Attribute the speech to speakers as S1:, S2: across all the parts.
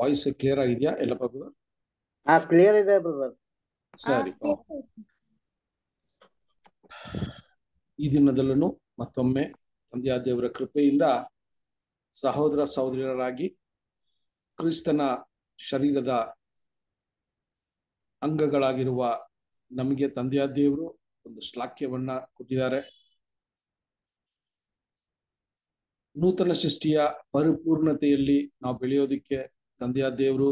S1: voice clear ಆಗಿದೆಯಾ ಎಲ್ಲ brother
S2: clear ಇದೆ ಬ್ರದರ್
S1: ಸರಿ ಈ ದಿನದಲ್ಲೂ ಮತ್ತೊಮ್ಮೆ ತಂದೆಯ ದೇವರ ಕೃಪೆಯಿಂದ ಸಹೋದರ ಸಹೋದರರಾಗಿ ಕ್ರಿಸ್ತನ ಶರೀರದ ಅಂಗಗಳಾಗಿರುವ ನಮಗೆ ತಂದೆಯ ದೇವರು ಒಂದು ಶ್ಲಾಖ್ಯವನ್ನ ಕೊಟ್ಟಿದ್ದಾರೆ ನೂತನ ಸೃಷ್ಟಿಯ ಪರಿಪೂರ್ಣತೆಯಲ್ಲಿ ನಾವು ಬೆಳೆಯೋದಕ್ಕೆ ತಂದೆಯ ದೇವರು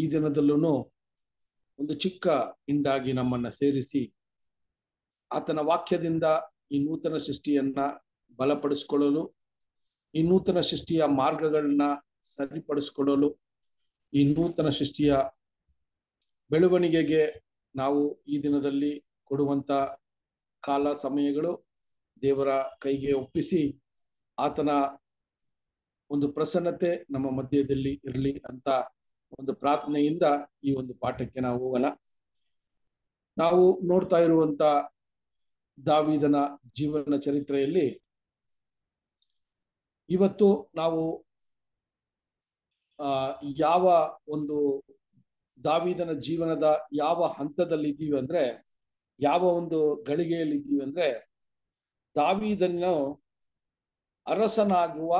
S1: ಈ ದಿನದಲ್ಲೂ ಒಂದು ಚಿಕ್ಕ ಹಿಂಡಾಗಿ ನಮ್ಮನ್ನ ಸೇರಿಸಿ ಆತನ ವಾಕ್ಯದಿಂದ ಈ ನೂತನ ಸೃಷ್ಟಿಯನ್ನ ಬಲಪಡಿಸಿಕೊಳ್ಳಲು ಈ ನೂತನ ಸೃಷ್ಟಿಯ ಮಾರ್ಗಗಳನ್ನ ಸರಿಪಡಿಸಿಕೊಳ್ಳಲು ಈ ನೂತನ ಸೃಷ್ಟಿಯ ಬೆಳವಣಿಗೆಗೆ ನಾವು ಈ ದಿನದಲ್ಲಿ ಕೊಡುವಂತ ಕಾಲ ಸಮಯಗಳು ದೇವರ ಕೈಗೆ ಒಪ್ಪಿಸಿ ಆತನ ಒಂದು ಪ್ರಸನ್ನತೆ ನಮ್ಮ ಮಧ್ಯದಲ್ಲಿ ಇರಲಿ ಅಂತ ಒಂದು ಪ್ರಾರ್ಥನೆಯಿಂದ ಈ ಒಂದು ಪಾಠಕ್ಕೆ ನಾವು ಹೋಗೋಣ ನಾವು ನೋಡ್ತಾ ಇರುವಂತ ದಾವಿದನ ಜೀವನ ಚರಿತ್ರೆಯಲ್ಲಿ ಇವತ್ತು ನಾವು ಆ ಯಾವ ಒಂದು ದಾವಿದನ ಜೀವನದ ಯಾವ ಹಂತದಲ್ಲಿ ಇದ್ದೀವಿ ಅಂದ್ರೆ ಯಾವ ಒಂದು ಗಳಿಗೆಯಲ್ಲಿ ಇದ್ದೀವಿ ಅಂದ್ರೆ ದಾವಿದನ್ನು ಅರಸನಾಗುವ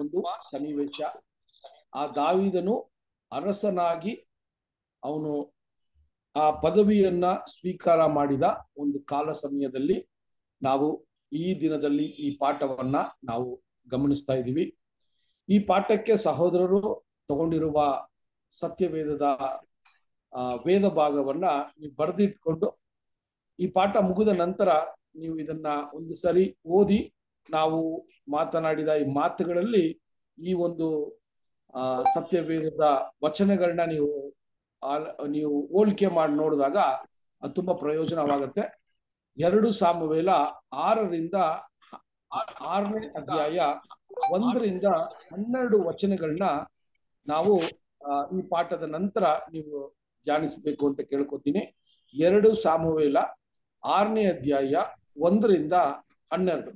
S1: ಒಂದು ಸನ್ನಿವೇಶ ಆ ದಾವಿದನು ಅರಸನಾಗಿ ಅವನು ಆ ಪದವಿಯನ್ನ ಸ್ವೀಕಾರ ಮಾಡಿದ ಒಂದು ಕಾಲ ಸಮಯದಲ್ಲಿ ನಾವು ಈ ದಿನದಲ್ಲಿ ಈ ಪಾಠವನ್ನ ನಾವು ಗಮನಿಸ್ತಾ ಇದ್ದೀವಿ ಈ ಪಾಠಕ್ಕೆ ಸಹೋದರರು ತಗೊಂಡಿರುವ ಸತ್ಯವೇದದ ವೇದ ಭಾಗವನ್ನ ನೀವು ಬರೆದಿಟ್ಕೊಂಡು ಈ ಪಾಠ ಮುಗಿದ ನಂತರ ನೀವು ಇದನ್ನ ಒಂದು ಸರಿ ಓದಿ ನಾವು ಮಾತನಾಡಿದ ಈ ಮಾತುಗಳಲ್ಲಿ ಈ ಒಂದು ಆ ಸತ್ಯವೇದ ವಚನಗಳನ್ನ ನೀವು ನೀವು ಹೋಲಿಕೆ ಮಾಡಿ ನೋಡಿದಾಗ ಅದು ತುಂಬಾ ಪ್ರಯೋಜನವಾಗತ್ತೆ ಎರಡು ಸಾಮವೇಲ ಆರರಿಂದ ಆರನೇ ಅಧ್ಯಾಯ ಒಂದರಿಂದ ಹನ್ನೆರಡು ವಚನಗಳನ್ನ ನಾವು ಈ ಪಾಠದ ನಂತರ ನೀವು ಧ್ಯಾನಿಸಬೇಕು ಅಂತ ಕೇಳ್ಕೊತೀನಿ ಎರಡು ಸಾಮವೇಲ ಆರನೇ ಅಧ್ಯಾಯ ಒಂದರಿಂದ ಹನ್ನೆರಡು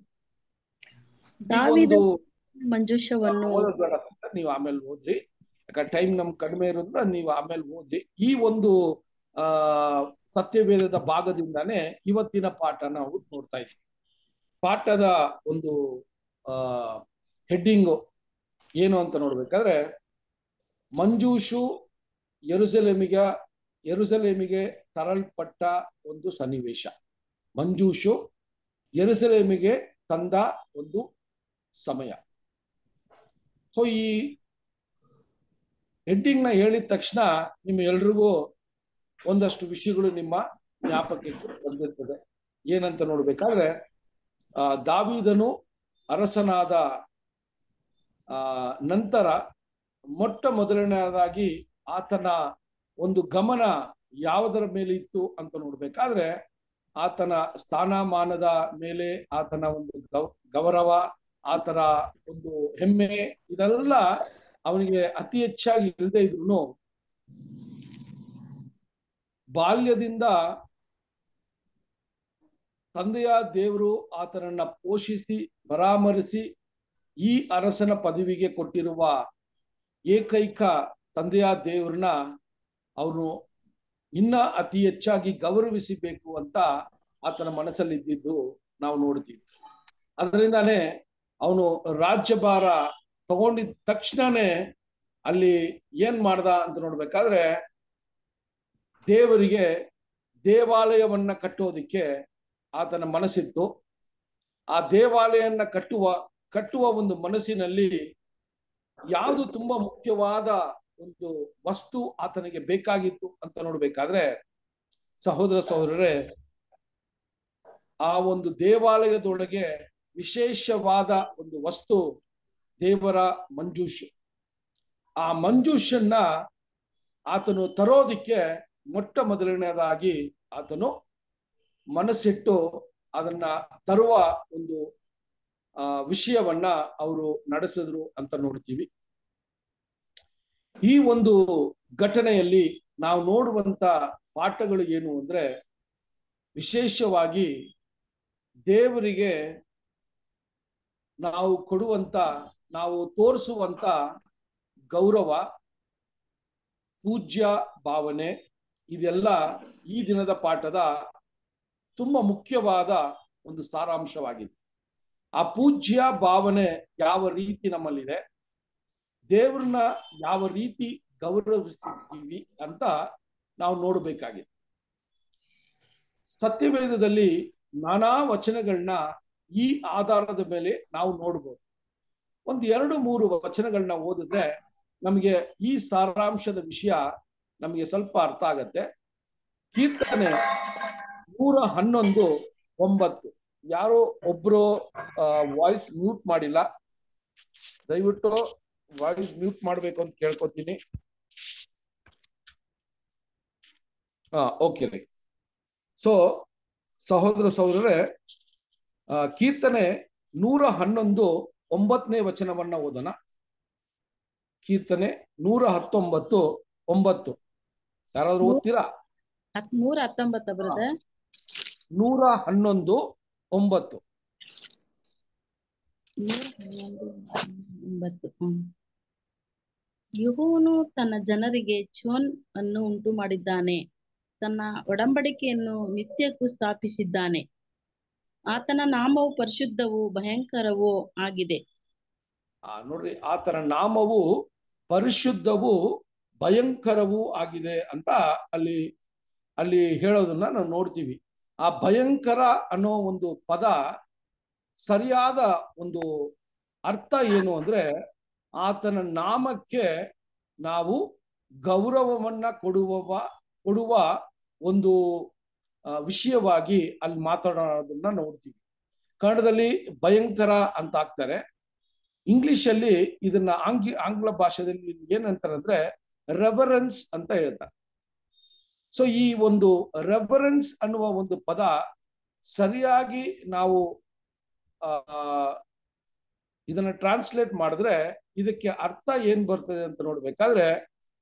S1: ದಾವಿದ
S3: ಮಂಜುಷವನ್ನು
S1: ನೀವು ಆಮೇಲೆ ಓದ್ರಿ ಯಾಕಂದ್ರೆ ಟೈಮ್ ನಮ್ ಕಡಿಮೆ ಇರೋದ್ರ ನೀವು ಆಮೇಲೆ ಓದ್ರಿ ಈ ಒಂದು ಆ ಸತ್ಯವೇದದ ಭಾಗದಿಂದಾನೇ ಇವತ್ತಿನ ಪಾಠ ನಾವು ನೋಡ್ತಾ ಇದ್ವಿ ಪಾಠದ ಒಂದು ಆ ಹೆಡ್ಡಿಂಗು ಏನು ಅಂತ ನೋಡ್ಬೇಕಾದ್ರೆ ಮಂಜೂಷು ಎರುಸಲೇಮಿಗ ಎರುಸಲೇಮಿಗೆ ತರಲ್ಪಟ್ಟ ಒಂದು ಸನ್ನಿವೇಶ ಮಂಜೂಷು ಎರುಸಲೇಮಿಗೆ ತಂದ ಒಂದು ಸಮಯ ಸೊ ಈ ಹೆಡ್ಡಿಂಗ್ನ ಹೇಳಿದ ತಕ್ಷಣ ಎಲ್ರಿಗೂ ಒಂದಷ್ಟು ವಿಷಯಗಳು ನಿಮ್ಮ ಜ್ಞಾಪಕಕ್ಕೆ ಬಂದಿರ್ತದೆ ಏನಂತ ನೋಡ್ಬೇಕಾದ್ರೆ ದಾವಿದನು ಅರಸನಾದ ನಂತರ ಮೊಟ್ಟ ಮೊದಲನೆಯದಾಗಿ ಆತನ ಒಂದು ಗಮನ ಯಾವುದರ ಮೇಲೆ ಇತ್ತು ಅಂತ ನೋಡ್ಬೇಕಾದ್ರೆ ಆತನ ಸ್ಥಾನಮಾನದ ಮೇಲೆ ಆತನ ಒಂದು ಗೌರವ ಆತರ ಒಂದು ಹೆಮ್ಮೆ ಇದೆಲ್ಲ ಅವನಿಗೆ ಅತಿ ಹೆಚ್ಚಾಗಿ ಇಲ್ಲದೆ ಇದ್ರು ಬಾಲ್ಯದಿಂದ ತಂದೆಯ ದೇವರು ಆತನನ್ನ ಪೋಷಿಸಿ ಪರಾಮರಿಸಿ ಈ ಅರಸನ ಪದವಿಗೆ ಕೊಟ್ಟಿರುವ ಏಕೈಕ ತಂದೆಯ ದೇವ್ರನ್ನ ಅವನು ಇನ್ನ ಅತಿ ಹೆಚ್ಚಾಗಿ ಗೌರವಿಸಬೇಕು ಅಂತ ಆತನ ಮನಸ್ಸಲ್ಲಿ ಇದ್ದಿದ್ದು ನಾವು ನೋಡ್ತೀವಿ ಅದರಿಂದಾನೇ ಅವನು ರಾಜ್ಯಭಾರ ತಗೊಂಡಿದ ತಕ್ಷಣನೇ ಅಲ್ಲಿ ಏನ್ ಮಾಡ್ದ ಅಂತ ನೋಡ್ಬೇಕಾದ್ರೆ ದೇವರಿಗೆ ದೇವಾಲಯವನ್ನ ಕಟ್ಟೋದಿಕ್ಕೆ ಆತನ ಮನಸ್ಸಿತ್ತು ಆ ದೇವಾಲಯನ್ನ ಕಟ್ಟುವ ಕಟ್ಟುವ ಒಂದು ಮನಸ್ಸಿನಲ್ಲಿ ಯಾವುದು ತುಂಬಾ ಮುಖ್ಯವಾದ ಒಂದು ವಸ್ತು ಆತನಿಗೆ ಬೇಕಾಗಿತ್ತು ಅಂತ ನೋಡ್ಬೇಕಾದ್ರೆ ಸಹೋದರ ಸಹೋದರರೇ ಆ ಒಂದು ದೇವಾಲಯದೊಳಗೆ ವಿಶೇಷವಾದ ಒಂದು ವಸ್ತು ದೇವರ ಮಂಜೂಷ ಆ ಮಂಜೂಷನ್ನ ಆತನು ತರೋದಿಕ್ಕೆ ಮೊಟ್ಟ ಮೊದಲನೇದಾಗಿ ಆತನು ಮನಸ್ಸಿಟ್ಟು ಅದನ್ನ ತರುವ ಒಂದು ವಿಷಯವನ್ನ ಅವರು ನಡೆಸಿದ್ರು ಅಂತ ನೋಡ್ತೀವಿ ಈ ಒಂದು ಘಟನೆಯಲ್ಲಿ ನಾವು ನೋಡುವಂತ ಪಾಠಗಳು ಏನು ಅಂದ್ರೆ ವಿಶೇಷವಾಗಿ ದೇವರಿಗೆ ನಾವು ಕೊಡುವಂತ ನಾವು ತೋರಿಸುವಂತ ಗೌರವ ಪೂಜ್ಯ ಭಾವನೆ ಇದೆಲ್ಲ ಈ ದಿನದ ಪಾಠದ ತುಂಬಾ ಮುಖ್ಯವಾದ ಒಂದು ಸಾರಾಂಶವಾಗಿದೆ ಆ ಪೂಜ್ಯ ಭಾವನೆ ಯಾವ ರೀತಿ ನಮ್ಮಲ್ಲಿದೆ ದೇವ್ರನ್ನ ಯಾವ ರೀತಿ ಗೌರವಿಸಿದ್ದೀವಿ ಅಂತ ನಾವು ನೋಡಬೇಕಾಗಿದೆ ಸತ್ಯವೇದದಲ್ಲಿ ನಾನಾ ವಚನಗಳನ್ನ ಈ ಆಧಾರದ ಮೇಲೆ ನಾವು ನೋಡ್ಬೋದು ಒಂದು ಎರಡು ಮೂರು ವಚನಗಳನ್ನ ಓದಿದ್ರೆ ನಮಗೆ ಈ ಸಾರಾಂಶದ ವಿಷಯ ನಮಗೆ ಸ್ವಲ್ಪ ಅರ್ಥ ಆಗತ್ತೆ ಕೀರ್ತನೆ ನೂರ ಹನ್ನೊಂದು ಒಂಬತ್ತು ಯಾರೋ ಒಬ್ರು ವಾಯ್ಸ್ ಮ್ಯೂಟ್ ಮಾಡಿಲ್ಲ ದಯವಿಟ್ಟು ವಾಯ್ಸ್ ಮ್ಯೂಟ್ ಮಾಡ್ಬೇಕು ಅಂತ ಕೇಳ್ಕೊತೀನಿ ಹಾ ಓಕೆ ರೈ ಸೊ ಸಹೋದರ ಸೌರರೇ ಕೀರ್ತನೆ ನೂರ ಹನ್ನೊಂದು ಒಂಬತ್ತನೇ ವಚನವನ್ನ ಓದೋಣ ಕೀರ್ತನೆ ನೂರ ಹತ್ತೊಂಬತ್ತು ಒಂಬತ್ತು ಯಾರಾದ್ರೂ ಓದ್ತೀರಾ
S3: ನೂರ ಹತ್ತೊಂಬತ್ತು
S1: ನೂರ ಹನ್ನೊಂದು ಒಂಬತ್ತು
S3: ಯಹೋನು ತನ್ನ ಜನರಿಗೆ ಚೋನ್ ಅನ್ನು ಉಂಟು ಮಾಡಿದ್ದಾನೆ ತನ್ನ ಒಡಂಬಡಿಕೆಯನ್ನು ನಿತ್ಯಕ್ಕೂ ಸ್ಥಾಪಿಸಿದ್ದಾನೆ ಆತನ ನಾಮವು ಪರಿಶುದ್ಧವೂ ಭಯಂಕರವೂ ಆಗಿದೆ
S1: ನೋಡ್ರಿ ಆತನ ನಾಮವು ಪರಿಶುದ್ಧವೂ ಭಯಂಕರವೂ ಆಗಿದೆ ಅಂತ ಅಲ್ಲಿ ಅಲ್ಲಿ ಹೇಳೋದನ್ನ ನಾವು ನೋಡ್ತೀವಿ ಆ ಭಯಂಕರ ಅನ್ನೋ ಒಂದು ಪದ ಸರಿಯಾದ ಒಂದು ಅರ್ಥ ಏನು ಅಂದ್ರೆ ಆತನ ನಾಮಕ್ಕೆ ನಾವು ಗೌರವವನ್ನ ಕೊಡುವವ ಕೊಡುವ ಒಂದು ವಿಷಯವಾಗಿ ಅಲ್ಲಿ ಮಾತಾಡೋದನ್ನ ನೋಡ್ತೀವಿ ಕನ್ನಡದಲ್ಲಿ ಭಯಂಕರ ಅಂತ ಆಗ್ತಾರೆ ಇಂಗ್ಲಿಷ್ ಅಲ್ಲಿ ಇದನ್ನ ಆಂಗ್ಲ ಆಂಗ್ಲ ಭಾಷೆಯಲ್ಲಿ ಏನಂತಾರೆ ಅಂದ್ರೆ ರೆವರೆನ್ಸ್ ಅಂತ ಹೇಳ್ತಾರೆ ಸೊ ಈ ಒಂದು ರೆವರೆನ್ಸ್ ಅನ್ನುವ ಒಂದು ಪದ ಸರಿಯಾಗಿ ನಾವು ಇದನ್ನ ಟ್ರಾನ್ಸ್ಲೇಟ್ ಮಾಡಿದ್ರೆ ಇದಕ್ಕೆ ಅರ್ಥ ಏನ್ ಬರ್ತದೆ ಅಂತ ನೋಡ್ಬೇಕಾದ್ರೆ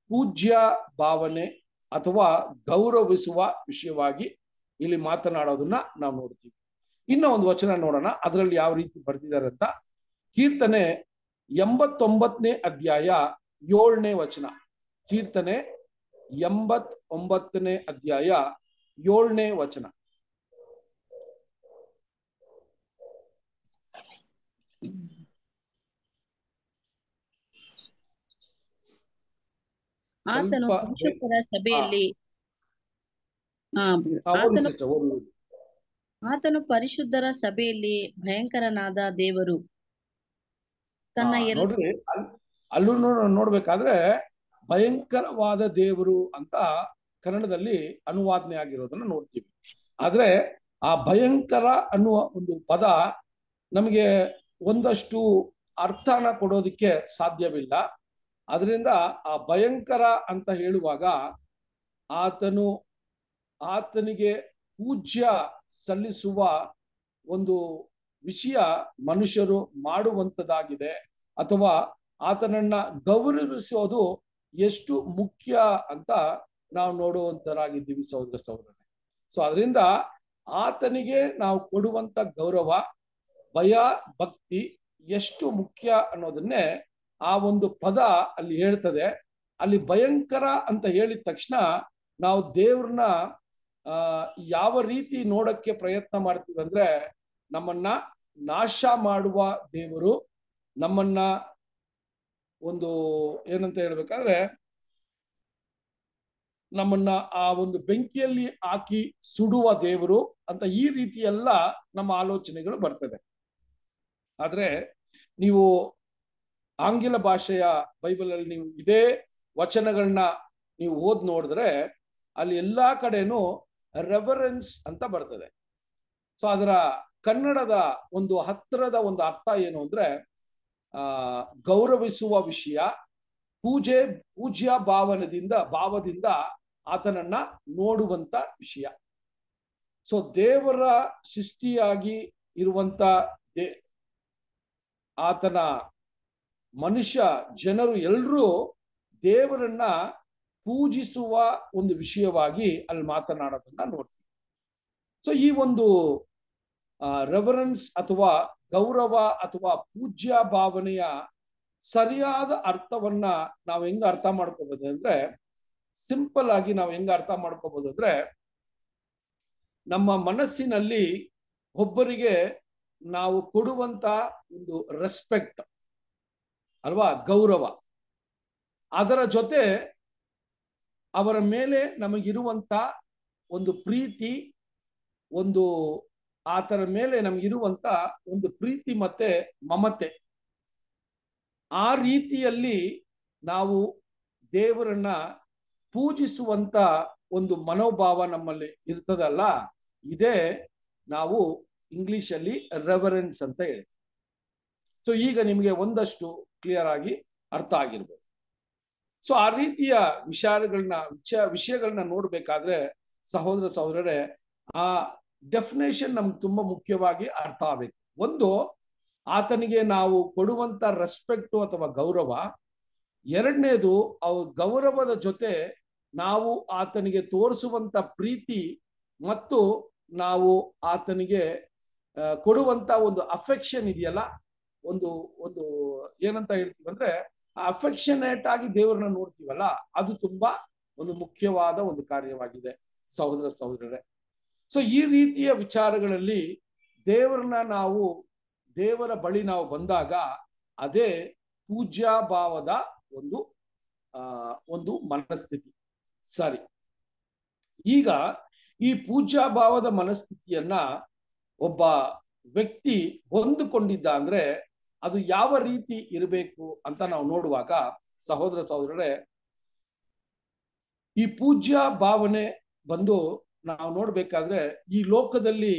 S1: ಪೂಜ್ಯ ಭಾವನೆ ಅಥವಾ ಗೌರವಿಸುವ ವಿಷಯವಾಗಿ ಇಲ್ಲಿ ಮಾತನಾಡೋದನ್ನ ನಾವು ನೋಡ್ತೀವಿ ಇನ್ನ ಒಂದು ವಚನ ನೋಡೋಣ ಅದರಲ್ಲಿ ಯಾವ ರೀತಿ ಬರ್ತಿದ್ದಾರೆ ಅಂತ ಕೀರ್ತನೆ ಎಂಬತ್ತೊಂಬತ್ತನೇ ಅಧ್ಯಾಯ ಏಳನೇ ವಚನ ಕೀರ್ತನೆ ಎಂಬತ್ತೊಂಬತ್ತನೇ ಅಧ್ಯಾಯ ಏಳನೇ ವಚನ
S3: ಸಭೆಯಲ್ಲಿ ಆತನು ಪರಿಶುದ್ಧರ ಸಭೆಯಲ್ಲಿ ಭಯಂಕರನಾದ ದೇವರು
S1: ತನ್ನ ನೋಡ್ರಿ ಅಲ್ಲೂ ನೋಡ್ಬೇಕಾದ್ರೆ ಭಯಂಕರವಾದ ದೇವರು ಅಂತ ಕನ್ನಡದಲ್ಲಿ ಅನುವಾದನೆ ಆಗಿರೋದನ್ನ ನೋಡ್ತೀವಿ ಆದ್ರೆ ಆ ಭಯಂಕರ ಅನ್ನುವ ಒಂದು ಪದ ನಮಗೆ ಒಂದಷ್ಟು ಅರ್ಥನ ಕೊಡೋದಿಕ್ಕೆ ಸಾಧ್ಯವಿಲ್ಲ ಅದರಿಂದ ಆ ಭಯಂಕರ ಅಂತ ಹೇಳುವಾಗ ಆತನು ಆತನಿಗೆ ಪೂಜ್ಯ ಸಲ್ಲಿಸುವ ಒಂದು ವಿಷಯ ಮನುಷ್ಯರು ಮಾಡುವಂತದಾಗಿದೆ ಅಥವಾ ಆತನನ್ನ ಗೌರವಿಸೋದು ಎಷ್ಟು ಮುಖ್ಯ ಅಂತ ನಾವು ನೋಡುವಂತರಾಗಿದ್ದೀವಿ ಸಹೋದರ ಸಹೋದರನೆ ಸೊ ಅದರಿಂದ ಆತನಿಗೆ ನಾವು ಕೊಡುವಂತ ಗೌರವ ಭಯ ಭಕ್ತಿ ಎಷ್ಟು ಮುಖ್ಯ ಅನ್ನೋದನ್ನೇ ಆ ಒಂದು ಪದ ಅಲ್ಲಿ ಹೇಳ್ತದೆ ಅಲ್ಲಿ ಭಯಂಕರ ಅಂತ ಹೇಳಿದ ತಕ್ಷಣ ನಾವು ದೇವ್ರನ್ನ ಯಾವ ರೀತಿ ನೋಡಕ್ಕೆ ಪ್ರಯತ್ನ ಮಾಡ್ತೀವಿ ಅಂದ್ರೆ ನಮ್ಮನ್ನ ನಾಶ ಮಾಡುವ ದೇವರು ನಮ್ಮನ್ನ ಒಂದು ಏನಂತ ಹೇಳ್ಬೇಕಾದ್ರೆ ನಮ್ಮನ್ನ ಆ ಒಂದು ಬೆಂಕಿಯಲ್ಲಿ ಹಾಕಿ ಸುಡುವ ದೇವರು ಅಂತ ಈ ರೀತಿ ಎಲ್ಲ ನಮ್ಮ ಆಲೋಚನೆಗಳು ಬರ್ತದೆ ಆದ್ರೆ ನೀವು ಆಂಗ್ಲ ಭಾಷೆಯ ಬೈಬಲಲ್ಲಿ ನೀವು ಇದೇ ವಚನಗಳನ್ನ ನೀವು ಓದ್ ನೋಡಿದ್ರೆ ಅಲ್ಲಿ ಎಲ್ಲಾ ಕಡೆನೂ ರೆವರೆನ್ಸ್ ಅಂತ ಬರ್ತದೆ ಸೊ ಅದರ ಕನ್ನಡದ ಒಂದು ಹತ್ತಿರದ ಒಂದು ಅರ್ಥ ಏನು ಅಂದ್ರೆ ಆ ಗೌರವಿಸುವ ವಿಷಯ ಪೂಜೆ ಪೂಜ್ಯ ಭಾವನದಿಂದ ಭಾವದಿಂದ ಆತನನ್ನ ನೋಡುವಂತ ವಿಷಯ ಸೊ ದೇವರ ಸೃಷ್ಟಿಯಾಗಿ ಇರುವಂತ ದೇ ಆತನ ಮನುಷ್ಯ ಜನರು ಎಲ್ಲರೂ ದೇವರನ್ನ ಪೂಜಿಸುವ ಒಂದು ವಿಷಯವಾಗಿ ಅಲ್ಲಿ ಮಾತನಾಡೋದನ್ನ ನೋಡ್ತೀವಿ ಸೊ ಈ ಒಂದು ರೆಫರೆನ್ಸ್ ಅಥವಾ ಗೌರವ ಅಥವಾ ಪೂಜ್ಯ ಭಾವನೆಯ ಸರಿಯಾದ ಅರ್ಥವನ್ನ ನಾವು ಹೆಂಗ ಅರ್ಥ ಮಾಡ್ಕೋಬಹುದು ಅಂದ್ರೆ ಸಿಂಪಲ್ ಆಗಿ ನಾವು ಹೆಂಗ ಅರ್ಥ ಮಾಡ್ಕೋಬಹುದು ಅಂದ್ರೆ ನಮ್ಮ ಮನಸ್ಸಿನಲ್ಲಿ ಒಬ್ಬರಿಗೆ ನಾವು ಕೊಡುವಂತ ಒಂದು ರೆಸ್ಪೆಕ್ಟ್ ಅಲ್ವಾ ಗೌರವ ಅದರ ಜೊತೆ ಅವರ ಮೇಲೆ ನಮಗಿರುವಂಥ ಒಂದು ಪ್ರೀತಿ ಒಂದು ಆತರ ಮೇಲೆ ನಮಗಿರುವಂಥ ಒಂದು ಪ್ರೀತಿ ಮತ್ತೆ ಮಮತೆ ಆ ರೀತಿಯಲ್ಲಿ ನಾವು ದೇವರನ್ನ ಪೂಜಿಸುವಂತ ಒಂದು ಮನೋಭಾವ ನಮ್ಮಲ್ಲಿ ಇರ್ತದಲ್ಲ ಇದೇ ನಾವು ಇಂಗ್ಲಿಷಲ್ಲಿ ರೆವರೆನ್ಸ್ ಅಂತ ಹೇಳ್ತೀವಿ ಸೊ ಈಗ ನಿಮಗೆ ಒಂದಷ್ಟು ಕ್ಲಿಯರ್ ಆಗಿ ಅರ್ಥ ಆಗಿರ್ಬೋದು ಸೊ ಆ ರೀತಿಯ ವಿಚಾರಗಳನ್ನ ವಿಚಾರ ವಿಷಯಗಳನ್ನ ನೋಡ್ಬೇಕಾದ್ರೆ ಸಹೋದರ ಸಹೋದರರೇ ಆ ಡೆಫಿನೇಷನ್ ನಮ್ಗೆ ತುಂಬಾ ಮುಖ್ಯವಾಗಿ ಅರ್ಥ ಆಗಬೇಕು ಒಂದು ಆತನಿಗೆ ನಾವು ಕೊಡುವಂತ ರೆಸ್ಪೆಕ್ಟು ಅಥವಾ ಗೌರವ ಎರಡನೇದು ಅವು ಗೌರವದ ಜೊತೆ ನಾವು ಆತನಿಗೆ ತೋರಿಸುವಂತ ಪ್ರೀತಿ ಮತ್ತು ನಾವು ಆತನಿಗೆ ಕೊಡುವಂತ ಒಂದು ಅಫೆಕ್ಷನ್ ಇದೆಯಲ್ಲ ಒಂದು ಒಂದು ಏನಂತ ಹೇಳ್ತೀವಿ ಅಂದ್ರೆ ಅಫೆಕ್ಷನೇಟ್ ಆಗಿ ದೇವರನ್ನ ನೋಡ್ತೀವಲ್ಲ ಅದು ತುಂಬಾ ಒಂದು ಮುಖ್ಯವಾದ ಒಂದು ಕಾರ್ಯವಾಗಿದೆ ಸಹೋದರ ಸಹೋದರರೇ ಸೊ ಈ ರೀತಿಯ ವಿಚಾರಗಳಲ್ಲಿ ದೇವರನ್ನ ನಾವು ದೇವರ ಬಳಿ ನಾವು ಬಂದಾಗ ಅದೇ ಪೂಜ್ಯಾಭಾವದ ಭಾವದ ಒಂದು ಆ ಒಂದು ಮನಸ್ಥಿತಿ ಸರಿ ಈಗ ಈ ಪೂಜ್ಯಾಭಾವದ ಭಾವದ ಮನಸ್ಥಿತಿಯನ್ನ ಒಬ್ಬ ವ್ಯಕ್ತಿ ಹೊಂದಿಕೊಂಡಿದ್ದ ಅಂದ್ರೆ ಅದು ಯಾವ ರೀತಿ ಇರಬೇಕು ಅಂತ ನಾವು ನೋಡುವಾಗ ಸಹೋದರ ಸಹೋದರರೇ ಈ ಪೂಜ್ಯ ಭಾವನೆ ಬಂದು ನಾವು ನೋಡ್ಬೇಕಾದ್ರೆ ಈ ಲೋಕದಲ್ಲಿ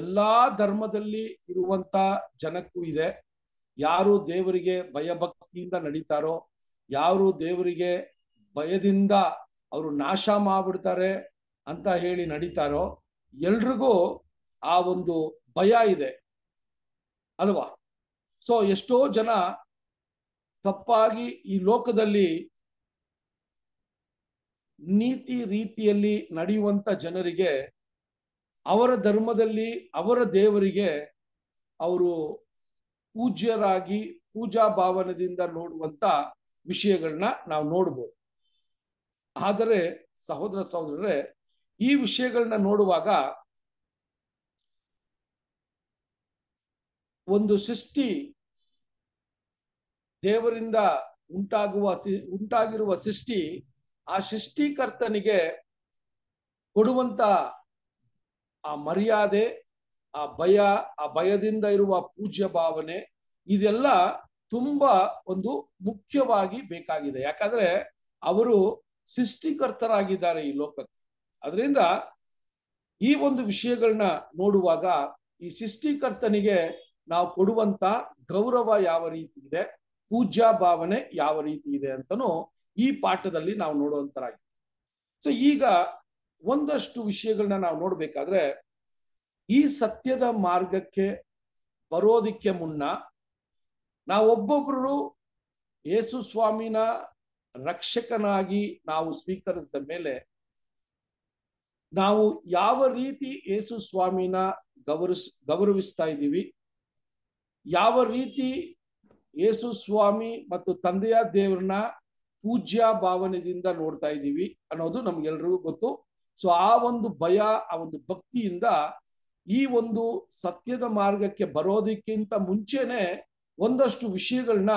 S1: ಎಲ್ಲಾ ಧರ್ಮದಲ್ಲಿ ಇರುವಂತ ಜನಕ್ಕೂ ಇದೆ ಯಾರು ದೇವರಿಗೆ ಭಯಭಕ್ತಿಯಿಂದ ನಡೀತಾರೋ ಯಾರು ದೇವರಿಗೆ ಭಯದಿಂದ ಅವರು ನಾಶ ಮಾಡ್ಬಿಡ್ತಾರೆ ಅಂತ ಹೇಳಿ ನಡೀತಾರೋ ಎಲ್ರಿಗೂ ಆ ಒಂದು ಭಯ ಇದೆ ಅಲ್ವಾ ಸೊ ಎಷ್ಟೋ ಜನ ತಪ್ಪಾಗಿ ಈ ಲೋಕದಲ್ಲಿ ನೀತಿ ರೀತಿಯಲ್ಲಿ ನಡೆಯುವಂತ ಜನರಿಗೆ ಅವರ ಧರ್ಮದಲ್ಲಿ ಅವರ ದೇವರಿಗೆ ಅವರು ಪೂಜ್ಯರಾಗಿ ಪೂಜಾ ಭಾವನದಿಂದ ನೋಡುವಂತ ವಿಷಯಗಳನ್ನ ನಾವು ನೋಡ್ಬೋದು ಆದರೆ ಸಹೋದರ ಸಹೋದರರೇ ಈ ವಿಷಯಗಳನ್ನ ನೋಡುವಾಗ ಒಂದು ಸೃಷ್ಟಿ ದೇವರಿಂದ ಉಂಟಾಗುವ ಉಂಟಾಗಿರುವ ಸೃಷ್ಟಿ ಆ ಸೃಷ್ಟಿಕರ್ತನಿಗೆ ಕೊಡುವಂತ ಆ ಮರ್ಯಾದೆ ಆ ಭಯ ಆ ಭಯದಿಂದ ಇರುವ ಪೂಜ್ಯ ಭಾವನೆ ಇದೆಲ್ಲ ತುಂಬಾ ಒಂದು ಮುಖ್ಯವಾಗಿ ಬೇಕಾಗಿದೆ ಯಾಕಂದ್ರೆ ಅವರು ಸೃಷ್ಟಿಕರ್ತರಾಗಿದ್ದಾರೆ ಈ ಲೋಕಕ್ಕೆ ಅದರಿಂದ ಈ ಒಂದು ವಿಷಯಗಳನ್ನ ನೋಡುವಾಗ ಈ ಸೃಷ್ಟಿಕರ್ತನಿಗೆ ನಾವು ಕೊಡುವಂತ ಗೌರವ ಯಾವ ರೀತಿ ಇದೆ ಪೂಜ್ಯ ಭಾವನೆ ಯಾವ ರೀತಿ ಇದೆ ಅಂತನೂ ಈ ಪಾಠದಲ್ಲಿ ನಾವು ನೋಡುವಂತರಾಗಿ ಸೊ ಈಗ ಒಂದಷ್ಟು ವಿಷಯಗಳನ್ನ ನಾವು ನೋಡ್ಬೇಕಾದ್ರೆ ಈ ಸತ್ಯದ ಮಾರ್ಗಕ್ಕೆ ಬರೋದಿಕ್ಕೆ ಮುನ್ನ ನಾವೊಬ್ಬೊಬ್ರು ಯೇಸು ಸ್ವಾಮಿನ ರಕ್ಷಕನಾಗಿ ನಾವು ಸ್ವೀಕರಿಸಿದ ಮೇಲೆ ನಾವು ಯಾವ ರೀತಿ ಯೇಸು ಸ್ವಾಮಿನ ಗೌರವಿಸ್ ಗೌರವಿಸ್ತಾ ಇದ್ದೀವಿ ಯಾವ ರೀತಿ ಯೇಸು ಸ್ವಾಮಿ ಮತ್ತು ತಂದೆಯ ದೇವ್ರನ್ನ ಪೂಜ್ಯ ಭಾವನೆಯಿಂದ ನೋಡ್ತಾ ಇದ್ದೀವಿ ಅನ್ನೋದು ನಮ್ಗೆಲ್ರಿಗೂ ಗೊತ್ತು ಸೊ ಆ ಒಂದು ಭಯ ಆ ಒಂದು ಭಕ್ತಿಯಿಂದ ಈ ಒಂದು ಸತ್ಯದ ಮಾರ್ಗಕ್ಕೆ ಬರೋದಕ್ಕಿಂತ ಮುಂಚೆನೆ ಒಂದಷ್ಟು ವಿಷಯಗಳನ್ನ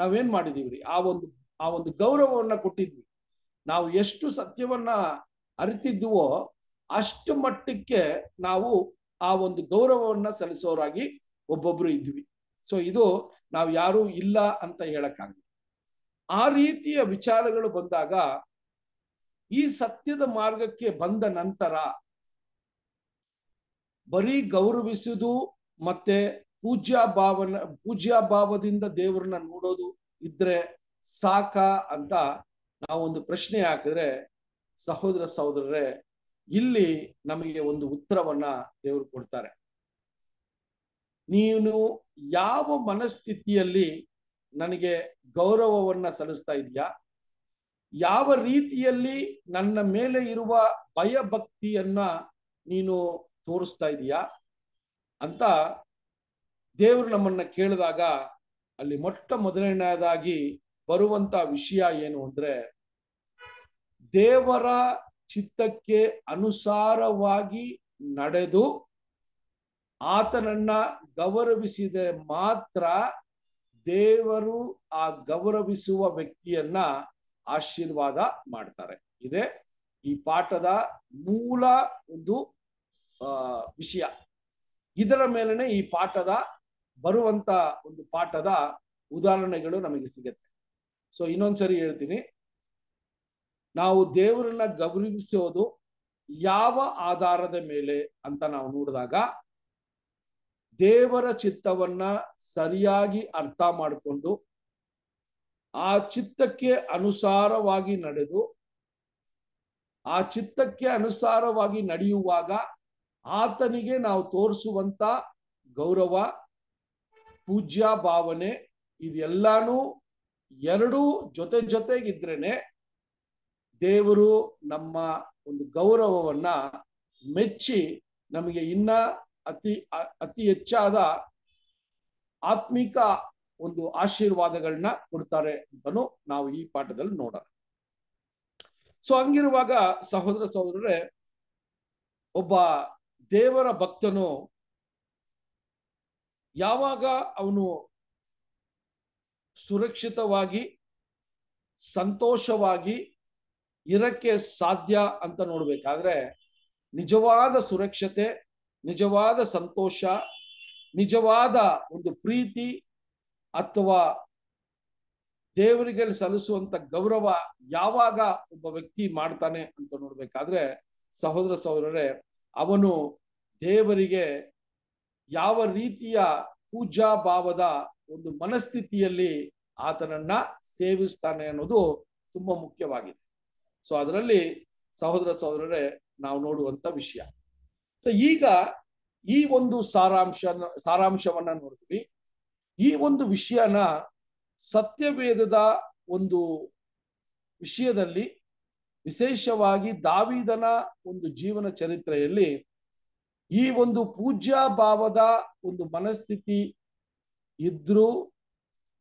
S1: ನಾವೇನ್ ಮಾಡಿದೀವ್ರಿ ಆ ಒಂದು ಆ ಒಂದು ಗೌರವವನ್ನ ಕೊಟ್ಟಿದ್ವಿ ನಾವು ಎಷ್ಟು ಸತ್ಯವನ್ನ ಅರಿತಿದ್ವೋ ಅಷ್ಟು ಮಟ್ಟಕ್ಕೆ ನಾವು ಆ ಒಂದು ಗೌರವವನ್ನ ಸಲ್ಲಿಸೋರಾಗಿ ಒಬ್ಬೊಬ್ರು ಇದ್ವಿ ಸೊ ಇದು ನಾವು ಯಾರೂ ಇಲ್ಲ ಅಂತ ಹೇಳಕ್ಕಾಗಲ್ಲ ಆ ರೀತಿಯ ವಿಚಾರಗಳು ಬಂದಾಗ ಈ ಸತ್ಯದ ಮಾರ್ಗಕ್ಕೆ ಬಂದ ನಂತರ ಬರೀ ಗೌರವಿಸುವುದು ಮತ್ತೆ ಪೂಜ್ಯ ಭಾವನ ಪೂಜ್ಯ ಭಾವದಿಂದ ದೇವರನ್ನ ನೋಡೋದು ಇದ್ರೆ ಸಾಕ ಅಂತ ನಾವೊಂದು ಪ್ರಶ್ನೆ ಹಾಕಿದ್ರೆ ಸಹೋದರ ಸಹೋದರರೇ ಇಲ್ಲಿ ನಮಗೆ ಒಂದು ಉತ್ತರವನ್ನ ದೇವರು ಕೊಡ್ತಾರೆ ನೀನು ಯಾವ ಮನಸ್ಥಿತಿಯಲ್ಲಿ ನನಗೆ ಗೌರವವನ್ನ ಸಲ್ಲಿಸ್ತಾ ಇದೆಯಾ ಯಾವ ರೀತಿಯಲ್ಲಿ ನನ್ನ ಮೇಲೆ ಇರುವ ಭಯಭಕ್ತಿಯನ್ನ ನೀನು ತೋರಿಸ್ತಾ ಇದೀಯಾ ಅಂತ ದೇವರು ನಮ್ಮನ್ನ ಕೇಳಿದಾಗ ಅಲ್ಲಿ ಮೊಟ್ಟ ಮೊದಲನೆಯದಾಗಿ ಬರುವಂತ ವಿಷಯ ಏನು ಅಂದ್ರೆ ದೇವರ ಚಿತ್ತಕ್ಕೆ ಅನುಸಾರವಾಗಿ ನಡೆದು ಆತನನ್ನ ಗೌರವಿಸಿದರೆ ಮಾತ್ರ ದೇವರು ಆ ಗೌರವಿಸುವ ವ್ಯಕ್ತಿಯನ್ನ ಆಶೀರ್ವಾದ ಮಾಡ್ತಾರೆ ಇದೆ ಈ ಪಾಠದ ಮೂಲ ಒಂದು ವಿಷಯ ಇದರ ಮೇಲನೆ ಈ ಪಾಠದ ಬರುವಂತ ಒಂದು ಪಾಠದ ಉದಾಹರಣೆಗಳು ನಮಗೆ ಸಿಗತ್ತೆ ಸೊ ಇನ್ನೊಂದ್ಸರಿ ಹೇಳ್ತೀನಿ ನಾವು ದೇವರನ್ನ ಗೌರವಿಸೋದು ಯಾವ ಆಧಾರದ ಮೇಲೆ ಅಂತ ನಾವು ನೋಡಿದಾಗ ದೇವರ ಚಿತ್ತವನ್ನ ಸರಿಯಾಗಿ ಅರ್ಥ ಮಾಡಿಕೊಂಡು ಆ ಚಿತ್ತಕ್ಕೆ ಅನುಸಾರವಾಗಿ ನಡೆದು ಆ ಚಿತ್ತಕ್ಕೆ ಅನುಸಾರವಾಗಿ ನಡೆಯುವಾಗ ಆತನಿಗೆ ನಾವು ತೋರಿಸುವಂತ ಗೌರವ ಪೂಜ್ಯ ಭಾವನೆ ಇದೆಲ್ಲಾನು ಎರಡೂ ಜೊತೆ ಜೊತೆಗಿದ್ರೇನೆ ದೇವರು ನಮ್ಮ ಒಂದು ಗೌರವವನ್ನ ಮೆಚ್ಚಿ ನಮಗೆ ಇನ್ನ ಅತಿ ಅತಿ ಹೆಚ್ಚಾದ ಆತ್ಮಿಕ ಒಂದು ಆಶೀರ್ವಾದಗಳನ್ನ ಕೊಡ್ತಾರೆ ಅಂತನು ನಾವು ಈ ಪಾಠದಲ್ಲಿ ನೋಡೋಣ ಸೊ ಹಂಗಿರುವಾಗ ಸಹೋದರ ಸಹೋದರರೇ ಒಬ್ಬ ದೇವರ ಭಕ್ತನು ಯಾವಾಗ ಅವನು ಸುರಕ್ಷಿತವಾಗಿ ಸಂತೋಷವಾಗಿ ಇರಕ್ಕೆ ಸಾಧ್ಯ ಅಂತ ನೋಡ್ಬೇಕಾದ್ರೆ ನಿಜವಾದ ಸುರಕ್ಷತೆ ನಿಜವಾದ ಸಂತೋಷ ನಿಜವಾದ ಒಂದು ಪ್ರೀತಿ ಅಥವಾ ದೇವರಿಗೆ ಸಲ್ಲಿಸುವಂತ ಗೌರವ ಯಾವಾಗ ಒಬ್ಬ ವ್ಯಕ್ತಿ ಮಾಡ್ತಾನೆ ಅಂತ ನೋಡ್ಬೇಕಾದ್ರೆ ಸಹೋದರ ಸಹೋದರರೇ ಅವನು ದೇವರಿಗೆ ಯಾವ ರೀತಿಯ ಪೂಜಾ ಭಾವದ ಒಂದು ಮನಸ್ಥಿತಿಯಲ್ಲಿ ಆತನನ್ನ ಸೇವಿಸ್ತಾನೆ ಅನ್ನೋದು ತುಂಬಾ ಮುಖ್ಯವಾಗಿದೆ ಸೊ ಅದರಲ್ಲಿ ಸಹೋದರ ಸಹೋದರರೇ ನಾವು ನೋಡುವಂತ ವಿಷಯ ಸೊ ಈಗ ಈ ಒಂದು ಸಾರಾಂಶ ಸಾರಾಂಶವನ್ನ ನೋಡಿದ್ವಿ ಈ ಒಂದು ವಿಷಯನ ಸತ್ಯವೇದದ ಒಂದು ವಿಷಯದಲ್ಲಿ ವಿಶೇಷವಾಗಿ ದಾವಿದನ ಒಂದು ಜೀವನ ಚರಿತ್ರೆಯಲ್ಲಿ ಈ ಒಂದು ಪೂಜ್ಯ ಭಾವದ ಒಂದು ಮನಸ್ಥಿತಿ ಇದ್ರೂ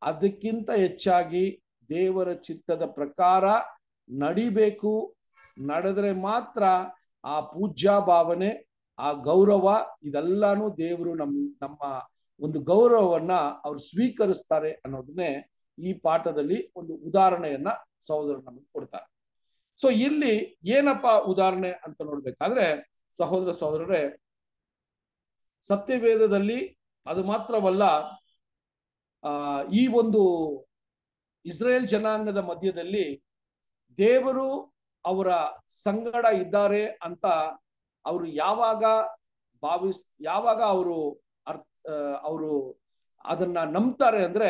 S1: ಅದಕ್ಕಿಂತ ಹೆಚ್ಚಾಗಿ ದೇವರ ಚಿತ್ತದ ಪ್ರಕಾರ ನಡಿಬೇಕು ನಡೆದ್ರೆ ಮಾತ್ರ ಆ ಪೂಜ್ಯ ಭಾವನೆ ಆ ಗೌರವ ಇದೆಲ್ಲಾನು ದೇವರು ನಮ್ ನಮ್ಮ ಒಂದು ಗೌರವವನ್ನ ಅವ್ರು ಸ್ವೀಕರಿಸ್ತಾರೆ ಅನ್ನೋದನ್ನೇ ಈ ಪಾಠದಲ್ಲಿ ಒಂದು ಉದಾಹರಣೆಯನ್ನ ಸಹೋದರ ನಮಗೆ ಕೊಡ್ತಾರೆ ಸೊ ಇಲ್ಲಿ ಏನಪ್ಪ ಉದಾಹರಣೆ ಅಂತ ನೋಡ್ಬೇಕಾದ್ರೆ ಸಹೋದರ ಸಹೋದರರೇ ಸತ್ಯವೇದದಲ್ಲಿ ಅದು ಮಾತ್ರವಲ್ಲ ಆ ಈ ಒಂದು ಇಸ್ರೇಲ್ ಜನಾಂಗದ ಮಧ್ಯದಲ್ಲಿ ದೇವರು ಅವರ ಸಂಗಡ ಇದ್ದಾರೆ ಅಂತ ಅವರು ಯಾವಾಗ ಭಾವಿಸ್ ಯಾವಾಗ ಅವರು ಅರ್ಥ ಅವರು ಅದನ್ನ ನಂಬ್ತಾರೆ ಅಂದ್ರೆ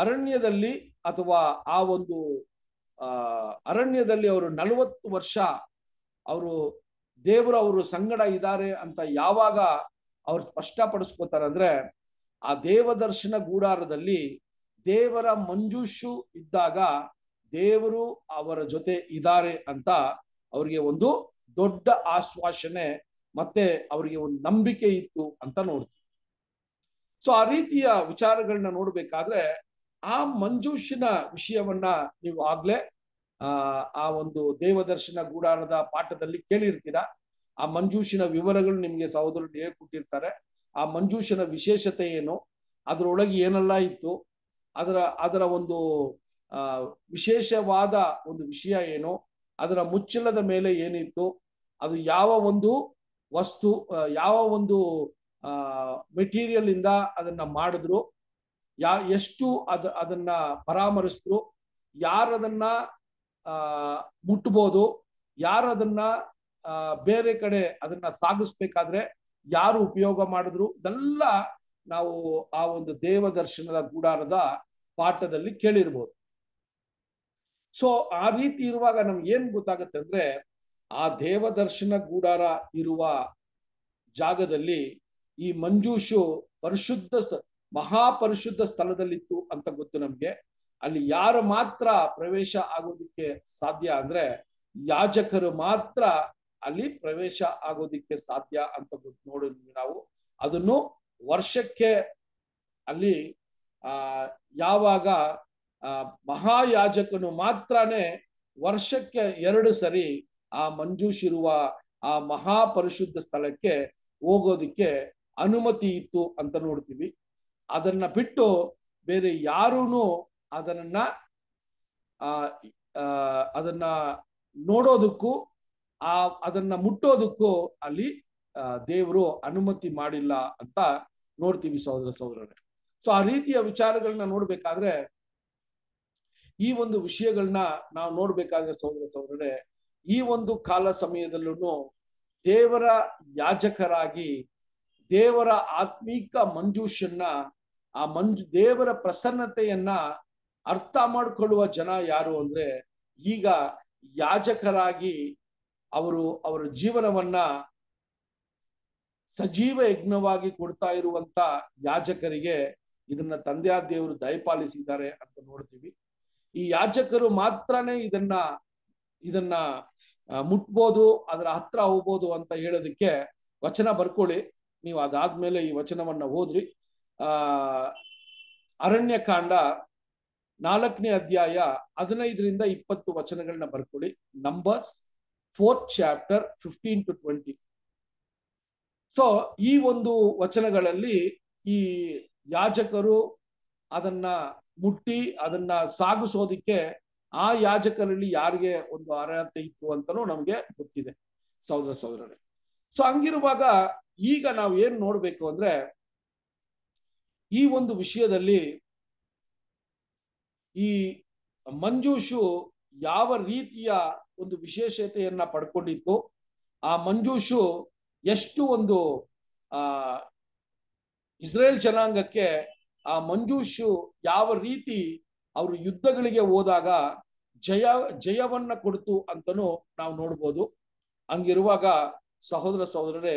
S1: ಅರಣ್ಯದಲ್ಲಿ ಅಥವಾ ಆ ಒಂದು ಅರಣ್ಯದಲ್ಲಿ ಅವರು ನಲವತ್ತು ವರ್ಷ ಅವರು ದೇವರು ಅವರು ಸಂಗಡ ಇದ್ದಾರೆ ಅಂತ ಯಾವಾಗ ಅವ್ರು ಸ್ಪಷ್ಟಪಡಿಸ್ಕೋತಾರೆ ಅಂದ್ರೆ ಆ ದೇವದರ್ಶನ ಗೂಡಾರದಲ್ಲಿ ದೇವರ ಮಂಜುಷು ಇದ್ದಾಗ ದೇವರು ಅವರ ಜೊತೆ ಇದ್ದಾರೆ ಅಂತ ಅವ್ರಿಗೆ ಒಂದು ದೊಡ್ಡ ಆಶ್ವಾಸನೆ ಮತ್ತೆ ಅವರಿಗೆ ಒಂದು ನಂಬಿಕೆ ಇತ್ತು ಅಂತ ನೋಡ್ತೀವಿ ಸೊ ಆ ರೀತಿಯ ವಿಚಾರಗಳನ್ನ ನೋಡ್ಬೇಕಾದ್ರೆ ಆ ಮಂಜೂಷಿನ ವಿಷಯವನ್ನ ನೀವು ಆಗ್ಲೇ ಆ ಒಂದು ದೇವದರ್ಶನ ಗೂಡಾರದ ಪಾಠದಲ್ಲಿ ಕೇಳಿರ್ತೀರಾ ಆ ಮಂಜೂಷಿನ ವಿವರಗಳು ನಿಮ್ಗೆ ಸಹೋದರರು ಹೇಳ್ಕೊಟ್ಟಿರ್ತಾರೆ ಆ ಮಂಜೂಷನ ವಿಶೇಷತೆ ಏನು ಅದರೊಳಗೆ ಏನೆಲ್ಲ ಇತ್ತು ಅದರ ಅದರ ಒಂದು ವಿಶೇಷವಾದ ಒಂದು ವಿಷಯ ಏನು ಅದರ ಮುಚ್ಚಿಲ್ಲದ ಮೇಲೆ ಏನಿತ್ತು ಅದು ಯಾವ ಒಂದು ವಸ್ತು ಯಾವ ಒಂದು ಮೆಟೀರಿಯಲ್ ಇಂದ ಅದನ್ನ ಮಾಡಿದ್ರು ಯಾ ಎಷ್ಟು ಅದ ಅದನ್ನ ಪರಾಮರಿಸಿದ್ರು ಯಾರದನ್ನ ಮುಟ್ಬೋದು ಯಾರದನ್ನ ಬೇರೆ ಕಡೆ ಅದನ್ನ ಸಾಗಿಸ್ಬೇಕಾದ್ರೆ ಯಾರು ಉಪಯೋಗ ಮಾಡಿದ್ರು ಇದೆಲ್ಲ ನಾವು ಆ ಒಂದು ದೇವದರ್ಶನದ ಗೂಡಾರದ ಪಾಠದಲ್ಲಿ ಕೇಳಿರ್ಬೋದು ಸೊ ಆ ರೀತಿ ಇರುವಾಗ ನಮ್ಗೆ ಏನ್ ಗೊತ್ತಾಗತ್ತೆ ಅಂದ್ರೆ ಆ ದೇವದರ್ಶನ ಗೂಡಾರ ಇರುವ ಜಾಗದಲ್ಲಿ ಈ ಮಂಜೂಷು ಪರಿಶುದ್ಧ ಮಹಾಪರಿಶುದ್ಧ ಸ್ಥಳದಲ್ಲಿತ್ತು ಅಂತ ಗೊತ್ತು ನಮ್ಗೆ ಅಲ್ಲಿ ಯಾರು ಮಾತ್ರ ಪ್ರವೇಶ ಆಗೋದಿಕ್ಕೆ ಸಾಧ್ಯ ಅಂದ್ರೆ ಯಾಜಕರು ಮಾತ್ರ ಅಲ್ಲಿ ಪ್ರವೇಶ ಆಗೋದಿಕ್ಕೆ ಸಾಧ್ಯ ಅಂತ ಗೊತ್ತು ನೋಡಿದ್ವಿ ನಾವು ಅದನ್ನು ವರ್ಷಕ್ಕೆ ಅಲ್ಲಿ ಆ ಯಾವಾಗ ಆ ಮಹಾಯಾಜಕನು ಮಾತ್ರನೇ ವರ್ಷಕ್ಕೆ ಎರಡು ಸರಿ ಆ ಮಂಜೂಷಿರುವ ಆ ಮಹಾಪರಿಶುದ್ಧ ಸ್ಥಳಕ್ಕೆ ಹೋಗೋದಿಕ್ಕೆ ಅನುಮತಿ ಇತ್ತು ಅಂತ ನೋಡ್ತೀವಿ ಅದನ್ನ ಬಿಟ್ಟು ಬೇರೆ ಯಾರೂ ಅದನ್ನ ಆ ಅದನ್ನ ನೋಡೋದಕ್ಕೂ ಆ ಅದನ್ನ ಮುಟ್ಟೋದಕ್ಕೂ ಅಲ್ಲಿ ದೇವರು ಅನುಮತಿ ಮಾಡಿಲ್ಲ ಅಂತ ನೋಡ್ತೀವಿ ಸಹೋದರ ಸಹೋದರರೇ ಸೊ ಆ ರೀತಿಯ ವಿಚಾರಗಳನ್ನ ನೋಡ್ಬೇಕಾದ್ರೆ ಈ ಒಂದು ವಿಷಯಗಳನ್ನ ನಾವು ನೋಡ್ಬೇಕಾದ್ರೆ ಸಹೋದರ ಸಹೋದರೇ ಈ ಒಂದು ಕಾಲ ಸಮಯದಲ್ಲೂ ದೇವರ ಯಾಜಕರಾಗಿ ದೇವರ ಆತ್ಮೀಕ ಮಂಜೂಷನ್ನ ಆ ಮಂಜು ದೇವರ ಪ್ರಸನ್ನತೆಯನ್ನ ಅರ್ಥ ಮಾಡಿಕೊಳ್ಳುವ ಜನ ಯಾರು ಅಂದ್ರೆ ಈಗ ಯಾಜಕರಾಗಿ ಅವರು ಅವರ ಜೀವನವನ್ನ ಸಜೀವ ಯಜ್ಞವಾಗಿ ಕೊಡ್ತಾ ಇರುವಂತ ಯಾಜಕರಿಗೆ ಇದನ್ನ ತಂದೆಯ ದೇವರು ದಯಪಾಲಿಸಿದ್ದಾರೆ ಅಂತ ನೋಡ್ತೀವಿ ಈ ಯಾಜಕರು ಮಾತ್ರನೇ ಇದನ್ನ ಇದನ್ನ ಮುಟ್ಬೋದು ಅದರ ಹತ್ರ ಹೋಗ್ಬೋದು ಅಂತ ಹೇಳೋದಕ್ಕೆ ವಚನ ಬರ್ಕೊಳ್ಳಿ ನೀವು ಅದಾದ್ಮೇಲೆ ಈ ವಚನವನ್ನ ಓದ್ರಿ ಆ ಅರಣ್ಯಕಾಂಡ ನಾಲ್ಕನೇ ಅಧ್ಯಾಯ ಹದಿನೈದರಿಂದ ಇಪ್ಪತ್ತು ವಚನಗಳನ್ನ ಬರ್ಕೊಳ್ಳಿ numbers fourth chapter fifteen to twenty so ಈ ಒಂದು ವಚನಗಳಲ್ಲಿ ಈ ಯಾಜಕರು ಅದನ್ನ ಮುಟ್ಟಿ ಅದನ್ನ ಸಾಗಿಸೋದಿಕ್ಕೆ ಆ ಯಾಜಕರಲ್ಲಿ ಯಾರಿಗೆ ಒಂದು ಅರ್ಹತೆ ಇತ್ತು ಅಂತಲೂ ನಮ್ಗೆ ಗೊತ್ತಿದೆ ಸಹೋದರ ಸಹೋದರರೇ ಸೊ ಹಂಗಿರುವಾಗ ಈಗ ನಾವು ಏನ್ ನೋಡ್ಬೇಕು ಅಂದ್ರೆ ಈ ಒಂದು ವಿಷಯದಲ್ಲಿ ಈ ಮಂಜೂಷು ಯಾವ ರೀತಿಯ ಒಂದು ವಿಶೇಷತೆಯನ್ನ ಪಡ್ಕೊಂಡಿತ್ತು ಆ ಮಂಜೂಷು ಎಷ್ಟು ಒಂದು ಆ ಇಸ್ರೇಲ್ ಜನಾಂಗಕ್ಕೆ ಆ ಮಂಜೂಷು ಯಾವ ರೀತಿ ಅವರು ಯುದ್ಧಗಳಿಗೆ ಹೋದಾಗ ಜಯ ಜಯವನ್ನ ಕೊಡ್ತು ಅಂತನೂ ನಾವು ನೋಡ್ಬೋದು ಹಂಗಿರುವಾಗ ಸಹೋದರ ಸಹೋದರರೇ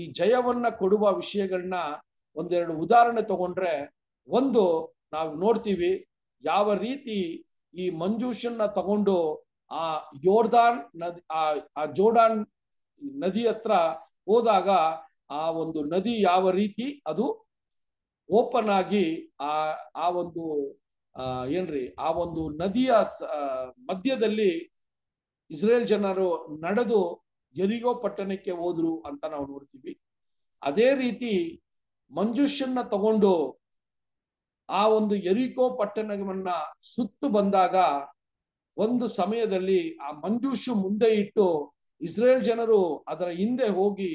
S1: ಈ ಜಯವನ್ನ ಕೊಡುವ ವಿಷಯಗಳನ್ನ ಒಂದೆರಡು ಉದಾಹರಣೆ ತಗೊಂಡ್ರೆ ಒಂದು ನಾವು ನೋಡ್ತೀವಿ ಯಾವ ರೀತಿ ಈ ಮಂಜೂಷನ್ನ ತಗೊಂಡು ಆ ಯೋರ್ದಾನ್ ನದಿ ಆ ಜೋರ್ಡಾನ್ ನದಿ ಹತ್ರ ಹೋದಾಗ ಆ ಒಂದು ನದಿ ಯಾವ ರೀತಿ ಅದು ಓಪನ್ ಆಗಿ ಆ ಆ ಒಂದು ಏನ್ರಿ ಆ ಒಂದು ನದಿಯ ಮಧ್ಯದಲ್ಲಿ ಇಸ್ರೇಲ್ ಜನರು ನಡೆದು ಜರಿಗೋ ಪಟ್ಟಣಕ್ಕೆ ಹೋದ್ರು ಅಂತ ನಾವು ನೋಡ್ತೀವಿ ಅದೇ ರೀತಿ ಮಂಜುಷನ್ನ ತಗೊಂಡು ಆ ಒಂದು ಎರಿಕೋ ಪಟ್ಟಣವನ್ನ ಸುತ್ತು ಬಂದಾಗ ಒಂದು ಸಮಯದಲ್ಲಿ ಆ ಮಂಜುಷು ಮುಂದೆ ಇಟ್ಟು ಇಸ್ರೇಲ್ ಜನರು ಅದರ ಹಿಂದೆ ಹೋಗಿ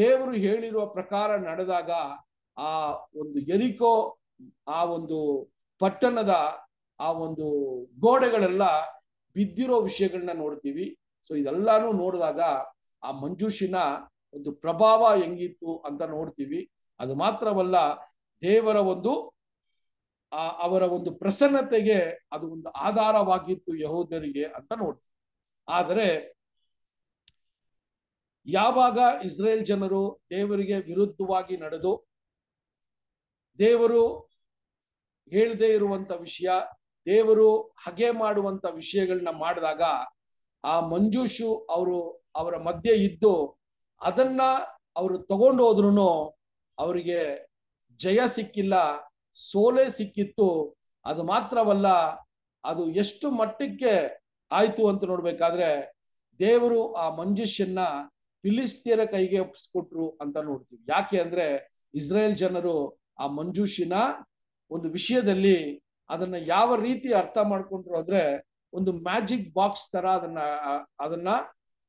S1: ದೇವರು ಹೇಳಿರುವ ಪ್ರಕಾರ ನಡೆದಾಗ ಆ ಒಂದು ಎರಿಕೋ ಆ ಒಂದು ಪಟ್ಟಣದ ಆ ಒಂದು ಗೋಡೆಗಳೆಲ್ಲ ಬಿದ್ದಿರೋ ವಿಷಯಗಳನ್ನ ನೋಡ್ತೀವಿ ಸೊ ಇದೆಲ್ಲಾನು ನೋಡಿದಾಗ ಆ ಮಂಜೂಷಿನ ಒಂದು ಪ್ರಭಾವ ಹೆಂಗಿತ್ತು ಅಂತ ನೋಡ್ತೀವಿ ಅದು ಮಾತ್ರವಲ್ಲ ದೇವರ ಒಂದು ಆ ಅವರ ಒಂದು ಪ್ರಸನ್ನತೆಗೆ ಅದು ಒಂದು ಆಧಾರವಾಗಿತ್ತು ಯಹೋದರಿಗೆ ಅಂತ ನೋಡ್ತೀವಿ ಆದರೆ ಯಾವಾಗ ಇಸ್ರೇಲ್ ಜನರು ದೇವರಿಗೆ ವಿರುದ್ಧವಾಗಿ ನಡೆದು ದೇವರು ಹೇಳದೇ ಇರುವಂತ ವಿಷಯ ದೇವರು ಹಗೆ ಮಾಡುವಂತ ವಿಷಯಗಳನ್ನ ಮಾಡಿದಾಗ ಆ ಮಂಜೂಷು ಅವರು ಅವರ ಮಧ್ಯೆ ಇದ್ದು ಅದನ್ನ ಅವರು ತಗೊಂಡು ಹೋದ್ರು ಅವರಿಗೆ ಜಯ ಸಿಕ್ಕಿಲ್ಲ ಸೋಲೆ ಸಿಕ್ಕಿತ್ತು ಅದು ಮಾತ್ರವಲ್ಲ ಅದು ಎಷ್ಟು ಮಟ್ಟಕ್ಕೆ ಆಯ್ತು ಅಂತ ನೋಡ್ಬೇಕಾದ್ರೆ ದೇವರು ಆ ಮಂಜುಷನ್ನ ಫಿಲಿಸ್ತೀಯರ ಕೈಗೆ ಒಪ್ಪಿಸ್ಕೊಟ್ರು ಅಂತ ನೋಡ್ತೀವಿ ಯಾಕೆ ಅಂದ್ರೆ ಇಸ್ರೇಲ್ ಜನರು ಆ ಮಂಜೂಷಿನ ಒಂದು ವಿಷಯದಲ್ಲಿ ಅದನ್ನ ಯಾವ ರೀತಿ ಅರ್ಥ ಮಾಡ್ಕೊಂಡ್ರು ಅಂದ್ರೆ ಒಂದು ಮ್ಯಾಜಿಕ್ ಬಾಕ್ಸ್ ತರ ಅದನ್ನ ಅದನ್ನ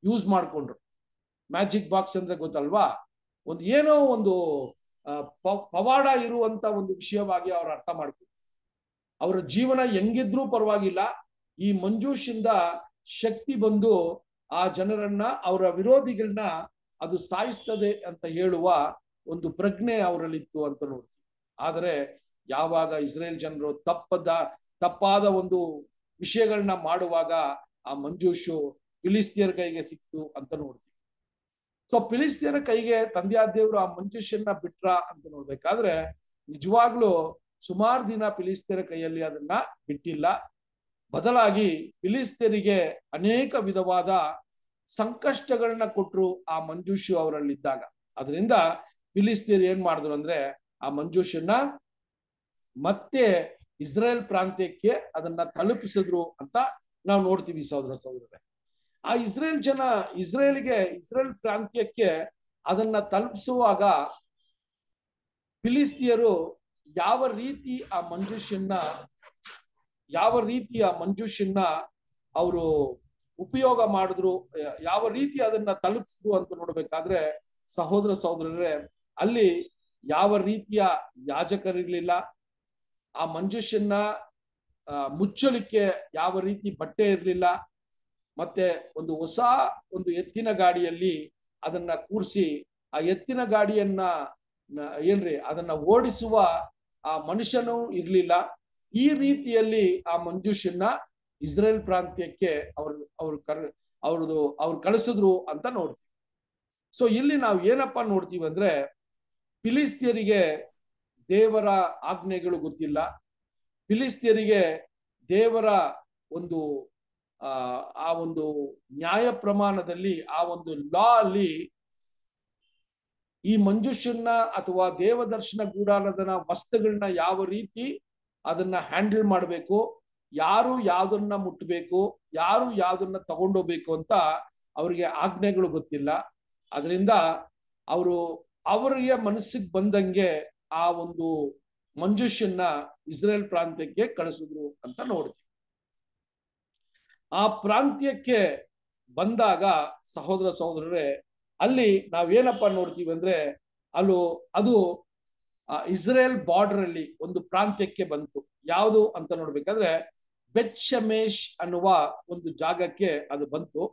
S1: ಯೂಸ್ ಮಾಡ್ಕೊಂಡ್ರು ಮ್ಯಾಜಿಕ್ ಬಾಕ್ಸ್ ಅಂದ್ರೆ ಗೊತ್ತಲ್ವಾ ಒಂದು ಏನೋ ಒಂದು ಪವಾಡ ಇರುವಂತ ಒಂದು ವಿಷಯವಾಗಿ ಅವ್ರು ಅರ್ಥ ಮಾಡ್ಕೊಂಡ್ರು ಅವರ ಜೀವನ ಹೆಂಗಿದ್ರೂ ಪರವಾಗಿಲ್ಲ ಈ ಮಂಜೂಷಿಂದ ಶಕ್ತಿ ಬಂದು ಆ ಜನರನ್ನ ಅವರ ವಿರೋಧಿಗಳನ್ನ ಅದು ಸಾಯಿಸ್ತದೆ ಅಂತ ಹೇಳುವ ಒಂದು ಪ್ರಜ್ಞೆ ಅವರಲ್ಲಿತ್ತು ಅಂತ ನೋಡಿ ಆದರೆ ಯಾವಾಗ ಇಸ್ರೇಲ್ ಜನರು ತಪ್ಪದ ತಪ್ಪಾದ ಒಂದು ವಿಷಯಗಳನ್ನ ಮಾಡುವಾಗ ಆ ಮಂಜೂಷು ಪಿಲಿಸ್ತಿಯರ್ ಕೈಗೆ ಸಿಕ್ತು ಅಂತ ನೋಡ್ತೀವಿ ಸೊ ಪಿಲಿಸ್ತಿಯರ ಕೈಗೆ ತಂದೆಯ ಆ ಮಂಜೂಷನ್ನ ಬಿಟ್ರ ಅಂತ ನೋಡ್ಬೇಕಾದ್ರೆ ನಿಜವಾಗ್ಲೂ ಸುಮಾರು ದಿನ ಪಿಲಿಸ್ತಿಯರ ಕೈಯಲ್ಲಿ ಅದನ್ನ ಬಿಟ್ಟಿಲ್ಲ ಬದಲಾಗಿ ಪಿಲಿಸ್ತಿಯರಿಗೆ ಅನೇಕ ವಿಧವಾದ ಸಂಕಷ್ಟಗಳನ್ನ ಕೊಟ್ಟರು ಆ ಮಂಜೂಷು ಅವರಲ್ಲಿದ್ದಾಗ ಅದರಿಂದ ಪಿಲಿಸ್ತಿಯರು ಏನ್ ಮಾಡಿದ್ರು ಅಂದ್ರೆ ಆ ಮಂಜೂಷನ್ನ ಮತ್ತೆ ಇಸ್ರೇಲ್ ಪ್ರಾಂತ್ಯಕ್ಕೆ ಅದನ್ನ ತಲುಪಿಸಿದ್ರು ಅಂತ ನಾವು ನೋಡ್ತೀವಿ ಸಹೋದರ ಸಹೋದರರೇ ಆ ಇಸ್ರೇಲ್ ಜನ ಇಸ್ರೇಲ್ಗೆ ಇಸ್ರೇಲ್ ಪ್ರಾಂತ್ಯಕ್ಕೆ ಅದನ್ನ ತಲುಪಿಸುವಾಗ ಫಿಲಿಸ್ತಿಯರು ಯಾವ ರೀತಿ ಆ ಮಂಜುಷನ್ನ ಯಾವ ರೀತಿ ಆ ಮಂಜುಷನ್ನ ಅವರು ಉಪಯೋಗ ಮಾಡಿದ್ರು ಯಾವ ರೀತಿ ಅದನ್ನ ತಲುಪಿಸಿದ್ರು ಅಂತ ನೋಡ್ಬೇಕಾದ್ರೆ ಸಹೋದರ ಸಹೋದರರೇ ಅಲ್ಲಿ ಯಾವ ರೀತಿಯ ಯಾಜಕರಿರ್ಲಿಲ್ಲ ಆ ಮಂಜುಷನ್ನ ಮುಚ್ಚಲಿಕ್ಕೆ ಯಾವ ರೀತಿ ಬಟ್ಟೆ ಇರಲಿಲ್ಲ ಮತ್ತೆ ಒಂದು ಹೊಸ ಒಂದು ಎತ್ತಿನ ಗಾಡಿಯಲ್ಲಿ ಅದನ್ನ ಕೂರಿಸಿ ಆ ಎತ್ತಿನ ಗಾಡಿಯನ್ನ ಏನ್ರಿ ಅದನ್ನ ಓಡಿಸುವ ಆ ಮನುಷ್ಯನೂ ಇರಲಿಲ್ಲ ಈ ರೀತಿಯಲ್ಲಿ ಆ ಮಂಜುಷನ್ನ ಇಸ್ರೇಲ್ ಪ್ರಾಂತ್ಯಕ್ಕೆ ಅವ್ರ ಅವ್ರ ಕರ್ ಅವ್ರದ್ದು ಅವ್ರು ಕಳಿಸಿದ್ರು ಅಂತ ನೋಡ್ತೀವಿ ಸೊ ಇಲ್ಲಿ ನಾವು ಏನಪ್ಪಾ ನೋಡ್ತೀವಿ ಅಂದ್ರೆ ಫಿಲಿಸ್ತೀಯರಿಗೆ ದೇವರ ಆಜ್ಞೆಗಳು ಗೊತ್ತಿಲ್ಲ ಫಿಲಿಸ್ತೀಯರಿಗೆ ದೇವರ ಒಂದು ಆ ಒಂದು ನ್ಯಾಯ ಪ್ರಮಾಣದಲ್ಲಿ ಆ ಒಂದು ಲಾ ಅಲ್ಲಿ ಈ ಮಂಜುಷನ್ನ ಅಥವಾ ದೇವದರ್ಶನ ಗೂಡಾನದನ ವಸ್ತುಗಳನ್ನ ಯಾವ ರೀತಿ ಅದನ್ನ ಹ್ಯಾಂಡಲ್ ಮಾಡಬೇಕು ಯಾರು ಯಾವ್ದನ್ನ ಮುಟ್ಟಬೇಕು ಯಾರು ಯಾವ್ದನ್ನ ತಗೊಂಡೋಗ್ಬೇಕು ಅಂತ ಅವ್ರಿಗೆ ಆಜ್ಞೆಗಳು ಗೊತ್ತಿಲ್ಲ ಅದರಿಂದ ಅವರು ಅವರಿಗೆ ಮನಸ್ಸಿಗೆ ಬಂದಂಗೆ ಆ ಒಂದು ಮಂಜುಷನ್ನ ಇಸ್ರೇಲ್ ಪ್ರಾಂತ್ಯಕ್ಕೆ ಕಳಿಸಿದ್ರು ಅಂತ ನೋಡ್ತೀವಿ ಆ ಪ್ರಾಂತ್ಯಕ್ಕೆ ಬಂದಾಗ ಸಹೋದರ ಸಹೋದರರೇ ಅಲ್ಲಿ ನಾವೇನಪ್ಪ ನೋಡ್ತೀವಿ ಅಂದ್ರೆ ಅಲ್ಲೂ ಅದು ಇಸ್ರೇಲ್ ಬಾರ್ಡರ್ ಅಲ್ಲಿ ಒಂದು ಪ್ರಾಂತ್ಯಕ್ಕೆ ಬಂತು ಯಾವುದು ಅಂತ ನೋಡ್ಬೇಕಾದ್ರೆ ಬೆಚ್ಚಮೇಶ್ ಅನ್ನುವ ಒಂದು ಜಾಗಕ್ಕೆ ಅದು ಬಂತು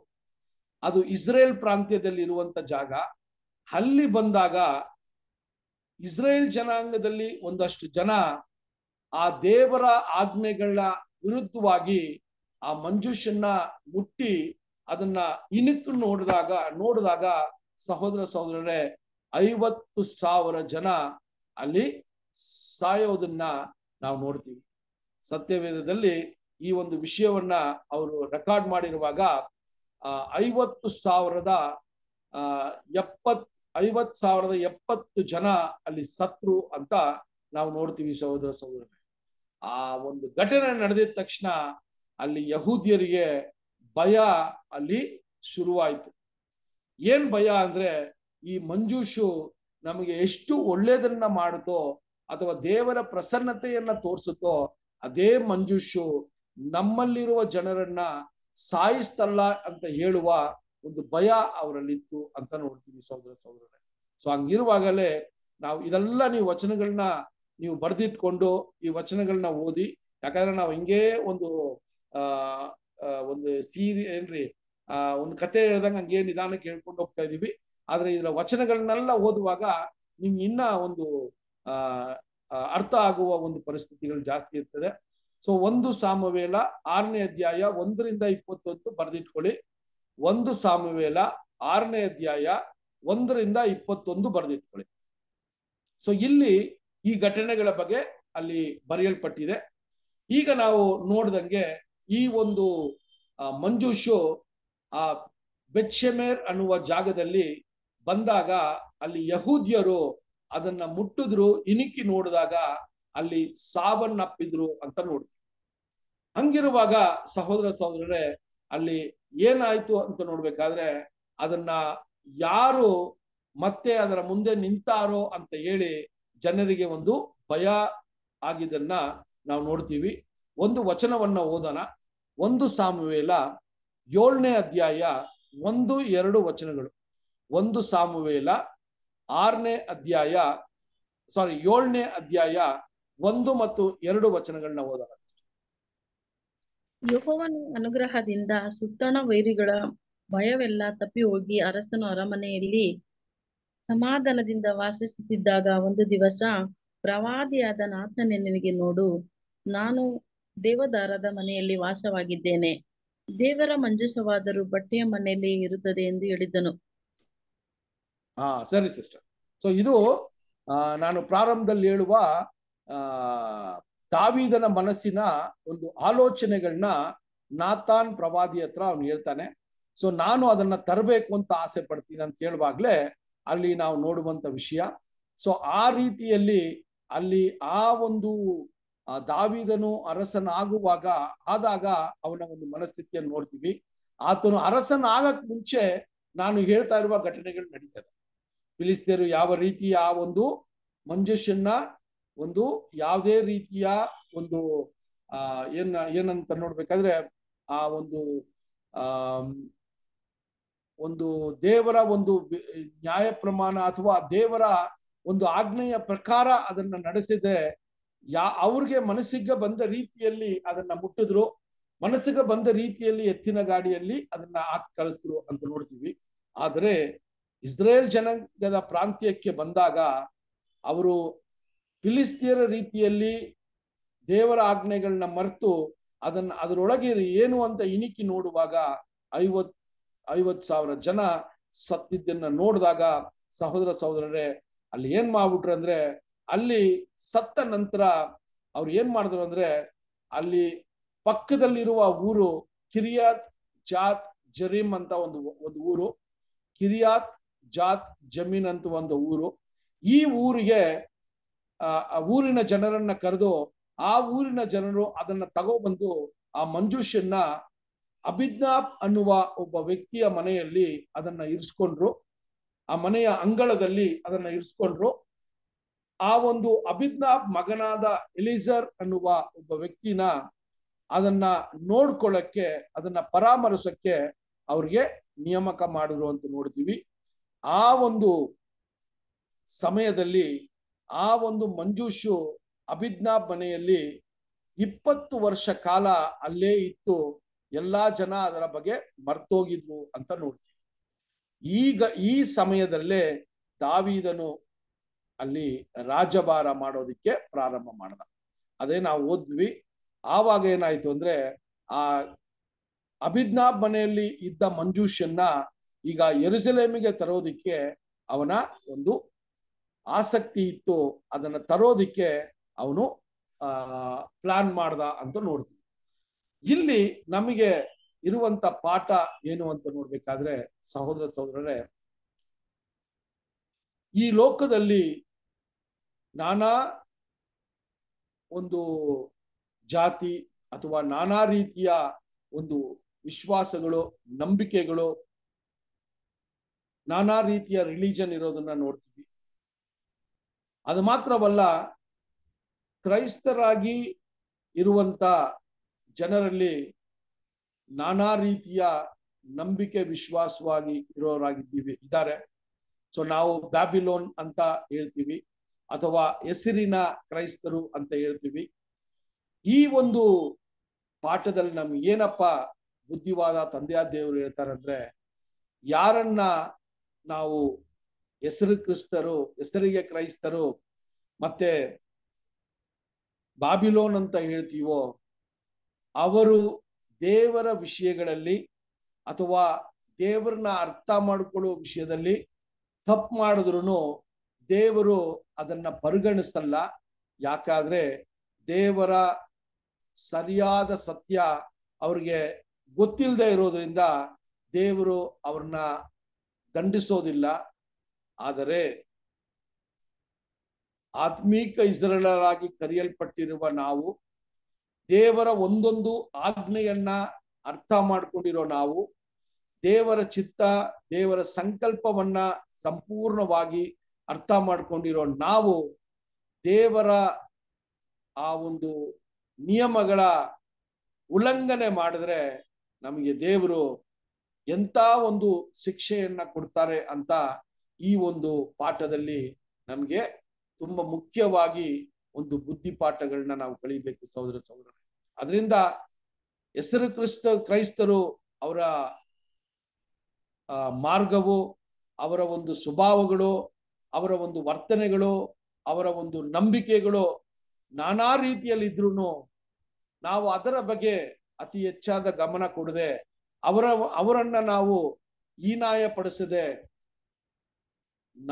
S1: ಅದು ಇಸ್ರೇಲ್ ಪ್ರಾಂತ್ಯದಲ್ಲಿ ಇರುವಂತ ಜಾಗ ಅಲ್ಲಿ ಬಂದಾಗ ಇಸ್ರೇಲ್ ಜನಾಂಗದಲ್ಲಿ ಒಂದಷ್ಟು ಜನ ಆ ದೇವರ ಆಜ್ಞೆಗಳ ವಿರುದ್ಧವಾಗಿ ಆ ಮಂಜುಷನ್ನ ಮುಟ್ಟಿ ಅದನ್ನ ಇಣುಕು ನೋಡಿದಾಗ ನೋಡಿದಾಗ ಸಹೋದರ ಸಹೋದರರೇ ಐವತ್ತು ಸಾವಿರ ಜನ ಅಲ್ಲಿ ಸಾಯೋದನ್ನ ನಾವು ನೋಡ್ತೀವಿ ಸತ್ಯವೇದದಲ್ಲಿ ಈ ಒಂದು ವಿಷಯವನ್ನ ಅವರು ರೆಕಾರ್ಡ್ ಮಾಡಿರುವಾಗ ಐವತ್ತು ಸಾವಿರದ ಎಪ್ಪತ್ ಐವತ್ ಸಾವಿರದ ಎಪ್ಪತ್ತು ಜನ ಅಲ್ಲಿ ಸತ್ರು ಅಂತ ನಾವು ನೋಡ್ತೀವಿ ಸಹೋದರ ಸಹೋದರ ಆ ಒಂದು ಘಟನೆ ನಡೆದಿದ ತಕ್ಷಣ ಅಲ್ಲಿ ಯಹೂದಿಯರಿಗೆ ಭಯ ಅಲ್ಲಿ ಶುರುವಾಯಿತು ಏನ್ ಭಯ ಅಂದ್ರೆ ಈ ಮಂಜೂಷು ನಮಗೆ ಎಷ್ಟು ಒಳ್ಳೇದನ್ನ ಮಾಡುತ್ತೋ ಅಥವಾ ದೇವರ ಪ್ರಸನ್ನತೆಯನ್ನ ತೋರಿಸುತ್ತೋ ಅದೇ ಮಂಜುಷು ನಮ್ಮಲ್ಲಿರುವ ಜನರನ್ನ ಸಾಯಿಸ್ತಲ್ಲ ಅಂತ ಹೇಳುವ ಒಂದು ಭಯ ಅವರಲ್ಲಿತ್ತು ಅಂತ ನೋಡ್ತೀವಿ ಸಹೋದರ ಸಹೋದರರೇ ಸೊ ಹಂಗಿರುವಾಗಲೇ ನಾವು ಇದೆಲ್ಲ ನೀವು ವಚನಗಳನ್ನ ನೀವು ಬರೆದಿಟ್ಕೊಂಡು ಈ ವಚನಗಳನ್ನ ಓದಿ ಯಾಕಂದ್ರೆ ನಾವು ಹಿಂಗೇ ಒಂದು ಆ ಒಂದು ಸೀರಿ ಏನ್ರಿ ಆ ಒಂದು ಕತೆ ಹೇಳ್ದಂಗೆ ಹಂಗೆ ನಿಧಾನಕ್ಕೆ ಹೇಳ್ಕೊಂಡು ಹೋಗ್ತಾ ಇದೀವಿ ಆದ್ರೆ ಇದ್ರ ವಚನಗಳನ್ನೆಲ್ಲ ಓದುವಾಗ ನಿಮ್ಗೆ ಇನ್ನ ಒಂದು ಆ ಅರ್ಥ ಆಗುವ ಒಂದು ಪರಿಸ್ಥಿತಿಗಳು ಜಾಸ್ತಿ ಇರ್ತದೆ ಸೊ ಒಂದು ಸಾಮವೇಲ ಆರನೇ ಅಧ್ಯಾಯ ಒಂದರಿಂದ ಇಪ್ಪತ್ತೊಂದು ಬರೆದಿಟ್ಕೊಳ್ಳಿ ಒಂದು ಸಾಮುವೇಲ ಆರನೇ ಅಧ್ಯಾಯ ಒಂದರಿಂದ ಇಪ್ಪತ್ತೊಂದು ಬರೆದಿಟ್ಕೊಳ್ಳಿ ಸೊ ಇಲ್ಲಿ ಈ ಘಟನೆಗಳ ಬಗ್ಗೆ ಅಲ್ಲಿ ಬರೆಯಲ್ಪಟ್ಟಿದೆ ಈಗ ನಾವು ನೋಡ್ದಂಗೆ ಈ ಒಂದು ಮಂಜುಷು ಆ ಬೆಚ್ಚೆಮೇರ್ ಅನ್ನುವ ಜಾಗದಲ್ಲಿ ಬಂದಾಗ ಅಲ್ಲಿ ಯಹೂದ್ಯರು ಅದನ್ನ ಮುಟ್ಟಿದ್ರು ಇಣಿಕಿ ನೋಡಿದಾಗ ಅಲ್ಲಿ ಸಾವನ್ನಪ್ಪಿದ್ರು ಅಂತ ನೋಡ್ತೀವಿ ಹಂಗಿರುವಾಗ ಸಹೋದರ ಸಹೋದರರೇ ಅಲ್ಲಿ ಏನಾಯ್ತು ಅಂತ ನೋಡ್ಬೇಕಾದ್ರೆ ಅದನ್ನ ಯಾರು ಮತ್ತೆ ಅದರ ಮುಂದೆ ನಿಂತಾರೋ ಅಂತ ಹೇಳಿ ಜನರಿಗೆ ಒಂದು ಭಯ ಆಗಿದ್ದನ್ನ ನಾವು ನೋಡ್ತೀವಿ ಒಂದು ವಚನವನ್ನ ಓದೋಣ ಒಂದು ಸಾಮುವೇಲ ಏಳನೇ ಅಧ್ಯಾಯ ಒಂದು ಎರಡು ವಚನಗಳು ಒಂದು ಸಾಮುವೇಲ ಆರನೇ ಅಧ್ಯಾಯ ಸಾರಿ ಏಳನೇ ಅಧ್ಯಾಯ ಒಂದು ಮತ್ತು ಎರಡು ವಚನಗಳನ್ನ ಓದೋಣ
S3: ಯಹೋವನ ಅನುಗ್ರಹದಿಂದ ಸುತ್ತಣ ವೈರಿಗಳ ಭಯವೆಲ್ಲ ತಪ್ಪಿ ಹೋಗಿ ಅರಸನು ಅರಮನೆಯಲ್ಲಿ ಸಮಾಧಾನದಿಂದ ವಾಸಿಸುತ್ತಿದ್ದಾಗ ಒಂದು ದಿವಸ ಪ್ರವಾದಿಯಾದ ನಾಥನೆ ನಿನಗೆ ನೋಡು ನಾನು ದೇವದಾರದ ಮನೆಯಲ್ಲಿ ವಾಸವಾಗಿದ್ದೇನೆ ದೇವರ ಮಂಜುಸವಾದರೂ ಬಟ್ಟೆಯ ಮನೆಯಲ್ಲಿ ಇರುತ್ತದೆ ಎಂದು ಹೇಳಿದ್ದನು
S1: ಹಾ ಸರಿ ಸಿಸ್ಟರ್ ಸೊ ಇದು ನಾನು ಪ್ರಾರಂಭದಲ್ಲಿ ಹೇಳುವ ದಾವಿದನ ಮನಸ್ಸಿನ ಒಂದು ಆಲೋಚನೆಗಳನ್ನ ನಾತಾನ್ ಪ್ರವಾದಿ ಹತ್ರ ಅವ್ನು ಹೇಳ್ತಾನೆ ಸೊ ನಾನು ಅದನ್ನ ತರಬೇಕು ಅಂತ ಆಸೆ ಪಡ್ತೀನಿ ಅಂತ ಹೇಳುವಾಗ್ಲೇ ಅಲ್ಲಿ ನಾವು ನೋಡುವಂತ ವಿಷಯ ಸೊ ಆ ರೀತಿಯಲ್ಲಿ ಅಲ್ಲಿ ಆ ಒಂದು ದಾವಿದನು ಅರಸನಾಗುವಾಗ ಆದಾಗ ಅವನ ಒಂದು ಮನಸ್ಥಿತಿಯನ್ನು ನೋಡ್ತೀವಿ ಆತನು ಅರಸನಾಗಕ್ ಮುಂಚೆ ನಾನು ಹೇಳ್ತಾ ಇರುವ ಘಟನೆಗಳು ನಡೀತದೆ ಪಿಲಿಸ್ತೇರು ಯಾವ ರೀತಿಯ ಆ ಒಂದು ಮಂಜುಷನ್ನ ಒಂದು ಯಾವುದೇ ರೀತಿಯ ಒಂದು ಆ ಏನ್ ಏನಂತ ನೋಡ್ಬೇಕಾದ್ರೆ ಆ ಒಂದು ಆ ಒಂದು ದೇವರ ಒಂದು ನ್ಯಾಯ ಪ್ರಮಾಣ ಅಥವಾ ದೇವರ ಒಂದು ಆಜ್ಞೆಯ ಪ್ರಕಾರ ಅದನ್ನ ನಡೆಸಿದೆ ಯಾ ಅವ್ರಿಗೆ ಮನಸ್ಸಿಗೆ ಬಂದ ರೀತಿಯಲ್ಲಿ ಅದನ್ನ ಮುಟ್ಟಿದ್ರು ಮನಸ್ಸಿಗೆ ಬಂದ ರೀತಿಯಲ್ಲಿ ಎತ್ತಿನ ಗಾಡಿಯಲ್ಲಿ ಅದನ್ನ ಹಾಕಿ ಕಳಿಸಿದ್ರು ಅಂತ ನೋಡ್ತೀವಿ ಆದರೆ ಇಸ್ರೇಲ್ ಜನಾಂಗದ ಪ್ರಾಂತ್ಯಕ್ಕೆ ಬಂದಾಗ ಅವರು ಫಿಲಿಸ್ತೀಯರ ರೀತಿಯಲ್ಲಿ ದೇವರ ಆಜ್ಞೆಗಳನ್ನ ಮರೆತು ಅದನ್ನ ಅದರೊಳಗೆ ಏನು ಅಂತ ಇಣುಕಿ ನೋಡುವಾಗ ಐವತ್ ಐವತ್ ಸಾವಿರ ಜನ ಸತ್ತಿದ್ದನ್ನ ನೋಡಿದಾಗ ಸಹೋದರ ಸಹೋದರರೇ ಅಲ್ಲಿ ಏನ್ ಮಾಡ್ಬಿಟ್ರು ಅಂದ್ರೆ ಅಲ್ಲಿ ಸತ್ತ ನಂತರ ಅವ್ರು ಏನ್ ಮಾಡಿದ್ರು ಅಂದ್ರೆ ಅಲ್ಲಿ ಪಕ್ಕದಲ್ಲಿರುವ ಊರು ಕಿರಿಯಾತ್ ಜಾತ್ ಜರೀಮ್ ಅಂತ ಒಂದು ಒಂದು ಊರು ಕಿರಿಯಾತ್ ಜಾತ್ ಜಮೀನ್ ಅಂತ ಒಂದು ಊರು ಈ ಊರಿಗೆ ಆ ಊರಿನ ಜನರನ್ನ ಕರೆದು ಆ ಊರಿನ ಜನರು ಅದನ್ನ ತಗೋಬಂದು ಆ ಮಂಜುಷನ್ನ ಅಭಿಜ್ಞಾಪ್ ಅನ್ನುವ ಒಬ್ಬ ವ್ಯಕ್ತಿಯ ಮನೆಯಲ್ಲಿ ಅದನ್ನ ಇರಿಸ್ಕೊಂಡ್ರು ಆ ಮನೆಯ ಅಂಗಳದಲ್ಲಿ ಅದನ್ನ ಇರಿಸ್ಕೊಂಡ್ರು ಆ ಒಂದು ಅಭಿಜ್ಞಾಪ್ ಮಗನಾದ ಎಲಿಸರ್ ಅನ್ನುವ ಒಬ್ಬ ವ್ಯಕ್ತಿನ ಅದನ್ನ ನೋಡ್ಕೊಳ್ಳಕ್ಕೆ ಅದನ್ನ ಪರಾಮರ್ಶಕ್ಕೆ ಅವ್ರಿಗೆ ನೇಮಕ ಮಾಡಿದ್ರು ಅಂತ ನೋಡ್ತೀವಿ ಆ ಒಂದು ಸಮಯದಲ್ಲಿ ಆ ಒಂದು ಮಂಜೂಷು ಅಭಿಜ್ಞಾ ಮನೆಯಲ್ಲಿ ಇಪ್ಪತ್ತು ವರ್ಷ ಕಾಲ ಅಲ್ಲೇ ಇತ್ತು ಎಲ್ಲಾ ಜನ ಅದರ ಬಗ್ಗೆ ಮರ್ತೋಗಿದ್ವು ಅಂತ ನೋಡ್ತೀವಿ ಈಗ ಈ ಸಮಯದಲ್ಲೇ ದಾವಿದನು ಅಲ್ಲಿ ರಾಜಭಾರ ಮಾಡೋದಿಕ್ಕೆ ಪ್ರಾರಂಭ ಮಾಡ್ದ ಅದೇ ನಾವು ಓದ್ವಿ ಆವಾಗ ಏನಾಯ್ತು ಅಂದ್ರೆ ಆ ಅಭಿಜ್ಞಾ ಮನೆಯಲ್ಲಿ ಇದ್ದ ಮಂಜೂಷನ್ನ ಈಗ ಎರುಸಲೇಮಿಗೆ ತರೋದಿಕ್ಕೆ ಅವನ ಒಂದು ಆಸಕ್ತಿ ಇತ್ತು ಅದನ್ನ ತರೋದಿಕ್ಕೆ ಅವನು ಆ ಪ್ಲಾನ್ ಮಾಡ್ದ ಅಂತ ನೋಡ್ತೀವಿ ಇಲ್ಲಿ ನಮಗೆ ಇರುವಂತ ಪಾಠ ಏನು ಅಂತ ನೋಡ್ಬೇಕಾದ್ರೆ ಸಹೋದರ ಸಹೋದರರೇ ಈ ಲೋಕದಲ್ಲಿ ನಾನಾ ಒಂದು ಜಾತಿ ಅಥವಾ ನಾನಾ ರೀತಿಯ ಒಂದು ವಿಶ್ವಾಸಗಳು ನಂಬಿಕೆಗಳು ನಾನಾ ರೀತಿಯ ರಿಲಿಜನ್ ಇರೋದನ್ನ ನೋಡ್ತೀವಿ ಅದು ಮಾತ್ರವಲ್ಲ ಕ್ರೈಸ್ತರಾಗಿ ಇರುವಂತ ಜನರಲ್ಲಿ ನಾನಾ ರೀತಿಯ ನಂಬಿಕೆ ವಿಶ್ವಾಸವಾಗಿ ಇರೋರಾಗಿದ್ದೀವಿ ಇದ್ದಾರೆ ಸೊ ನಾವು ಬ್ಯಾಬಿಲೋನ್ ಅಂತ ಹೇಳ್ತೀವಿ ಅಥವಾ ಹೆಸರಿನ ಕ್ರೈಸ್ತರು ಅಂತ ಹೇಳ್ತೀವಿ ಈ ಒಂದು ಪಾಠದಲ್ಲಿ ನಮ್ಗೆ ಏನಪ್ಪ ಬುದ್ಧಿವಾದ ತಂದೆಯ ದೇವರು ಹೇಳ್ತಾರೆ ಅಂದ್ರೆ ಯಾರನ್ನ ನಾವು ಹೆಸರು ಕ್ರಿಸ್ತರು ಹೆಸರಿಗೆ ಕ್ರೈಸ್ತರು ಮತ್ತೆ ಬಾಬಿಲೋನ್ ಅಂತ ಹೇಳ್ತೀವೋ ಅವರು ದೇವರ ವಿಷಯಗಳಲ್ಲಿ ಅಥವಾ ದೇವರನ್ನ ಅರ್ಥ ಮಾಡಿಕೊಳ್ಳುವ ವಿಷಯದಲ್ಲಿ ತಪ್ಪು ಮಾಡಿದ್ರು ದೇವರು ಅದನ್ನ ಪರಿಗಣಿಸಲ್ಲ ಯಾಕಾದ್ರೆ ದೇವರ ಸರಿಯಾದ ಸತ್ಯ ಅವ್ರಿಗೆ ಗೊತ್ತಿಲ್ಲದೆ ಇರೋದ್ರಿಂದ ದೇವರು ಅವ್ರನ್ನ ದಂಡಿಸೋದಿಲ್ಲ ಆದರೆ ಆತ್ಮೀಕ ಇಸ್ರಳರಾಗಿ ಕರೆಯಲ್ಪಟ್ಟಿರುವ ನಾವು ದೇವರ ಒಂದೊಂದು ಆಜ್ಞೆಯನ್ನ ಅರ್ಥ ಮಾಡಿಕೊಂಡಿರೋ ನಾವು ದೇವರ ಚಿತ್ತ ದೇವರ ಸಂಕಲ್ಪವನ್ನ ಸಂಪೂರ್ಣವಾಗಿ ಅರ್ಥ ಮಾಡಿಕೊಂಡಿರೋ ನಾವು ದೇವರ ಆ ಒಂದು ನಿಯಮಗಳ ಉಲ್ಲಂಘನೆ ಮಾಡಿದ್ರೆ ನಮಗೆ ದೇವರು ಎಂಥ ಒಂದು ಶಿಕ್ಷೆಯನ್ನ ಕೊಡ್ತಾರೆ ಅಂತ ಈ ಒಂದು ಪಾಠದಲ್ಲಿ ನಮಗೆ ತುಂಬಾ ಮುಖ್ಯವಾಗಿ ಒಂದು ಬುದ್ಧಿ ಪಾಠಗಳನ್ನ ನಾವು ಕಲಿಬೇಕು ಸಹೋದರ ಸಹೋದರ ಅದರಿಂದ ಹೆಸರು ಕ್ರಿಸ್ತ ಕ್ರೈಸ್ತರು ಅವರ ಮಾರ್ಗವು ಅವರ ಒಂದು ಸ್ವಭಾವಗಳು ಅವರ ಒಂದು ವರ್ತನೆಗಳು ಅವರ ಒಂದು ನಂಬಿಕೆಗಳು ನಾನಾ ರೀತಿಯಲ್ಲಿ ಇದ್ರೂ ನಾವು ಅದರ ಬಗ್ಗೆ ಅತಿ ಹೆಚ್ಚಾದ ಗಮನ ಕೊಡದೆ ಅವರ ಅವರನ್ನ ನಾವು ಹೀನಾಯ ಪಡಿಸದೆ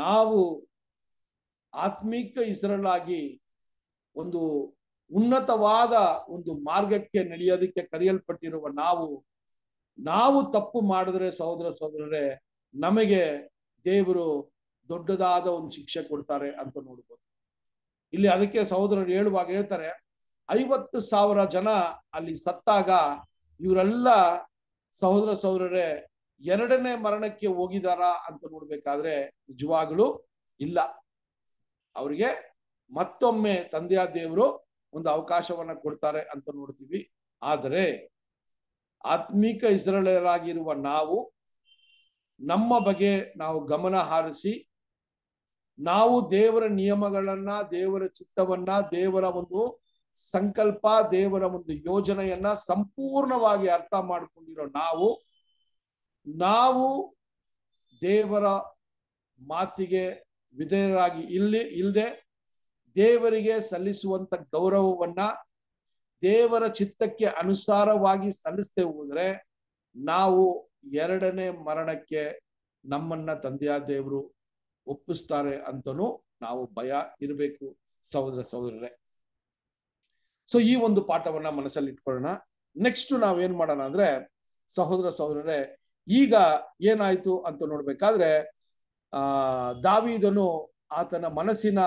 S1: ನಾವು ಆತ್ಮಿಕ ಹೆಸರನ್ನಾಗಿ ಒಂದು ಉನ್ನತವಾದ ಒಂದು ಮಾರ್ಗಕ್ಕೆ ನಡೆಯೋದಕ್ಕೆ ಕರೆಯಲ್ಪಟ್ಟಿರುವ ನಾವು ನಾವು ತಪ್ಪು ಮಾಡಿದ್ರೆ ಸಹೋದರ ಸಹೋದರರೇ ನಮಗೆ ದೇವರು ದೊಡ್ಡದಾದ ಒಂದು ಶಿಕ್ಷೆ ಕೊಡ್ತಾರೆ ಅಂತ ನೋಡ್ಬೋದು ಇಲ್ಲಿ ಅದಕ್ಕೆ ಸಹೋದರರು ಹೇಳುವಾಗ ಹೇಳ್ತಾರೆ ಐವತ್ತು ಸಾವಿರ ಜನ ಅಲ್ಲಿ ಸತ್ತಾಗ ಇವರೆಲ್ಲ ಸಹೋದರ ಸಹೋದರರೇ ಎರಡನೇ ಮರಣಕ್ಕೆ ಹೋಗಿದಾರಾ ಅಂತ ನೋಡ್ಬೇಕಾದ್ರೆ ನಿಜವಾಗ್ಲೂ ಇಲ್ಲ ಅವ್ರಿಗೆ ಮತ್ತೊಮ್ಮೆ ತಂದೆಯ ದೇವರು ಒಂದು ಅವಕಾಶವನ್ನ ಕೊಡ್ತಾರೆ ಅಂತ ನೋಡ್ತೀವಿ ಆದರೆ ಆತ್ಮೀಕ ಇಸ್ರಳರಾಗಿರುವ ನಾವು ನಮ್ಮ ಬಗ್ಗೆ ನಾವು ಗಮನ ಹಾರಿಸಿ ನಾವು ದೇವರ ನಿಯಮಗಳನ್ನ ದೇವರ ಚಿತ್ತವನ್ನ ದೇವರ ಒಂದು ಸಂಕಲ್ಪ ದೇವರ ಒಂದು ಯೋಜನೆಯನ್ನ ಸಂಪೂರ್ಣವಾಗಿ ಅರ್ಥ ಮಾಡಿಕೊಂಡಿರೋ ನಾವು ನಾವು ದೇವರ ಮಾತಿಗೆ ವಿಧೇಯರಾಗಿ ಇಲ್ಲಿ ಇಲ್ಲದೆ ದೇವರಿಗೆ ಸಲ್ಲಿಸುವಂತ ಗೌರವವನ್ನ ದೇವರ ಚಿತ್ತಕ್ಕೆ ಅನುಸಾರವಾಗಿ ಸಲ್ಲಿಸದೆ ಹೋದ್ರೆ ನಾವು ಎರಡನೇ ಮರಣಕ್ಕೆ ನಮ್ಮನ್ನ ತಂದೆಯ ದೇವರು ಒಪ್ಪಿಸ್ತಾರೆ ಅಂತನೂ ನಾವು ಭಯ ಇರಬೇಕು ಸಹೋದರ ಸಹೋದರರೇ ಸೊ ಈ ಒಂದು ಪಾಠವನ್ನ ಮನಸ್ಸಲ್ಲಿ ಇಟ್ಕೊಳ್ಳೋಣ ನೆಕ್ಸ್ಟ್ ನಾವೇನ್ ಮಾಡೋಣ ಅಂದ್ರೆ ಸಹೋದರ ಸಹೋದರರೇ ಈಗ ಏನಾಯ್ತು ಅಂತ ನೋಡ್ಬೇಕಾದ್ರೆ ಆ ದಾವಿದನು ಆತನ ಮನಸ್ಸಿನ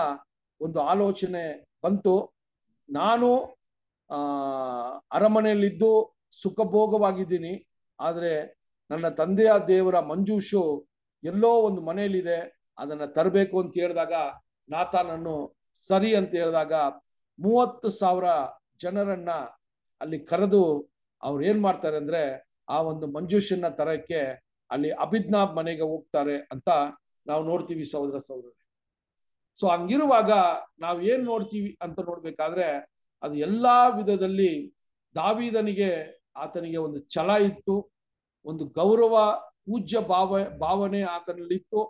S1: ಒಂದು ಆಲೋಚನೆ ಬಂತು ನಾನು ಆ ಅರಮನೆಯಲ್ಲಿದ್ದು ಸುಖಭೋಗವಾಗಿದ್ದೀನಿ ಆದರೆ ನನ್ನ ತಂದೆಯ ದೇವರ ಮಂಜೂಷು ಎಲ್ಲೋ ಒಂದು ಮನೆಯಲ್ಲಿದೆ ಅದನ್ನ ತರಬೇಕು ಅಂತ ಹೇಳಿದಾಗ ನಾತಾನನ್ನು ಸರಿ ಅಂತ ಹೇಳಿದಾಗ ಮೂವತ್ತು ಸಾವಿರ ಜನರನ್ನ ಅಲ್ಲಿ ಕರೆದು ಅವ್ರು ಏನ್ ಮಾಡ್ತಾರೆ ಅಂದ್ರೆ ಆ ಒಂದು ಮಂಜುಷನ್ನ ತರಕ್ಕೆ ಅಲ್ಲಿ ಅಭಿಜ್ಞಾ ಮನೆಗೆ ಹೋಗ್ತಾರೆ ಅಂತ ನಾವು ನೋಡ್ತೀವಿ ಸಹೋದರ ಸಹೋದರ ಸೊ ಹಂಗಿರುವಾಗ ನಾವು ಏನ್ ನೋಡ್ತೀವಿ ಅಂತ ನೋಡ್ಬೇಕಾದ್ರೆ ಅದು ಎಲ್ಲಾ ವಿಧದಲ್ಲಿ ದಾವಿದನಿಗೆ ಆತನಿಗೆ ಒಂದು ಛಲ ಇತ್ತು ಒಂದು ಗೌರವ ಪೂಜ್ಯ ಭಾವ ಭಾವನೆ ಆತನಲ್ಲಿತ್ತು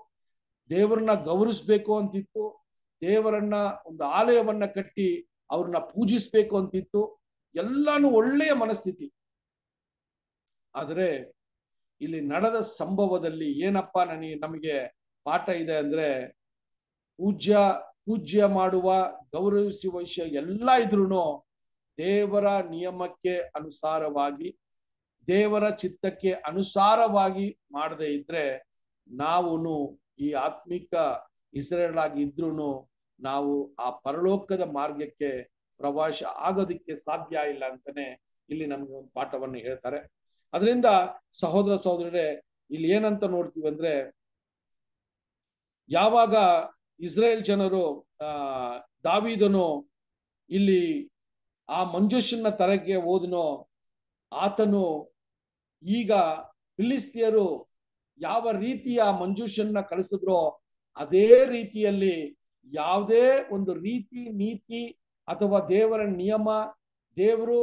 S1: ದೇವರನ್ನ ಗೌರವಿಸ್ಬೇಕು ಅಂತಿತ್ತು ದೇವರನ್ನ ಒಂದು ಆಲಯವನ್ನ ಕಟ್ಟಿ ಅವ್ರನ್ನ ಪೂಜಿಸ್ಬೇಕು ಅಂತಿತ್ತು ಎಲ್ಲಾನು ಒಳ್ಳೆಯ ಮನಸ್ಥಿತಿ ಆದರೆ ಇಲ್ಲಿ ನಡೆದ ಸಂಭವದಲ್ಲಿ ಏನಪ್ಪ ನನಗೆ ನಮಗೆ ಪಾಠ ಇದೆ ಅಂದ್ರೆ ಪೂಜ್ಯ ಪೂಜ್ಯ ಮಾಡುವ ಗೌರವಿಸುವ ವಿಷಯ ಎಲ್ಲ ಇದ್ರೂ ದೇವರ ನಿಯಮಕ್ಕೆ ಅನುಸಾರವಾಗಿ ದೇವರ ಚಿತ್ತಕ್ಕೆ ಅನುಸಾರವಾಗಿ ಮಾಡದೇ ಇದ್ರೆ ನಾವು ಈ ಆತ್ಮಿಕ ಇಸ್ರೇಲಾಗಿ ಇದ್ರೂ ನಾವು ಆ ಪರಲೋಕದ ಮಾರ್ಗಕ್ಕೆ ಪ್ರವಾಸ ಆಗೋದಿಕ್ಕೆ ಸಾಧ್ಯ ಇಲ್ಲ ಅಂತಾನೆ ಇಲ್ಲಿ ನಮ್ಗೆ ಒಂದು ಪಾಠವನ್ನು ಹೇಳ್ತಾರೆ ಅದರಿಂದ ಸಹೋದರ ಸಹೋದರರೇ ಇಲ್ಲಿ ಏನಂತ ನೋಡ್ತೀವಿ ಅಂದ್ರೆ ಯಾವಾಗ ಇಸ್ರೇಲ್ ಜನರು ಆ ದಾವಿದನು ಇಲ್ಲಿ ಆ ಮಂಜುಷನ್ನ ತರಕ್ಕೆ ಹೋದನೋ ಆತನು ಈಗ ಫಿಲಿಸ್ತಿಯರು ಯಾವ ರೀತಿಯ ಮಂಜುಷನ್ನ ಕಳಿಸಿದ್ರೋ ಅದೇ ರೀತಿಯಲ್ಲಿ ಯಾವುದೇ ಒಂದು ರೀತಿ ನೀತಿ ಅಥವಾ ದೇವರ ನಿಯಮ ದೇವರು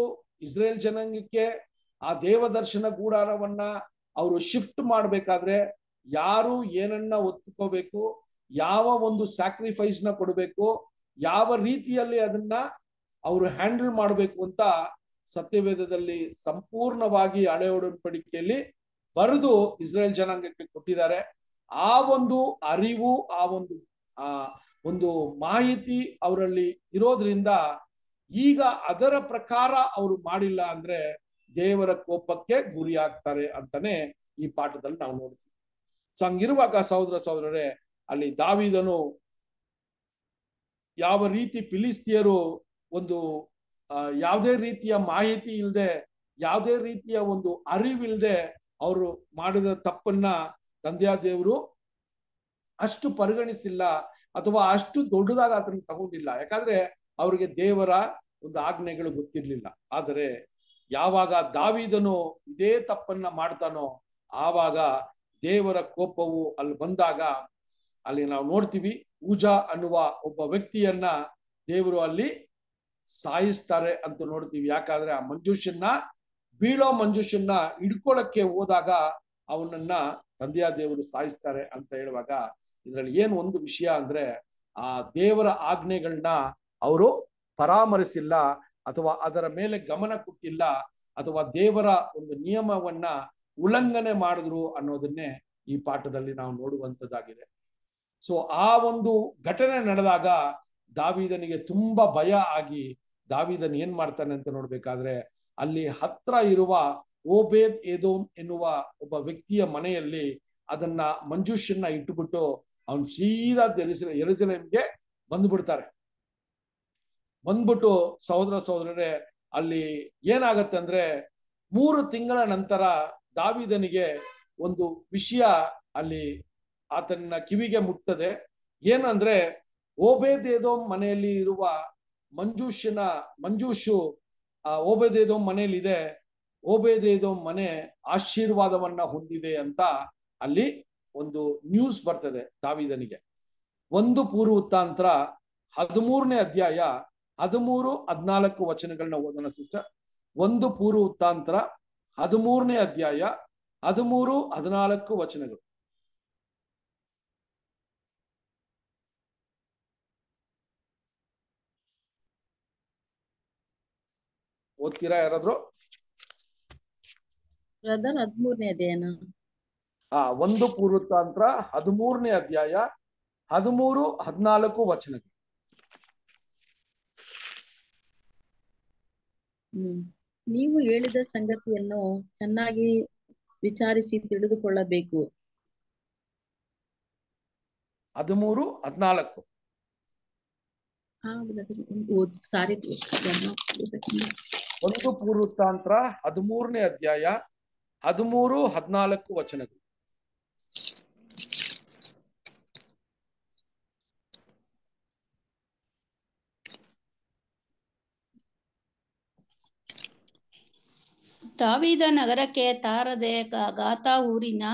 S1: ಇಸ್ರೇಲ್ ಜನಾಂಗಕ್ಕೆ ಆ ದೇವದರ್ಶನ ಗೂಡಾರವನ್ನ ಅವರು ಶಿಫ್ಟ್ ಮಾಡ್ಬೇಕಾದ್ರೆ ಯಾರು ಏನನ್ನ ಒತ್ತುಕೋಬೇಕು ಯಾವ ಒಂದು ಸ್ಯಾಕ್ರಿಫೈಸ್ ನ ಕೊಡಬೇಕು ಯಾವ ರೀತಿಯಲ್ಲಿ ಅದನ್ನ ಅವರು ಹ್ಯಾಂಡಲ್ ಮಾಡಬೇಕು ಅಂತ ಸತ್ಯವೇದದಲ್ಲಿ ಸಂಪೂರ್ಣವಾಗಿ ಹಳೆ ಒಡಂಬಡಿಕೆಯಲ್ಲಿ ಬರೆದು ಇಸ್ರೇಲ್ ಜನಾಂಗಕ್ಕೆ ಕೊಟ್ಟಿದ್ದಾರೆ ಆ ಒಂದು ಅರಿವು ಆ ಒಂದು ಆ ಒಂದು ಮಾಹಿತಿ ಅವರಲ್ಲಿ ಇರೋದ್ರಿಂದ ಈಗ ಅದರ ಪ್ರಕಾರ ಅವರು ಮಾಡಿಲ್ಲ ಅಂದ್ರೆ ದೇವರ ಕೋಪಕ್ಕೆ ಗುರಿ ಆಗ್ತಾರೆ ಅಂತಾನೆ ಈ ಪಾಠದಲ್ಲಿ ನಾವು ನೋಡ್ತೀವಿ ಸೊ ಹಂಗಿರುವಾಗ ಸಹೋದರ ಸಹೋದರರೇ ಅಲ್ಲಿ ದಾವಿದನು ಯಾವ ರೀತಿ ಪಿಲಿಸ್ತಿಯರು ಒಂದು ಯಾವುದೇ ರೀತಿಯ ಮಾಹಿತಿ ಇಲ್ಲದೆ ಯಾವುದೇ ರೀತಿಯ ಒಂದು ಅರಿವಿಲ್ಲದೆ ಅವರು ಮಾಡಿದ ತಪ್ಪನ್ನ ತಂದೆಯ ದೇವರು ಅಷ್ಟು ಪರಿಗಣಿಸಿಲ್ಲ ಅಥವಾ ಅಷ್ಟು ದೊಡ್ಡದಾಗ ಅದನ್ನು ತಗೊಂಡಿಲ್ಲ ಯಾಕಂದ್ರೆ ಅವರಿಗೆ ದೇವರ ಒಂದು ಆಜ್ಞೆಗಳು ಗೊತ್ತಿರ್ಲಿಲ್ಲ ಆದರೆ ಯಾವಾಗ ದಾವಿದನು ಇದೇ ತಪ್ಪನ್ನ ಮಾಡ್ತಾನೋ ಆವಾಗ ದೇವರ ಕೋಪವು ಅಲ್ಲಿ ಬಂದಾಗ ಅಲ್ಲಿ ನಾವು ನೋಡ್ತೀವಿ ಪೂಜಾ ಅನ್ನುವ ಒಬ್ಬ ವ್ಯಕ್ತಿಯನ್ನ ದೇವರು ಅಲ್ಲಿ ಸಾಯಿಸ್ತಾರೆ ಅಂತ ನೋಡ್ತೀವಿ ಯಾಕಂದ್ರೆ ಆ ಮಂಜುಷನ್ನ ಬೀಳೋ ಮಂಜುಷನ್ನ ಹಿಡ್ಕೊಳಕ್ಕೆ ಹೋದಾಗ ಅವನನ್ನ ತಂದೆಯ ದೇವರು ಸಾಯಿಸ್ತಾರೆ ಅಂತ ಹೇಳುವಾಗ ಇದರಲ್ಲಿ ಏನು ಒಂದು ವಿಷಯ ಅಂದ್ರೆ ಆ ದೇವರ ಆಜ್ಞೆಗಳನ್ನ ಅವರು ಪರಾಮರಿಸಿಲ್ಲ ಅಥವಾ ಅದರ ಮೇಲೆ ಗಮನ ಕೊಟ್ಟಿಲ್ಲ ಅಥವಾ ದೇವರ ಒಂದು ನಿಯಮವನ್ನ ಉಲ್ಲಂಘನೆ ಮಾಡಿದ್ರು ಅನ್ನೋದನ್ನೇ ಈ ಪಾಠದಲ್ಲಿ ನಾವು ನೋಡುವಂತದ್ದಾಗಿದೆ ಸೊ ಆ ಒಂದು ಘಟನೆ ನಡೆದಾಗ ದಾವಿದನಿಗೆ ತುಂಬಾ ಭಯ ಆಗಿ ದಾವಿದನ್ ಏನ್ ಮಾಡ್ತಾನೆ ಅಂತ ನೋಡ್ಬೇಕಾದ್ರೆ ಅಲ್ಲಿ ಹತ್ರ ಇರುವ ಓಬೇದ್ ಏದೋಮ್ ಎನ್ನುವ ಒಬ್ಬ ವ್ಯಕ್ತಿಯ ಮನೆಯಲ್ಲಿ ಅದನ್ನ ಮಂಜುಷನ್ನ ಇಟ್ಟುಬಿಟ್ಟು ಅವನು ಸೀದಾ ಬಂದು ಬಂದ್ಬಿಡ್ತಾರೆ ಬಂದ್ಬಿಟ್ಟು ಸಹೋದರ ಸಹೋದರರೇ ಅಲ್ಲಿ ಏನಾಗತ್ತೆ ಅಂದ್ರೆ ಮೂರು ತಿಂಗಳ ನಂತರ ದಾವಿದನಿಗೆ ಒಂದು ವಿಷಯ ಅಲ್ಲಿ ಆತನ ಕಿವಿಗೆ ಮುಟ್ತದೆ ಏನಂದ್ರೆ ಓಬೇದೇದೋ ಮನೆಯಲ್ಲಿ ಇರುವ ಮಂಜೂಷನ ಮಂಜೂಷು ಆ ಓಬೇದೇದೋ ಮನೆಯಲ್ಲಿದೆ ಓಬೇದೇದೋ ಮನೆ ಆಶೀರ್ವಾದವನ್ನ ಹೊಂದಿದೆ ಅಂತ ಅಲ್ಲಿ ಒಂದು ನ್ಯೂಸ್ ಬರ್ತದೆ ದಾವಿದನಿಗೆ ಒಂದು ಪೂರ್ವ ಉತ್ತಾಂತರ ಹದಿಮೂರನೇ ಅಧ್ಯಾಯ ಹದಿಮೂರು ಹದಿನಾಲ್ಕು ವಚನಗಳನ್ನ ಓದೋಣ ಸಿಸ್ಟರ್ ಒಂದು ಪೂರ್ವ ಉತ್ತಾಂತರ ಹದಿಮೂರನೇ ಅಧ್ಯಾಯ ಹದಿಮೂರು ಹದಿನಾಲ್ಕು ವಚನಗಳು ಓದ್ತೀರಾ ಯಾರಾದ್ರು ಹದಿಮೂರನೇ ಅಧ್ಯಾಯನ ಹಾ ಒಂದು ಪೂರ್ವತಾಂತ್ರ ಹದಿಮೂರನೇ ಅಧ್ಯಾಯ ಹದಿಮೂರು ಹದಿನಾಲ್ಕು ವಚನಗಳು
S3: ನೀವು ಹೇಳಿದ ಸಂಗತಿಯನ್ನು ಚೆನ್ನಾಗಿ ವಿಚಾರಿಸಿ ತಿಳಿದುಕೊಳ್ಳಬೇಕು
S1: ಹದಿಮೂರು ಹದಿನಾಲ್ಕು ಒಂದು ಪೂರ್ವತಾಂತ್ರ ಹದಿಮೂರನೇ ಅಧ್ಯಾಯ ಹದಿಮೂರು ಹದಿನಾಲ್ಕು ವಚನಗಳು
S4: ದಾವಿದ ನಗರಕ್ಕೆ ತಾರದೆ ಗಾತಾ ಊರಿನ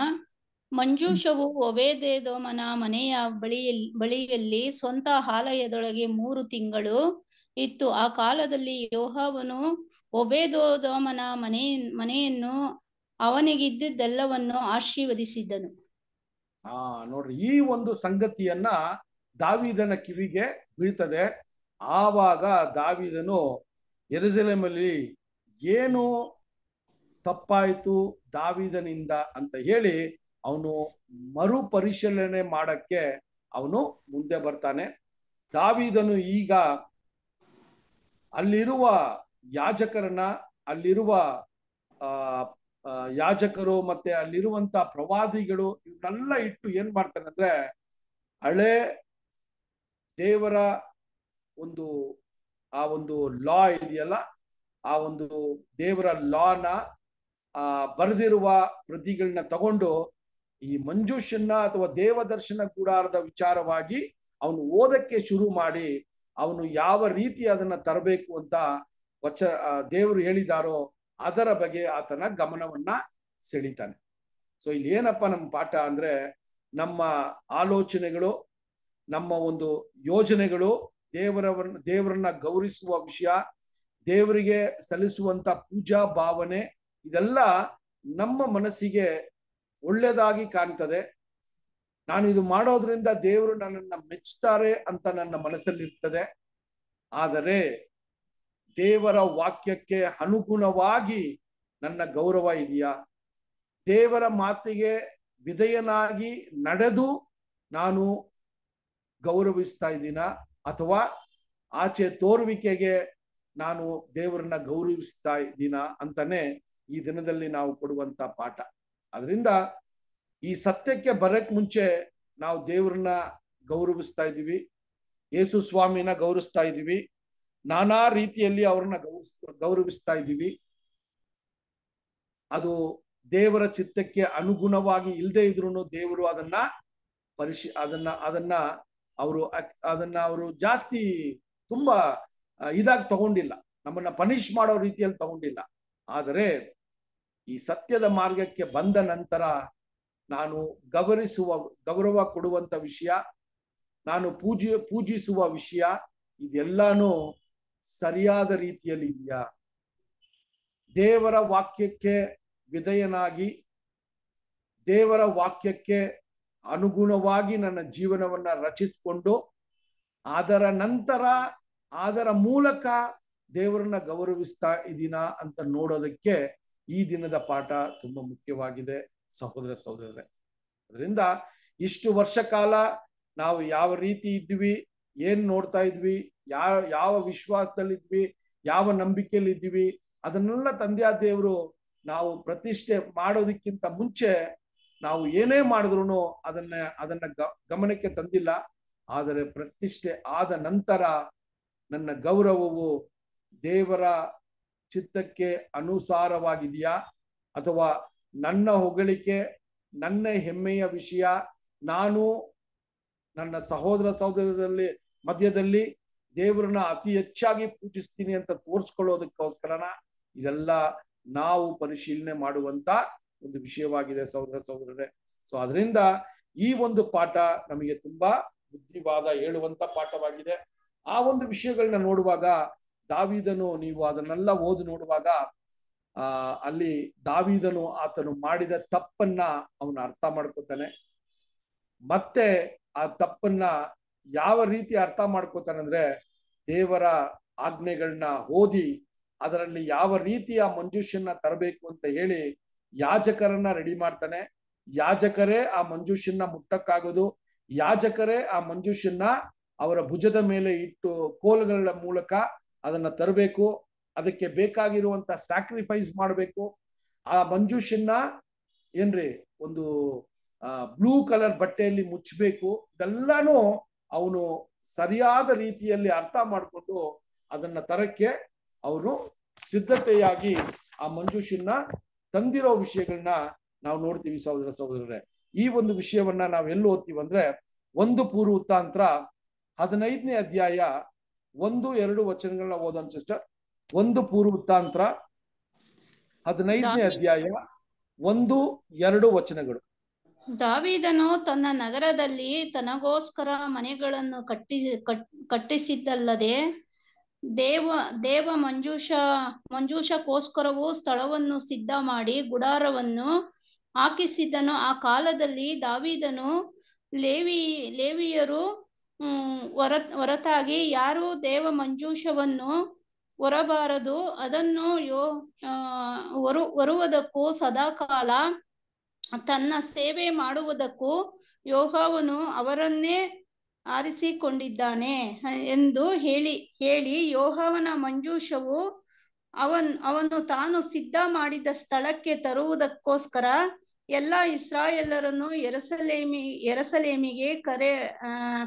S4: ಮಂಜೂಷವು ಒಬೇದೇದೋಮನ ಮನೆಯ ಬಳಿಯಲ್ಲಿ ಬಳಿಯಲ್ಲಿ ಸ್ವಂತ ಆಲಯದೊಳಗೆ ಮೂರು ತಿಂಗಳು ಇತ್ತು ಆ ಕಾಲದಲ್ಲಿ ಯೋಹವನು ಒಬೇದೋದೋಮನ ಮನೆ ಮನೆಯನ್ನು ಅವನಿಗಿದ್ದೆಲ್ಲವನ್ನು ಆಶೀರ್ವದಿಸಿದ್ದನು
S1: ಆ ನೋಡ್ರಿ ಈ ಒಂದು ಸಂಗತಿಯನ್ನ ದಾವಿದನ ಕಿವಿಗೆ ಬೀಳ್ತದೆ ಆವಾಗ ದಾವಿದನು ಎರಜಲೆಮಲ್ಲಿ ಏನು ತಪ್ಪಾಯಿತು ದಾವಿದನಿಂದ ಅಂತ ಹೇಳಿ ಅವನು ಮರುಪರಿಶೀಲನೆ ಮಾಡಕ್ಕೆ ಅವನು ಮುಂದೆ ಬರ್ತಾನೆ ದಾವಿದನು ಈಗ ಅಲ್ಲಿರುವ ಯಾಜಕರನ್ನ ಅಲ್ಲಿರುವ ಆ ಯಾಜಕರು ಮತ್ತೆ ಅಲ್ಲಿರುವಂತ ಪ್ರವಾದಿಗಳು ಇವನ್ನೆಲ್ಲ ಇಟ್ಟು ಏನ್ ಮಾಡ್ತಾನೆ ಅಂದ್ರೆ ಹಳೆ ದೇವರ ಒಂದು ಆ ಒಂದು ಲಾ ಇದೆಯಲ್ಲ ಆ ಒಂದು ದೇವರ ಲಾನ ಆ ಬರೆದಿರುವ ಕೃತಿಗಳನ್ನ ತಗೊಂಡು ಈ ಮಂಜುಷನ್ನ ಅಥವಾ ದೇವದರ್ಶನ ಕೂಡಾರದ ವಿಚಾರವಾಗಿ ಅವನು ಓದಕ್ಕೆ ಶುರು ಮಾಡಿ ಅವನು ಯಾವ ರೀತಿ ಅದನ್ನ ತರಬೇಕು ಅಂತ ವಚ ದೇವರು ಹೇಳಿದಾರೋ ಅದರ ಬಗ್ಗೆ ಆತನ ಗಮನವನ್ನ ಸೆಳಿತಾನೆ ಸೊ ಇಲ್ಲಿ ಏನಪ್ಪ ನಮ್ಮ ಪಾಠ ಅಂದ್ರೆ ನಮ್ಮ ಆಲೋಚನೆಗಳು ನಮ್ಮ ಒಂದು ಯೋಜನೆಗಳು ದೇವರ ದೇವರನ್ನ ಗೌರವಿಸುವ ವಿಷಯ ದೇವರಿಗೆ ಸಲ್ಲಿಸುವಂತ ಪೂಜಾ ಭಾವನೆ ಇದೆಲ್ಲ ನಮ್ಮ ಮನಸ್ಸಿಗೆ ಒಳ್ಳೆಯದಾಗಿ ಕಾಣ್ತದೆ ನಾನು ಇದು ಮಾಡೋದ್ರಿಂದ ದೇವರು ನನ್ನನ್ನು ಮೆಚ್ಚುತ್ತಾರೆ ಅಂತ ನನ್ನ ಮನಸ್ಸಲ್ಲಿರ್ತದೆ ಆದರೆ ದೇವರ ವಾಕ್ಯಕ್ಕೆ ಅನುಗುಣವಾಗಿ ನನ್ನ ಗೌರವ ಇದೆಯಾ ದೇವರ ಮಾತಿಗೆ ವಿಧೇಯನಾಗಿ ನಡೆದು ನಾನು ಗೌರವಿಸ್ತಾ ಇದ್ದೀನ ಅಥವಾ ಆಚೆ ತೋರುವಿಕೆಗೆ ನಾನು ದೇವರನ್ನ ಗೌರವಿಸ್ತಾ ಇದ್ದೀನ ಅಂತಾನೆ ಈ ದಿನದಲ್ಲಿ ನಾವು ಕೊಡುವಂತ ಪಾಠ ಅದರಿಂದ ಈ ಸತ್ಯಕ್ಕೆ ಬರಕ್ ಮುಂಚೆ ನಾವು ದೇವ್ರನ್ನ ಗೌರವಿಸ್ತಾ ಇದ್ದೀವಿ ಯೇಸು ಸ್ವಾಮಿನ ಗೌರವಿಸ್ತಾ ಇದ್ದೀವಿ ನಾನಾ ರೀತಿಯಲ್ಲಿ ಅವ್ರನ್ನ ಗೌರವಿಸ್ತಾ ಇದ್ದೀವಿ ಅದು ದೇವರ ಚಿತ್ತಕ್ಕೆ ಅನುಗುಣವಾಗಿ ಇಲ್ಲದೆ ಇದ್ರು ದೇವರು ಅದನ್ನ ಪರಿಶಿ ಅದನ್ನ ಅದನ್ನ ಅವರು ಅದನ್ನ ಅವರು ಜಾಸ್ತಿ ತುಂಬಾ ಇದಾಗಿ ತಗೊಂಡಿಲ್ಲ ನಮ್ಮನ್ನ ಪನಿಷ್ ಮಾಡೋ ರೀತಿಯಲ್ಲಿ ತಗೊಂಡಿಲ್ಲ ಆದರೆ ಈ ಸತ್ಯದ ಮಾರ್ಗಕ್ಕೆ ಬಂದ ನಂತರ ನಾನು ಗೌರವಿಸುವ ಗೌರವ ಕೊಡುವಂತ ವಿಷಯ ನಾನು ಪೂಜಿ ಪೂಜಿಸುವ ವಿಷಯ ಇದೆಲ್ಲಾನು ಸರಿಯಾದ ರೀತಿಯಲ್ಲಿ ಇದೆಯಾ ದೇವರ ವಾಕ್ಯಕ್ಕೆ ವಿಧೇಯನಾಗಿ ದೇವರ ವಾಕ್ಯಕ್ಕೆ ಅನುಗುಣವಾಗಿ ನನ್ನ ಜೀವನವನ್ನ ರಚಿಸಿಕೊಂಡು ಅದರ ನಂತರ ಅದರ ಮೂಲಕ ದೇವರನ್ನ ಗೌರವಿಸ್ತಾ ದಿನ ಅಂತ ನೋಡೋದಕ್ಕೆ ಈ ದಿನದ ಪಾಠ ತುಂಬಾ ಮುಖ್ಯವಾಗಿದೆ ಸಹೋದರ ಸಹೋದರರೇ ಅದರಿಂದ ಇಷ್ಟು ವರ್ಷ ಕಾಲ ನಾವು ಯಾವ ರೀತಿ ಇದ್ವಿ ಏನ್ ನೋಡ್ತಾ ಇದ್ವಿ ಯಾವ ಯಾವ ವಿಶ್ವಾಸದಲ್ಲಿದ್ವಿ ಯಾವ ನಂಬಿಕೆಯಲ್ಲಿ ಇದ್ವಿ ಅದನ್ನೆಲ್ಲ ತಂದೆಯ ದೇವರು ನಾವು ಪ್ರತಿಷ್ಠೆ ಮಾಡೋದಕ್ಕಿಂತ ಮುಂಚೆ ನಾವು ಏನೇ ಮಾಡಿದ್ರು ಅದನ್ನ ಅದನ್ನ ಗಮನಕ್ಕೆ ತಂದಿಲ್ಲ ಆದರೆ ಪ್ರತಿಷ್ಠೆ ಆದ ನಂತರ ನನ್ನ ಗೌರವವು ದೇವರ ಚಿತ್ತಕ್ಕೆ ಅನುಸಾರವಾಗಿದೆಯಾ ಅಥವಾ ನನ್ನ ಹೊಗಳಿಕೆ ನನ್ನ ಹೆಮ್ಮೆಯ ವಿಷಯ ನಾನು ನನ್ನ ಸಹೋದರ ಸಹೋದರದಲ್ಲಿ ಮಧ್ಯದಲ್ಲಿ ದೇವರನ್ನ ಅತಿ ಹೆಚ್ಚಾಗಿ ಪೂಜಿಸ್ತೀನಿ ಅಂತ ತೋರಿಸ್ಕೊಳ್ಳೋದಕ್ಕೋಸ್ಕರನ ಇದೆಲ್ಲ ನಾವು ಪರಿಶೀಲನೆ ಮಾಡುವಂತ ಒಂದು ವಿಷಯವಾಗಿದೆ ಸಹೋದರ ಸಹೋದರರೇ ಸೊ ಅದರಿಂದ ಈ ಒಂದು ಪಾಠ ನಮಗೆ ತುಂಬಾ ಬುದ್ಧಿವಾದ ಹೇಳುವಂತ ಪಾಠವಾಗಿದೆ ಆ ಒಂದು ವಿಷಯಗಳನ್ನ ನೋಡುವಾಗ ದಾವಿದನು ನೀವು ಅದನ್ನೆಲ್ಲ ಓದಿ ನೋಡುವಾಗ ಆ ಅಲ್ಲಿ ದಾವಿದನು ಆತನು ಮಾಡಿದ ತಪ್ಪನ್ನ ಅವನು ಅರ್ಥ ಮಾಡ್ಕೋತಾನೆ ಮತ್ತೆ ಆ ತಪ್ಪನ್ನ ಯಾವ ರೀತಿ ಅರ್ಥ ಮಾಡ್ಕೋತಾನೆ ಅಂದ್ರೆ ದೇವರ ಆಜ್ಞೆಗಳನ್ನ ಓದಿ ಅದರಲ್ಲಿ ಯಾವ ರೀತಿಯ ಮಂಜುಷನ್ನ ತರಬೇಕು ಅಂತ ಹೇಳಿ ಯಾಜಕರನ್ನ ರೆಡಿ ಮಾಡ್ತಾನೆ ಯಾಜಕರೇ ಆ ಮಂಜುಷನ್ನ ಮುಟ್ಟಕ್ಕಾಗೋದು ಯಾಜಕರೇ ಆ ಮಂಜುಷನ್ನ ಅವರ ಭುಜದ ಮೇಲೆ ಇಟ್ಟು ಕೋಲುಗಳ ಮೂಲಕ ಅದನ್ನ ತರಬೇಕು ಅದಕ್ಕೆ ಬೇಕಾಗಿರುವಂತ ಸ್ಯಾಕ್ರಿಫೈಸ್ ಮಾಡಬೇಕು ಆ ಮಂಜುಷನ್ನ ಏನ್ರಿ ಒಂದು ಬ್ಲೂ ಕಲರ್ ಬಟ್ಟೆಯಲ್ಲಿ ಮುಚ್ಚಬೇಕು ಇದೆಲ್ಲಾನು ಅವನು ಸರಿಯಾದ ರೀತಿಯಲ್ಲಿ ಅರ್ಥ ಮಾಡಿಕೊಂಡು ಅದನ್ನ ತರಕ್ಕೆ ಅವನು ಸಿದ್ಧತೆಯಾಗಿ ಆ ಮಂಜುಷನ್ನ ತಂದಿರೋ ವಿಷಯಗಳನ್ನ ನಾವು ನೋಡ್ತೀವಿ ಸಹೋದರ ಸಹೋದರರೇ ಈ ಒಂದು ವಿಷಯವನ್ನ ನಾವು ಎಲ್ಲಿ ಓದ್ತೀವಿ ಅಂದ್ರೆ ಒಂದು ಪೂರ್ವತಾಂತ್ರ ಹದಿನೈದನೇ ಅಧ್ಯಾಯ ಒಂದು ಎರಡು ವಚನಗಳನ್ನ ಓದೋಣ ಸಿಸ್ಟರ್ ಒಂದು ಪೂರ್ವತ್ತಾಂತ್ರ ಹದಿನೈದನೇ ಅಧ್ಯಾಯ ಒಂದು ಎರಡು ವಚನಗಳು
S4: ದಾವಿದನು ತನ್ನ ನಗರದಲ್ಲಿ ತನಗೋಸ್ಕರ ಮನೆಗಳನ್ನು ಕಟ್ಟಿ ಕಟ್ಟಿಸಿದ್ದಲ್ಲದೆ ದೇವ ದೇವ ಮಂಜೂಷ ಮಂಜೂಷಕ್ಕೋಸ್ಕರವೂ ಸ್ಥಳವನ್ನು ಸಿದ್ಧ ಮಾಡಿ ಗುಡಾರವನ್ನು ಹಾಕಿಸಿದ್ದನು ಆ ಕಾಲದಲ್ಲಿ ದಾವಿದನು ಲೇವಿ ಲೇವಿಯರು ಹೊರ ಹೊರತಾಗಿ ಯಾರು ದೇವ ಮಂಜೂಷವನ್ನು ಹೊರಬಾರದು ಅದನ್ನು ಯೋ ಹೊರ ಹೊರುವುದಕ್ಕೂ ಸದಾಕಾಲ ತನ್ನ ಸೇವೆ ಮಾಡುವುದಕ್ಕೂ ಯೋಹವನು ಅವರನ್ನೇ ಆರಿಸಿಕೊಂಡಿದ್ದಾನೆ ಎಂದು ಹೇಳಿ ಹೇಳಿ ಯೋಹವನ ಮಂಜೂಷವು ಅವನ್ ಅವನು ತಾನು ಸಿದ್ಧ ಮಾಡಿದ ಸ್ಥಳಕ್ಕೆ ತರುವುದಕ್ಕೋಸ್ಕರ ಎಲ್ಲ ಎಲ್ಲರನ್ನು ಎರಸಲೇಮಿ ಎರಸಲೇಮಿಗೆ ಕರೆ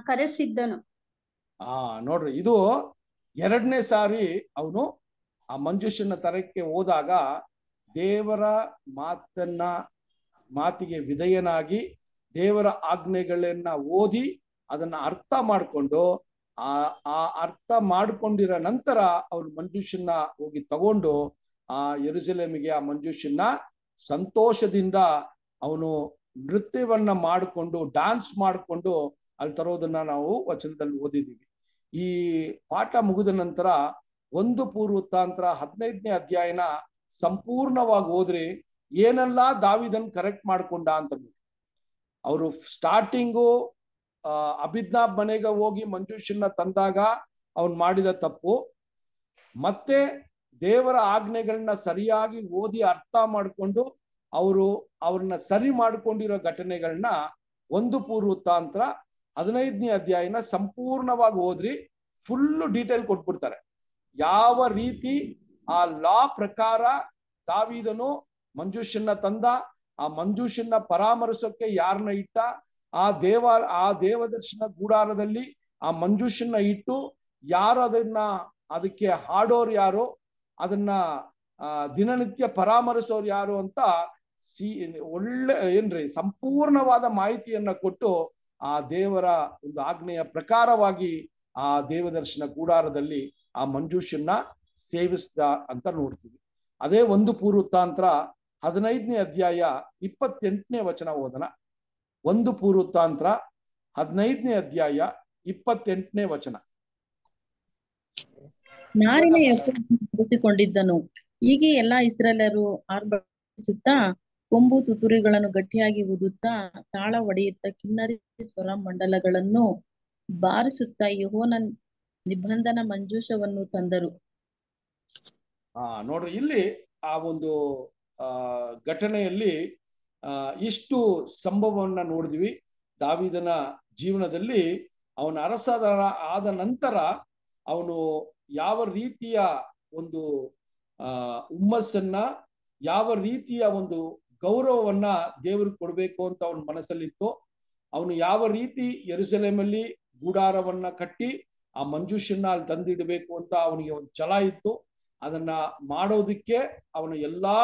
S4: ಕರೆಸಿದ್ದನು
S1: ಆ ನೋಡ್ರಿ ಇದು ಎರಡನೇ ಸಾರಿ ಅವನು ಆ ಮಂಜುಷನ ತರಕ್ಕೆ ಹೋದಾಗ ದೇವರ ಮಾತನ್ನ ಮಾತಿಗೆ ವಿಧೇಯನಾಗಿ ದೇವರ ಆಜ್ಞೆಗಳನ್ನ ಓದಿ ಅದನ್ನ ಅರ್ಥ ಮಾಡಿಕೊಂಡು ಆ ಆ ಅರ್ಥ ಮಾಡ್ಕೊಂಡಿರೋ ನಂತರ ಅವನು ಮಂಜುಷನ್ನ ಹೋಗಿ ತಗೊಂಡು ಆ ಎರುಸಲೇಮಿಗೆ ಆ ಮಂಜುಷನ್ನ ಸಂತೋಷದಿಂದ ಅವನು ನೃತ್ಯವನ್ನ ಮಾಡಿಕೊಂಡು ಡಾನ್ಸ್ ಮಾಡಿಕೊಂಡು ಅಲ್ಲಿ ತರೋದನ್ನ ನಾವು ವಚನದಲ್ಲಿ ಓದಿದ್ದೀವಿ ಈ ಪಾಠ ಮುಗಿದ ನಂತರ ಒಂದು ಪೂರ್ವತಾಂತರ ಹದಿನೈದನೇ ಅಧ್ಯಾಯನ ಸಂಪೂರ್ಣವಾಗಿ ಹೋದ್ರೆ ಏನೆಲ್ಲ ದಾವಿದನ್ ಕರೆಕ್ಟ್ ಮಾಡ್ಕೊಂಡ ಅಂತ ಅವರು ಸ್ಟಾರ್ಟಿಂಗು ಅಭಿಜ್ಞಾಬ್ ಮನೆಗೆ ಹೋಗಿ ಮಂಜೂಷನ್ನ ತಂದಾಗ ಅವನ್ ಮಾಡಿದ ತಪ್ಪು ಮತ್ತೆ ದೇವರ ಆಜ್ಞೆಗಳನ್ನ ಸರಿಯಾಗಿ ಓದಿ ಅರ್ಥ ಮಾಡಿಕೊಂಡು ಅವರು ಅವ್ರನ್ನ ಸರಿ ಮಾಡಿಕೊಂಡಿರೋ ಘಟನೆಗಳನ್ನ ಒಂದು ಪೂರ್ವತಾಂತ್ರ ಹದಿನೈದನೇ ಅಧ್ಯಾಯನ ಸಂಪೂರ್ಣವಾಗಿ ಓದ್ರಿ ಫುಲ್ಲು ಡೀಟೇಲ್ ಕೊಟ್ಬಿಡ್ತಾರೆ ಯಾವ ರೀತಿ ಆ ಲಾ ಪ್ರಕಾರ ದಾವಿದನು ಮಂಜುಷನ್ನ ತಂದ ಆ ಮಂಜುಷನ್ನ ಪರಾಮರ್ಶಕ್ಕೆ ಯಾರನ್ನ ಇಟ್ಟ ಆ ದೇವ ಆ ದೇವದರ್ಶನ ಗೂಡಾರದಲ್ಲಿ ಆ ಮಂಜುಷನ್ನ ಇಟ್ಟು ಯಾರು ಅದನ್ನ ಅದಕ್ಕೆ ಹಾಡೋರು ಯಾರು ಅದನ್ನ ದಿನನಿತ್ಯ ಪರಾಮರಿಸೋರು ಯಾರು ಅಂತ ಸಿ ಒಳ್ಳೆ ಏನ್ರಿ ಸಂಪೂರ್ಣವಾದ ಮಾಹಿತಿಯನ್ನ ಕೊಟ್ಟು ಆ ದೇವರ ಒಂದು ಆಜ್ಞೆಯ ಪ್ರಕಾರವಾಗಿ ಆ ದೇವದರ್ಶನ ಕೂಡಾರದಲ್ಲಿ ಆ ಮಂಜೂಷನ್ನ ಸೇವಿಸ್ದ ಅಂತ ನೋಡ್ತೀವಿ ಅದೇ ಒಂದು ಪೂರ್ವತಾಂತ್ರ ಹದಿನೈದನೇ ಅಧ್ಯಾಯ ಇಪ್ಪತ್ತೆಂಟನೇ ವಚನ ಓದನ ಒಂದು ಪೂರ್ವತಾಂತ್ರ ಹದಿನೈದನೇ ಅಧ್ಯಾಯ ಇಪ್ಪತ್ತೆಂಟನೇ ವಚನ
S3: ನಾರಿನ ಎತ್ತಿಕೊಂಡಿದ್ದನು ಹೀಗೆ ಎಲ್ಲಾ ಇಸ್ರೇಲರು ಆರ್ಭಟಿಸುತ್ತಾ ಕೊಂಬು ತುತುರಿಗಳನ್ನು ಗಟ್ಟಿಯಾಗಿ ಊದುತ್ತಾ ತಾಳ ಒಡೆಯುತ್ತ ಕಿನ್ನರಿ ಸ್ವರ ಮಂಡಲಗಳನ್ನು ಬಾರಿಸುತ್ತಾ ಯಹೋನ ನಿಬಂಧನ ಮಂಜೂಷವನ್ನು ತಂದರು
S1: ಆ ನೋಡು ಇಲ್ಲಿ ಆ ಒಂದು ಆ ಘಟನೆಯಲ್ಲಿ ಆ ಇಷ್ಟು ಸಂಭವವನ್ನ ನೋಡಿದ್ವಿ ದಾವಿದನ ಜೀವನದಲ್ಲಿ ಅವನ ಅರಸದ ಆದ ನಂತರ ಅವನು ಯಾವ ರೀತಿಯ ಒಂದು ಆ ಹುಮ್ಮಸ್ಸನ್ನ ಯಾವ ರೀತಿಯ ಒಂದು ಗೌರವವನ್ನ ದೇವ್ರಿಗೆ ಕೊಡಬೇಕು ಅಂತ ಅವನ ಮನಸ್ಸಲ್ಲಿತ್ತು ಅವನು ಯಾವ ರೀತಿ ಎರುಸೆಲೆಮಲ್ಲಿ ಗೂಡಾರವನ್ನ ಕಟ್ಟಿ ಆ ಮಂಜುಷನ್ನ ಅಲ್ಲಿ ತಂದಿಡಬೇಕು ಅಂತ ಅವನಿಗೆ ಒಂದು ಛಲ ಇತ್ತು ಅದನ್ನ ಮಾಡೋದಕ್ಕೆ ಅವನ ಎಲ್ಲಾ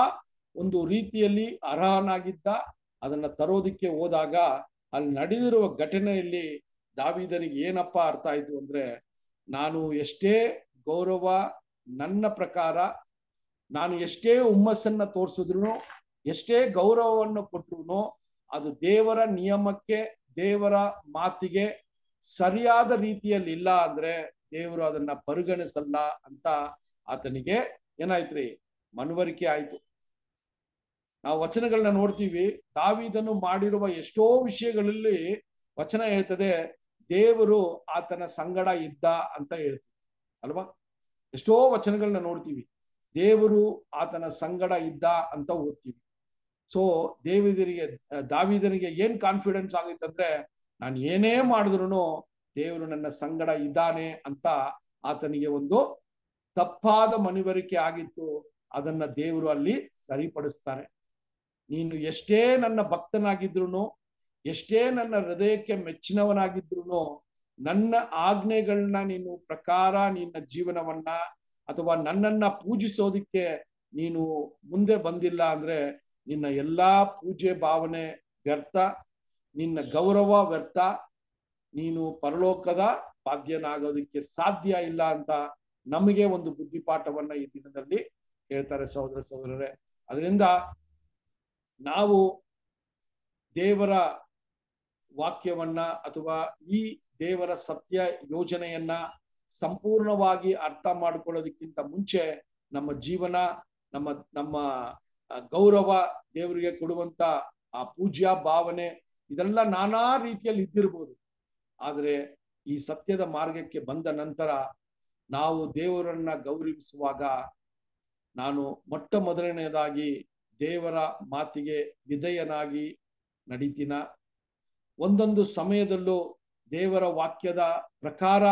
S1: ಒಂದು ರೀತಿಯಲ್ಲಿ ಅರ್ಹನಾಗಿದ್ದ ಅದನ್ನ ತರೋದಕ್ಕೆ ಹೋದಾಗ ಅಲ್ಲಿ ನಡೆದಿರುವ ಘಟನೆಯಲ್ಲಿ ದಾವಿದನಿಗೆ ಏನಪ್ಪ ಅರ್ಥ ಆಯ್ತು ಅಂದ್ರೆ ನಾನು ಎಷ್ಟೇ ಗೌರವ ನನ್ನ ಪ್ರಕಾರ ನಾನು ಎಷ್ಟೇ ಹುಮ್ಮಸ್ಸನ್ನ ತೋರಿಸಿದ್ರು ಎಷ್ಟೇ ಗೌರವವನ್ನು ಕೊಟ್ರು ಅದು ದೇವರ ನಿಯಮಕ್ಕೆ ದೇವರ ಮಾತಿಗೆ ಸರಿಯಾದ ರೀತಿಯಲ್ಲಿ ಇಲ್ಲ ಅಂದ್ರೆ ದೇವರು ಅದನ್ನ ಪರಿಗಣಿಸಲ್ಲ ಅಂತ ಆತನಿಗೆ ಏನಾಯ್ತ್ರಿ ಮನವರಿಕೆ ಆಯ್ತು ನಾವು ವಚನಗಳನ್ನ ನೋಡ್ತೀವಿ ದಾವಿದನು ಮಾಡಿರುವ ಎಷ್ಟೋ ವಿಷಯಗಳಲ್ಲಿ ವಚನ ಹೇಳ್ತದೆ ದೇವರು ಆತನ ಸಂಗಡ ಇದ್ದ ಅಂತ ಹೇಳ್ತದೆ ಅಲ್ವಾ ಎಷ್ಟೋ ವಚನಗಳನ್ನ ನೋಡ್ತೀವಿ ದೇವರು ಆತನ ಸಂಗಡ ಇದ್ದ ಅಂತ ಓದ್ತೀವಿ ಸೊ ದೇವಿದರಿಗೆ ದಾವಿದನಿಗೆ ಏನ್ ಕಾನ್ಫಿಡೆನ್ಸ್ ಆಗಿತ್ತಂದ್ರೆ ನಾನು ಏನೇ ಮಾಡಿದ್ರು ದೇವರು ನನ್ನ ಸಂಗಡ ಇದ್ದಾನೆ ಅಂತ ಆತನಿಗೆ ಒಂದು ತಪ್ಪಾದ ಮನವರಿಕೆ ಆಗಿತ್ತು ಅದನ್ನ ದೇವರು ಅಲ್ಲಿ ಸರಿಪಡಿಸ್ತಾರೆ ನೀನು ಎಷ್ಟೇ ನನ್ನ ಭಕ್ತನಾಗಿದ್ರು ಎಷ್ಟೇ ನನ್ನ ಹೃದಯಕ್ಕೆ ಮೆಚ್ಚಿನವನಾಗಿದ್ರು ನನ್ನ ಆಜ್ಞೆಗಳನ್ನ ನೀನು ಪ್ರಕಾರ ನಿನ್ನ ಜೀವನವನ್ನ ಅಥವಾ ನನ್ನನ್ನ ಪೂಜಿಸೋದಿಕ್ಕೆ ನೀನು ಮುಂದೆ ಬಂದಿಲ್ಲ ಅಂದ್ರೆ ನಿನ್ನ ಎಲ್ಲಾ ಪೂಜೆ ಭಾವನೆ ವ್ಯರ್ಥ ನಿನ್ನ ಗೌರವ ವ್ಯರ್ಥ ನೀನು ಪರಲೋಕದ ಬಾಧ್ಯನಾಗೋದಕ್ಕೆ ಸಾಧ್ಯ ಇಲ್ಲ ಅಂತ ನಮಗೆ ಒಂದು ಬುದ್ಧಿಪಾಠವನ್ನ ಈ ದಿನದಲ್ಲಿ ಹೇಳ್ತಾರೆ ಸಹೋದರ ಸಹೋದರರೇ ಅದರಿಂದ ನಾವು ದೇವರ ವಾಕ್ಯವನ್ನ ಅಥವಾ ಈ ದೇವರ ಸತ್ಯ ಯೋಜನೆಯನ್ನ ಸಂಪೂರ್ಣವಾಗಿ ಅರ್ಥ ಮಾಡ್ಕೊಳ್ಳೋದಕ್ಕಿಂತ ಮುಂಚೆ ನಮ್ಮ ಜೀವನ ನಮ್ಮ ನಮ್ಮ ಗೌರವ ದೇವರಿಗೆ ಕೊಡುವಂತ ಆ ಪೂಜ್ಯ ಭಾವನೆ ಇದೆಲ್ಲ ನಾನಾ ರೀತಿಯಲ್ಲಿ ಇದ್ದಿರ್ಬೋದು ಆದರೆ ಈ ಸತ್ಯದ ಮಾರ್ಗಕ್ಕೆ ಬಂದ ನಂತರ ನಾವು ದೇವರನ್ನ ಗೌರವಿಸುವಾಗ ನಾನು ಮೊಟ್ಟ ಮೊದಲನೆಯದಾಗಿ ದೇವರ ಮಾತಿಗೆ ವಿಧೇಯನಾಗಿ ನಡೀತೀನ ಒಂದೊಂದು ಸಮಯದಲ್ಲೂ ದೇವರ ವಾಕ್ಯದ ಪ್ರಕಾರ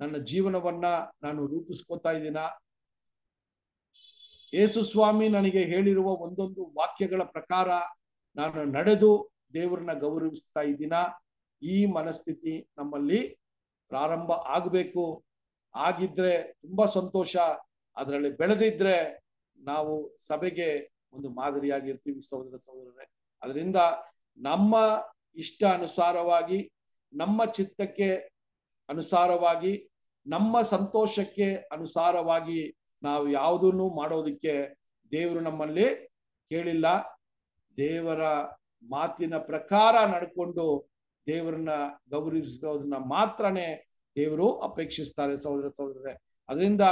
S1: ನನ್ನ ಜೀವನವನ್ನ ನಾನು ರೂಪಿಸ್ಕೋತಾ ಇದ್ದೀನ ಯೇಸು ಸ್ವಾಮಿ ನನಗೆ ಹೇಳಿರುವ ಒಂದೊಂದು ವಾಕ್ಯಗಳ ಪ್ರಕಾರ ನಾನು ನಡೆದು ದೇವರನ್ನ ಗೌರವಿಸ್ತಾ ಇದ್ದೀನ ಈ ಮನಸ್ಥಿತಿ ನಮ್ಮಲ್ಲಿ ಪ್ರಾರಂಭ ಆಗಬೇಕು ಆಗಿದ್ರೆ ತುಂಬಾ ಸಂತೋಷ ಅದರಲ್ಲಿ ಬೆಳೆದಿದ್ರೆ ನಾವು ಸಭೆಗೆ ಒಂದು ಮಾದರಿಯಾಗಿರ್ತೀವಿ ಸಹೋದರ ಸಹೋದರರೇ ಅದರಿಂದ ನಮ್ಮ ಇಷ್ಟ ಅನುಸಾರವಾಗಿ ನಮ್ಮ ಚಿತ್ತಕ್ಕೆ ಅನುಸಾರವಾಗಿ ನಮ್ಮ ಸಂತೋಷಕ್ಕೆ ಅನುಸಾರವಾಗಿ ನಾವು ಯಾವುದನ್ನು ಮಾಡೋದಕ್ಕೆ ದೇವರು ನಮ್ಮಲ್ಲಿ ಕೇಳಿಲ್ಲ ದೇವರ ಮಾತಿನ ಪ್ರಕಾರ ನಡ್ಕೊಂಡು ದೇವರನ್ನ ಗೌರವಿಸೋದನ್ನ ಮಾತ್ರನೇ ದೇವರು ಅಪೇಕ್ಷಿಸ್ತಾರೆ ಸಹೋದರ ಸಹೋದರರೇ ಅದರಿಂದ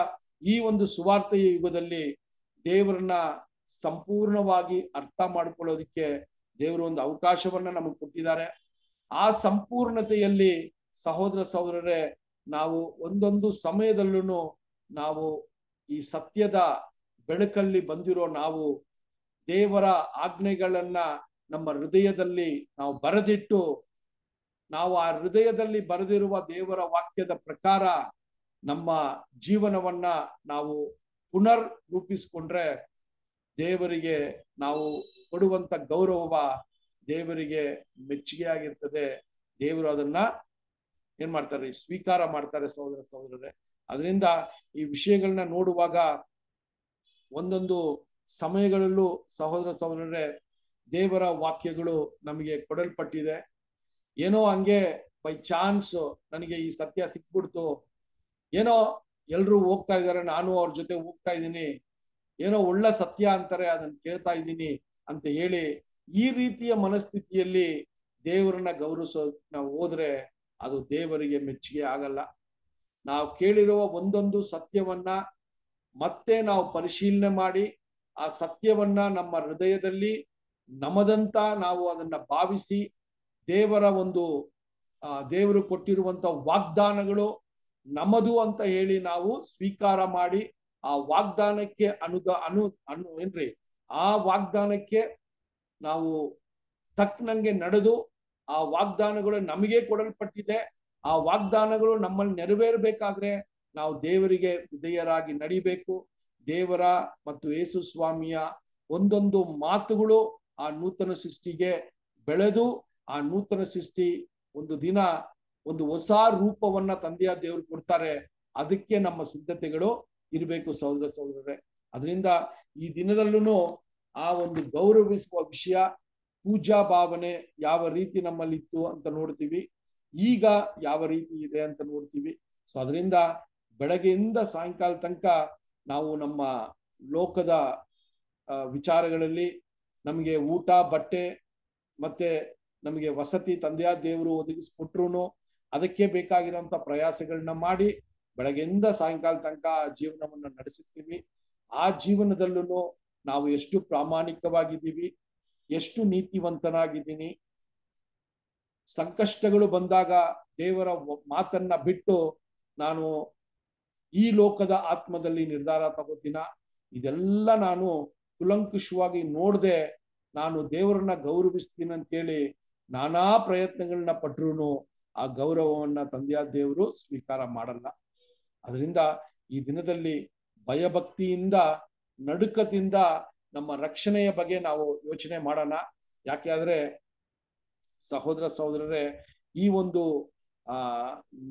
S1: ಈ ಒಂದು ಸುವಾರ್ತೆಯ ಯುಗದಲ್ಲಿ ದೇವರನ್ನ ಸಂಪೂರ್ಣವಾಗಿ ಅರ್ಥ ಮಾಡ್ಕೊಳ್ಳೋದಕ್ಕೆ ದೇವರು ಒಂದು ಅವಕಾಶವನ್ನ ನಮಗೆ ಕೊಟ್ಟಿದ್ದಾರೆ ಆ ಸಂಪೂರ್ಣತೆಯಲ್ಲಿ ಸಹೋದರ ಸಹೋದರರೇ ನಾವು ಒಂದೊಂದು ಸಮಯದಲ್ಲೂ ನಾವು ಈ ಸತ್ಯದ ಬೆಳಕಲ್ಲಿ ಬಂದಿರೋ ನಾವು ದೇವರ ಆಜ್ಞೆಗಳನ್ನ ನಮ್ಮ ಹೃದಯದಲ್ಲಿ ನಾವು ಬರೆದಿಟ್ಟು ನಾವು ಆ ಹೃದಯದಲ್ಲಿ ಬರೆದಿರುವ ದೇವರ ವಾಕ್ಯದ ಪ್ರಕಾರ ನಮ್ಮ ಜೀವನವನ್ನ ನಾವು ಪುನರ್ ರೂಪಿಸಿಕೊಂಡ್ರೆ ದೇವರಿಗೆ ನಾವು ಕೊಡುವಂತ ಗೌರವ ದೇವರಿಗೆ ಮೆಚ್ಚುಗೆ ಆಗಿರ್ತದೆ ದೇವರು ಅದನ್ನ ಏನ್ ಮಾಡ್ತಾರೆ ಸ್ವೀಕಾರ ಮಾಡ್ತಾರೆ ಸಹೋದರ ಸಹೋದರರೇ ಅದರಿಂದ ಈ ವಿಷಯಗಳನ್ನ ನೋಡುವಾಗ ಒಂದೊಂದು ಸಮಯಗಳಲ್ಲೂ ಸಹೋದರ ಸಹೋದರರೇ ದೇವರ ವಾಕ್ಯಗಳು ನಮಗೆ ಕೊಡಲ್ಪಟ್ಟಿದೆ ಏನೋ ಹಂಗೆ ಬೈ ಚಾನ್ಸ್ ನನಗೆ ಈ ಸತ್ಯ ಸಿಕ್ಬಿಡ್ತು ಏನೋ ಎಲ್ರು ಹೋಗ್ತಾ ಇದ್ದಾರೆ ನಾನು ಅವ್ರ ಜೊತೆ ಹೋಗ್ತಾ ಇದ್ದೀನಿ ಏನೋ ಒಳ್ಳೆ ಸತ್ಯ ಅಂತಾರೆ ಅದನ್ನ ಕೇಳ್ತಾ ಇದ್ದೀನಿ ಅಂತ ಹೇಳಿ ಈ ರೀತಿಯ ಮನಸ್ಥಿತಿಯಲ್ಲಿ ದೇವರನ್ನ ಗೌರವಿಸೋ ನಾವು ಹೋದ್ರೆ ಅದು ದೇವರಿಗೆ ಮೆಚ್ಚುಗೆ ಆಗಲ್ಲ ನಾವು ಕೇಳಿರುವ ಒಂದೊಂದು ಸತ್ಯವನ್ನ ಮತ್ತೆ ನಾವು ಪರಿಶೀಲನೆ ಮಾಡಿ ಆ ಸತ್ಯವನ್ನ ನಮ್ಮ ಹೃದಯದಲ್ಲಿ ನಮದಂತ ನಾವು ಅದನ್ನ ಭಾವಿಸಿ ದೇವರ ಒಂದು ಆ ದೇವರು ಕೊಟ್ಟಿರುವಂತ ವಾಗ್ದಾನಗಳು ನಮದು ಅಂತ ಹೇಳಿ ನಾವು ಸ್ವೀಕಾರ ಮಾಡಿ ಆ ವಾಗ್ದಾನಕ್ಕೆ ಅನುದ ಅನು ಅನು ಏನ್ರಿ ಆ ವಾಗ್ದಾನಕ್ಕೆ ನಾವು ತಕ್ಕನಂಗೆ ನಡೆದು ಆ ವಾಗ್ದಾನಗಳು ನಮಗೆ ಕೊಡಲ್ಪಟ್ಟಿದೆ ಆ ವಾಗ್ದಾನಗಳು ನಮ್ಮಲ್ಲಿ ನೆರವೇರಬೇಕಾದ್ರೆ ನಾವು ದೇವರಿಗೆ ವಿಧೇಯರಾಗಿ ನಡಿಬೇಕು ದೇವರ ಮತ್ತು ಯೇಸು ಸ್ವಾಮಿಯ ಒಂದೊಂದು ಮಾತುಗಳು ಆ ನೂತನ ಸೃಷ್ಟಿಗೆ ಬೆಳೆದು ಆ ನೂತನ ಸೃಷ್ಟಿ ಒಂದು ದಿನ ಒಂದು ಹೊಸ ರೂಪವನ್ನ ತಂದೆಯ ದೇವರು ಕೊಡ್ತಾರೆ ಅದಕ್ಕೆ ನಮ್ಮ ಸಿದ್ಧತೆಗಳು ಇರಬೇಕು ಸಹೋದರ ಸಹೋದರರೇ ಅದರಿಂದ ಈ ದಿನದಲ್ಲೂ ಆ ಒಂದು ಗೌರವಿಸುವ ವಿಷಯ ಪೂಜಾ ಭಾವನೆ ಯಾವ ರೀತಿ ನಮ್ಮಲ್ಲಿತ್ತು ಅಂತ ನೋಡ್ತೀವಿ ಈಗ ಯಾವ ರೀತಿ ಇದೆ ಅಂತ ನೋಡ್ತೀವಿ ಸೊ ಅದರಿಂದ ಬೆಳಗ್ಗೆಯಿಂದ ಸಾಯಂಕಾಲ ತನಕ ನಾವು ನಮ್ಮ ಲೋಕದ ವಿಚಾರಗಳಲ್ಲಿ ನಮಗೆ ಊಟ ಬಟ್ಟೆ ಮತ್ತೆ ನಮಗೆ ವಸತಿ ತಂದೆಯ ದೇವರು ಒದಗಿಸ್ಕೊಟ್ರು ಅದಕ್ಕೆ ಬೇಕಾಗಿರುವಂತ ಪ್ರಯಾಸಗಳನ್ನ ಮಾಡಿ ಬೆಳಗ್ಗೆಯಿಂದ ಸಾಯಂಕಾಲ ತನಕ ಆ ಜೀವನವನ್ನು ನಡೆಸುತ್ತೀವಿ ಆ ಜೀವನದಲ್ಲೂ ನಾವು ಎಷ್ಟು ಪ್ರಾಮಾಣಿಕವಾಗಿದ್ದೀವಿ ಎಷ್ಟು ನೀತಿವಂತನಾಗಿದ್ದೀನಿ ಸಂಕಷ್ಟಗಳು ಬಂದಾಗ ದೇವರ ಮಾತನ್ನ ಬಿಟ್ಟು ನಾನು ಈ ಲೋಕದ ಆತ್ಮದಲ್ಲಿ ನಿರ್ಧಾರ ತಗೋತೀನ ಇದೆಲ್ಲ ನಾನು ಕುಲಂಕುಷವಾಗಿ ನೋಡದೆ ನಾನು ದೇವರನ್ನ ಗೌರವಿಸ್ತೀನಿ ಅಂತೇಳಿ ನಾನಾ ಪ್ರಯತ್ನಗಳನ್ನ ಪಟ್ರು ಆ ಗೌರವವನ್ನ ತಂದೆಯ ದೇವರು ಸ್ವೀಕಾರ ಮಾಡಲ್ಲ ಅದರಿಂದ ಈ ದಿನದಲ್ಲಿ ಭಯಭಕ್ತಿಯಿಂದ ನಡುಕದಿಂದ ನಮ್ಮ ರಕ್ಷಣೆಯ ಬಗ್ಗೆ ನಾವು ಯೋಚನೆ ಮಾಡೋಣ ಯಾಕೆ ಆದ್ರೆ ಸಹೋದರ ಸಹೋದರರೇ ಈ ಒಂದು ಆ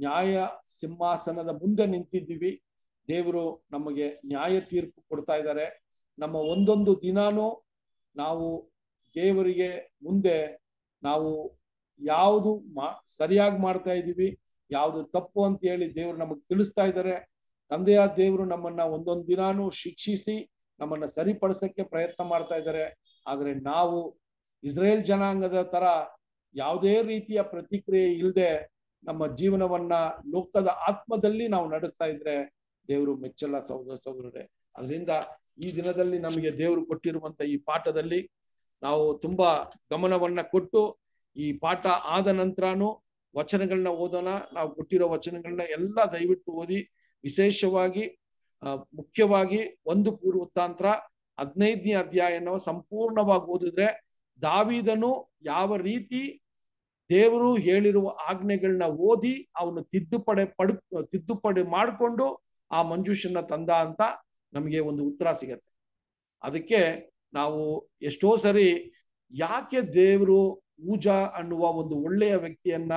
S1: ನ್ಯಾಯ ಸಿಂಹಾಸನದ ಮುಂದೆ ನಿಂತಿದ್ದೀವಿ ದೇವರು ನಮಗೆ ನ್ಯಾಯ ತೀರ್ಪು ಕೊಡ್ತಾ ಇದ್ದಾರೆ ನಮ್ಮ ಒಂದೊಂದು ದಿನಾನು ನಾವು ದೇವರಿಗೆ ಮುಂದೆ ನಾವು ಯಾವುದು ಮಾ ಸರಿಯಾಗಿ ಮಾಡ್ತಾ ಇದ್ದೀವಿ ಯಾವುದು ತಪ್ಪು ಅಂತ ಹೇಳಿ ದೇವರು ನಮಗೆ ತಿಳಿಸ್ತಾ ಇದ್ದಾರೆ ತಂದೆಯ ದೇವರು ನಮ್ಮನ್ನ ಒಂದೊಂದು ದಿನಾನು ಶಿಕ್ಷಿಸಿ ನಮ್ಮನ್ನ ಸರಿಪಡಿಸಕ್ಕೆ ಪ್ರಯತ್ನ ಮಾಡ್ತಾ ಇದ್ದಾರೆ ಆದ್ರೆ ನಾವು ಇಸ್ರೇಲ್ ಜನಾಂಗದ ತರ ಯಾವುದೇ ರೀತಿಯ ಪ್ರತಿಕ್ರಿಯೆ ಇಲ್ಲದೆ ನಮ್ಮ ಜೀವನವನ್ನ ಲೋಕದ ಆತ್ಮದಲ್ಲಿ ನಾವು ನಡೆಸ್ತಾ ಇದ್ರೆ ದೇವರು ಮೆಚ್ಚಲ್ಲ ಸಹೋದರ ಸಹೋದರರೇ ಅದರಿಂದ ಈ ದಿನದಲ್ಲಿ ನಮಗೆ ದೇವರು ಕೊಟ್ಟಿರುವಂತ ಈ ಪಾಠದಲ್ಲಿ ನಾವು ತುಂಬಾ ಗಮನವನ್ನ ಕೊಟ್ಟು ಈ ಪಾಠ ಆದ ನಂತರನೂ ವಚನಗಳನ್ನ ಓದೋಣ ನಾವು ಕೊಟ್ಟಿರೋ ವಚನಗಳನ್ನ ಎಲ್ಲ ದಯವಿಟ್ಟು ಓದಿ ವಿಶೇಷವಾಗಿ ಮುಖ್ಯವಾಗಿ ಒಂದು ಪೂರ್ವತಾಂತ್ರ ಹದಿನೈದನೇ ಅಧ್ಯಾಯನ ಸಂಪೂರ್ಣವಾಗಿ ಓದಿದ್ರೆ ದಾವಿದನು ಯಾವ ರೀತಿ ದೇವರು ಹೇಳಿರುವ ಆಜ್ಞೆಗಳನ್ನ ಓದಿ ಅವನು ತಿದ್ದುಪಡೆ ಪಡ್ ತಿದ್ದುಪಡಿ ಮಾಡಿಕೊಂಡು ಆ ಮಂಜೂಷನ್ನ ತಂದ ಅಂತ ನಮಗೆ ಒಂದು ಉತ್ತರ ಸಿಗತ್ತೆ ಅದಕ್ಕೆ ನಾವು ಎಷ್ಟೋ ಸರಿ ಯಾಕೆ ದೇವರು ಊಜಾ ಅನ್ನುವ ಒಂದು ಒಳ್ಳೆಯ ವ್ಯಕ್ತಿಯನ್ನ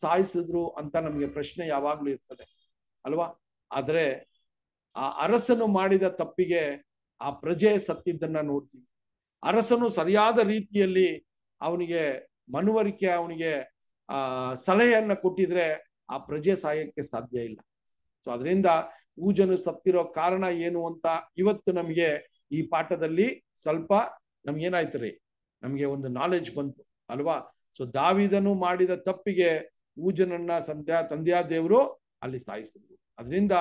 S1: ಸಾಯಿಸಿದ್ರು ಅಂತ ನಮಗೆ ಪ್ರಶ್ನೆ ಯಾವಾಗ್ಲೂ ಇರ್ತದೆ ಅಲ್ವಾ ಆದ್ರೆ ಆ ಅರಸನು ಮಾಡಿದ ತಪ್ಪಿಗೆ ಆ ಪ್ರಜೆ ಸತ್ತಿದ್ದನ್ನ ನೋಡ್ತೀವಿ ಅರಸನು ಸರಿಯಾದ ರೀತಿಯಲ್ಲಿ ಅವನಿಗೆ ಮನವರಿಕೆ ಅವನಿಗೆ ಆ ಸಲಹೆಯನ್ನ ಕೊಟ್ಟಿದ್ರೆ ಆ ಪ್ರಜೆ ಸಾಯಕ್ಕೆ ಸಾಧ್ಯ ಇಲ್ಲ ಸೊ ಅದರಿಂದ ಊಜನು ಸತ್ತಿರೋ ಕಾರಣ ಏನು ಅಂತ ಇವತ್ತು ನಮಗೆ ಈ ಪಾಠದಲ್ಲಿ ಸ್ವಲ್ಪ ನಮ್ಗೇನಾಯ್ತು ರೀ ನಮಗೆ ಒಂದು ನಾಲೆಜ್ ಬಂತು ಅಲ್ವಾ ಸೊ ದಾವಿದನು ಮಾಡಿದ ತಪ್ಪಿಗೆ ಊಜನನ್ನ ಸಂಧ್ಯಾ ತಂದೆಯ ದೇವರು ಅಲ್ಲಿ ಸಾಯಿಸಿದ್ರು ಅದರಿಂದ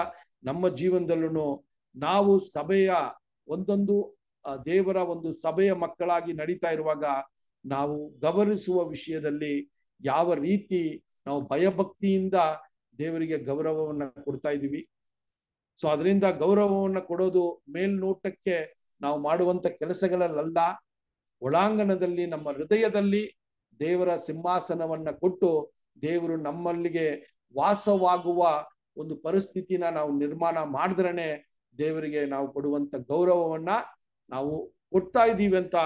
S1: ನಮ್ಮ ಜೀವನದಲ್ಲೂ ನಾವು ಸಭೆಯ ಒಂದೊಂದು ದೇವರ ಒಂದು ಸಭೆಯ ಮಕ್ಕಳಾಗಿ ನಡೀತಾ ಇರುವಾಗ ನಾವು ಗೌರವಿಸುವ ವಿಷಯದಲ್ಲಿ ಯಾವ ರೀತಿ ನಾವು ಭಯಭಕ್ತಿಯಿಂದ ದೇವರಿಗೆ ಗೌರವವನ್ನ ಕೊಡ್ತಾ ಇದ್ದೀವಿ ಸೊ ಅದರಿಂದ ಗೌರವವನ್ನು ಕೊಡೋದು ಮೇಲ್ನೋಟಕ್ಕೆ ನಾವು ಮಾಡುವಂತ ಕೆಲಸಗಳಲ್ಲ ಒಳಾಂಗಣದಲ್ಲಿ ನಮ್ಮ ಹೃದಯದಲ್ಲಿ ದೇವರ ಸಿಂಹಾಸನವನ್ನ ಕೊಟ್ಟು ದೇವರು ನಮ್ಮಲ್ಲಿಗೆ ವಾಸವಾಗುವ ಒಂದು ಪರಿಸ್ಥಿತಿನ ನಾವು ನಿರ್ಮಾಣ ಮಾಡಿದ್ರೆ ದೇವರಿಗೆ ನಾವು ಕೊಡುವಂತ ಗೌರವವನ್ನ ನಾವು ಕೊಡ್ತಾ ಇದ್ದೀವಿ ಅಂತ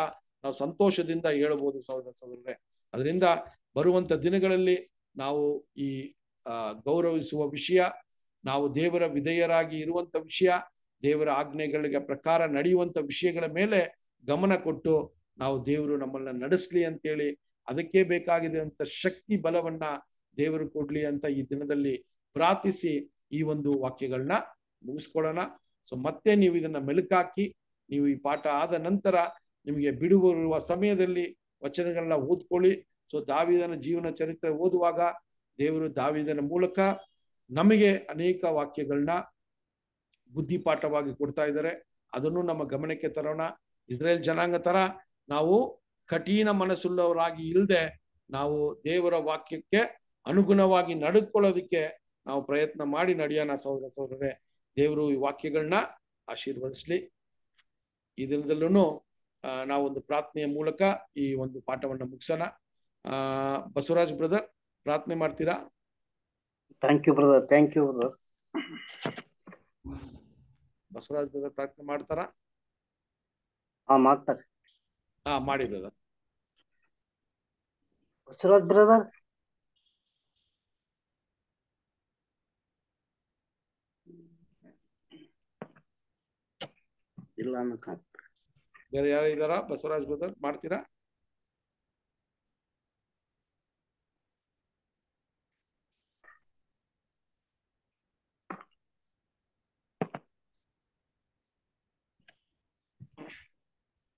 S1: ನಾವು ಸಂತೋಷದಿಂದ ಹೇಳ್ಬೋದು ಸಹೋದರ ಸಹೋದರರೇ ಅದರಿಂದ ಬರುವಂತ ದಿನಗಳಲ್ಲಿ ನಾವು ಈ ಗೌರವಿಸುವ ವಿಷಯ ನಾವು ದೇವರ ವಿಧೇಯರಾಗಿ ಇರುವಂತ ವಿಷಯ ದೇವರ ಆಜ್ಞೆಗಳಿಗೆ ಪ್ರಕಾರ ನಡೆಯುವಂತ ವಿಷಯಗಳ ಮೇಲೆ ಗಮನ ಕೊಟ್ಟು ನಾವು ದೇವರು ನಮ್ಮನ್ನ ನಡೆಸ್ಲಿ ಅಂತೇಳಿ ಅದಕ್ಕೆ ಬೇಕಾಗಿದೆ ಅಂತ ಶಕ್ತಿ ಬಲವನ್ನ ದೇವರು ಕೊಡ್ಲಿ ಅಂತ ಈ ದಿನದಲ್ಲಿ ಪ್ರಾರ್ಥಿಸಿ ಈ ಒಂದು ವಾಕ್ಯಗಳನ್ನ ಮುಗಿಸ್ಕೊಡೋಣ ಸೊ ಮತ್ತೆ ನೀವು ಇದನ್ನ ಮೆಲುಕಾಕಿ ನೀವು ಈ ಪಾಠ ಆದ ನಂತರ ನಿಮಗೆ ಬಿಡುವಿರುವ ಸಮಯದಲ್ಲಿ ವಚನಗಳನ್ನ ಓದ್ಕೊಳ್ಳಿ ಸೊ ದಾವಿದನ ಜೀವನ ಚರಿತ್ರೆ ಓದುವಾಗ ದೇವರು ದಾವಿದನ ಮೂಲಕ ನಮಗೆ ಅನೇಕ ವಾಕ್ಯಗಳನ್ನ ಬುದ್ಧಿಪಾಠವಾಗಿ ಕೊಡ್ತಾ ಇದ್ದಾರೆ ಅದನ್ನು ನಮ್ಮ ಗಮನಕ್ಕೆ ತರೋಣ ಇಸ್ರೇಲ್ ಜನಾಂಗ ತರ ನಾವು ಕಠಿಣ ಮನಸ್ಸುಳ್ಳವರಾಗಿ ಇಲ್ಲದೆ ನಾವು ದೇವರ ವಾಕ್ಯಕ್ಕೆ ಅನುಗುಣವಾಗಿ ನಡ್ಕೊಳ್ಳೋದಕ್ಕೆ ನಾವು ಪ್ರಯತ್ನ ಮಾಡಿ ನಡೆಯೋಣ ಸಹೋದರ ಸಹೋದರರೇ ದೇವರು ಈ ವಾಕ್ಯಗಳನ್ನ ಆಶೀರ್ವದಿಸ್ಲಿ ಈ ದಿನದಲ್ಲೂ ನಾವೊಂದು ಪ್ರಾರ್ಥನೆಯ ಮೂಲಕ ಈ ಒಂದು ಪಾಠವನ್ನ ಮುಗಿಸೋಣ ಆ ಬಸವರಾಜ್ ಬ್ರದರ್ ಪ್ರಾರ್ಥನೆ ಮಾಡ್ತೀರಾ
S2: thank you brother thank you brother
S1: Basavaraj brother ಪ್ರಾರ್ಥನೆ ಮಾಡ್ತಾರಾ ಹಾ ಮಾಡ್ತಾರೆ ಹಾ ಮಾಡಿ ಬ್ರದರ್ ಬಸವರಾಜ್ ಬ್ರದರ್ ಇಲ್ಲ ಬೇರೆ ಯಾರ ಇದಾರ ಬಸವರಾಜ್ ಬ್ರದರ್ ಮಾಡ್ತೀರಾ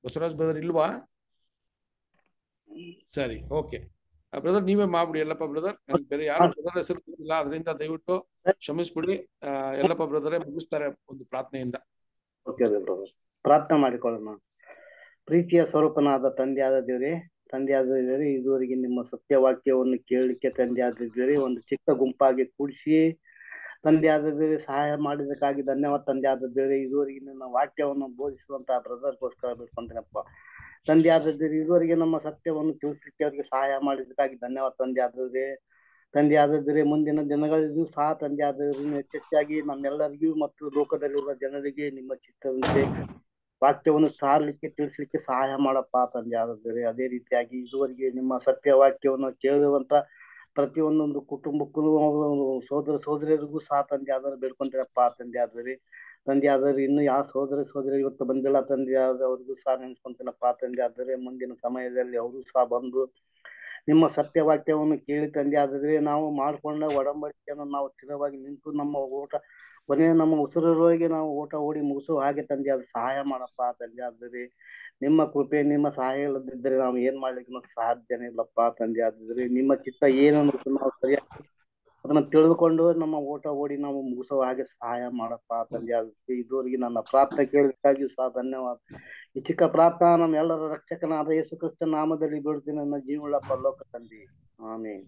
S1: ಬಸವರಾಜ್ ಬ್ರದರ್ ಇಲ್ವಾ ಸರಿ ಓಕೆ ಬ್ರದರ್ ನೀವೇ ಮಾಡ್ಬಿಡಿ ಎಲ್ಲಪ್ಪ ಬ್ರದರ್ ಬೇರೆ ಯಾರು ಬ್ರದರ್ ಹೆಸರು ಇಲ್ಲ ಅದರಿಂದ ದಯವಿಟ್ಟು ಕ್ಷಮಿಸ್ಬಿಡಿ ಎಲ್ಲಪ್ಪ ಬ್ರದರೇ ಮುಗಿಸ್ತಾರೆ ಒಂದು ಪ್ರಾರ್ಥನೆಯಿಂದ
S2: ಓಕೆ ಪ್ರಾರ್ಥನೆ ಮಾಡಿಕೊಳ್ಳೋಣ ಪ್ರೀತಿಯ ಸ್ವರೂಪನಾದ ತಂದೆಯಾದ ದೇವರೇ ತಂದೆಯಾದ ದೇವರೇ ಇದುವರೆಗೆ ನಿಮ್ಮ ಸತ್ಯ ವಾಕ್ಯವನ್ನು ಕೇಳಲಿಕ್ಕೆ ತಂದೆಯಾದ ದೇವರೇ ಒಂದು ಚಿಕ್ಕ ಗುಂಪಾಗಿ ಕೂಡಿಸಿ ತಂದೆಯಾದ ದೇವರೇ ಸಹಾಯ ಮಾಡಿದಕ್ಕಾಗಿ ಧನ್ಯವಾದ ತಂದೆಯಾದ ದೇವರೇ ಇದುವರೆಗೆ ನಿನ್ನ ವಾಕ್ಯವನ್ನು ಬೋಧಿಸುವಂತಹ ಬ್ರದರ್ಗೋಸ್ಕರ ಬೇಕಂತೇನಪ್ಪ ತಂದೆಯಾದ ದೇವರೇ ಇದುವರೆಗೆ ನಮ್ಮ ಸತ್ಯವನ್ನು ತಿಳಿಸ್ಲಿಕ್ಕೆ ಅವರಿಗೆ ಸಹಾಯ ಮಾಡಿದಕ್ಕಾಗಿ ಧನ್ಯವಾದ ತಂದೆಯಾದ ದೇವರೇ ಆದರೆ ಮುಂದಿನ ದಿನಗಳಿಗೂ ಸಹ ಆದರೂ ಹೆಚ್ಚೆಚ್ಚಾಗಿ ನಮ್ಮೆಲ್ಲರಿಗೂ ಮತ್ತು ಲೋಕದಲ್ಲಿರುವ ಜನರಿಗೆ ನಿಮ್ಮ ಚಿತ್ರದಂತೆ ವಾಕ್ಯವನ್ನು ಸಾರಲಿಕ್ಕೆ ತಿಳಿಸ್ಲಿಕ್ಕೆ ಸಹಾಯ ಮಾಡಪ್ಪ ತಂದೆ ಆದರೆ ಅದೇ ರೀತಿಯಾಗಿ ಇದುವರೆಗೆ ನಿಮ್ಮ ಸತ್ಯ ವಾಕ್ಯವನ್ನು ಕೇಳುವಂತ ಪ್ರತಿಯೊಂದೊಂದು ಕುಟುಂಬಕ್ಕೂ ಸೋದರ ಸೋದರಿಯರಿಗೂ ಸಹ ತಂದೆ ಆದವರು ಬೇಡ್ಕೊಂತೀರಪ್ಪ ತಂದೆ ಆದರೆ ತಂದೆ ಆದರೆ ಇನ್ನು ಯಾವ ಸೋದರ ಸೋದರಿ ಇವತ್ತು ಬಂದಿಲ್ಲ ತಂದೆ ಆದವ್ರಿಗೂ ಸಹ ನೆನೆಸ್ಕೊಂತೀನಪ್ಪ ತಂದೆ ಆದರೆ ಮುಂದಿನ ಸಮಯದಲ್ಲಿ ಅವರು ಸಹ ಬಂದು ನಿಮ್ಮ ಸತ್ಯವಾಕ್ಯವನ್ನು ಕೇಳಿ ತಂದೆ ಆದರೆ ನಾವು ಮಾಡ್ಕೊಂಡ ಒಡಂಬಡಿಕೆಯನ್ನು ನಾವು ಸ್ಥಿರವಾಗಿ ನಿಂತು ನಮ್ಮ ಓಟ ಕೊನೆಯ ನಮ್ಮ ಉಸಿರೊಳಗೆ ನಾವು ಓಟ ಓಡಿ ಮುಗಿಸು ಹಾಗೆ ತಂದೆ ಅದು ಸಹಾಯ ಮಾಡಪ್ಪ ತಂದೆ ಆದ್ರಿ ನಿಮ್ಮ ಕೃಪೆ ನಿಮ್ಮ ಸಹಾಯ ಇಲ್ಲದಿದ್ದರೆ ನಾವು ಏನ್ ಮಾಡ್ಲಿಕ್ಕೆ ಸಾಧ್ಯನೇ ಇಲ್ಲಪ್ಪ ತಂದೆ ಆದರೆ ನಿಮ್ಮ ಚಿತ್ತ ಏನನ್ನು ನಾವು ಸರಿಯಾಗಿ ಅದನ್ನ ತಿಳಿದುಕೊಂಡು ನಮ್ಮ ಓಟ ಓಡಿ ನಾವು ಮುಗಿಸೋ ಹಾಗೆ ಸಹಾಯ ಮಾಡಪ್ಪ ತಂದೆ ಇದುವರೆಗೆ ನನ್ನ ಪ್ರಾರ್ಥನೆ ಕೇಳಬೇಕಾಗಿ ಸಹ ಧನ್ಯವಾದ ಚಿಕ್ಕ ಪ್ರಾರ್ಥನಾ ನಮ್ಮ ಎಲ್ಲರ ರಕ್ಷಕನಾದ ಯೇಸು ಕ್ರಿಸ್ತನ ನಾಮದಲ್ಲಿ ಬಿಡ್ತೀನಿ ನನ್ನ ಜೀವಳ ಪರಲೋಕ ತಂದೆ ಆಮೇನ್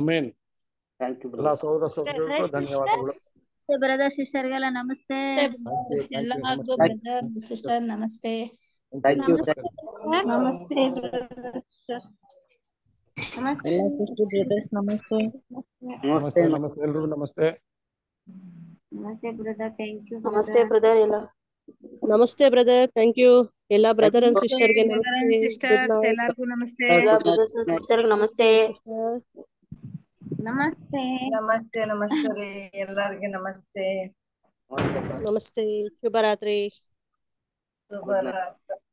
S1: ಆಮೇನ್ ಥ್ಯಾಂಕ್ ಯು ಎಲ್ಲ ಸೌರ ಸೌರಗಳು ಧನ್ಯವಾದಗಳು
S4: ಬ್ರದರ್ ಸಿಸ್ಟರ್ ನಮಸ್ತೆ ಎಲ್ಲ ಬ್ರದರ್ ಸಿಸ್ಟರ್ ನಮಸ್ತೆ ಥ್ಯಾಂಕ್ ಯು ನಮಸ್ತೆ
S3: ನಮಸ್ತೆ ನಮಸ್ತೆ ನಮಸ್ತೆ ನಮಸ್ತೆ ಬ್ರದರ್ ಥ್ಯಾಂಕ್ ಯು ನಮಸ್ತೆ ಬ್ರದರ್
S4: ಎಲ್ಲ ನಮಸ್ತೆ ಬ್ರದರ್ ಥ್ಯಾಂಕ್ ಯು ಎಲ್ಲಾ ಬ್ರದರ್ ಅಂಡ್ ಸಿಸ್ಟರ್ ಗೆ ನಮಸ್ತೆ
S3: ನಮಸ್ತೆ ಎಲ್ಲಾ ಬ್ರದರ್ಸ್ ಸಿಸ್ಟರ್ ನಮಸ್ತೆ ನಮಸ್ತೆ ನಮಸ್ತೆ ನಮಸ್ತೆ ಎಲ್ಲರಿಗೆ ನಮಸ್ತೆ ನಮಸ್ತೆ ಶುಭರಾತ್ರಿ
S4: ಶುಭರಾತ್ರಿ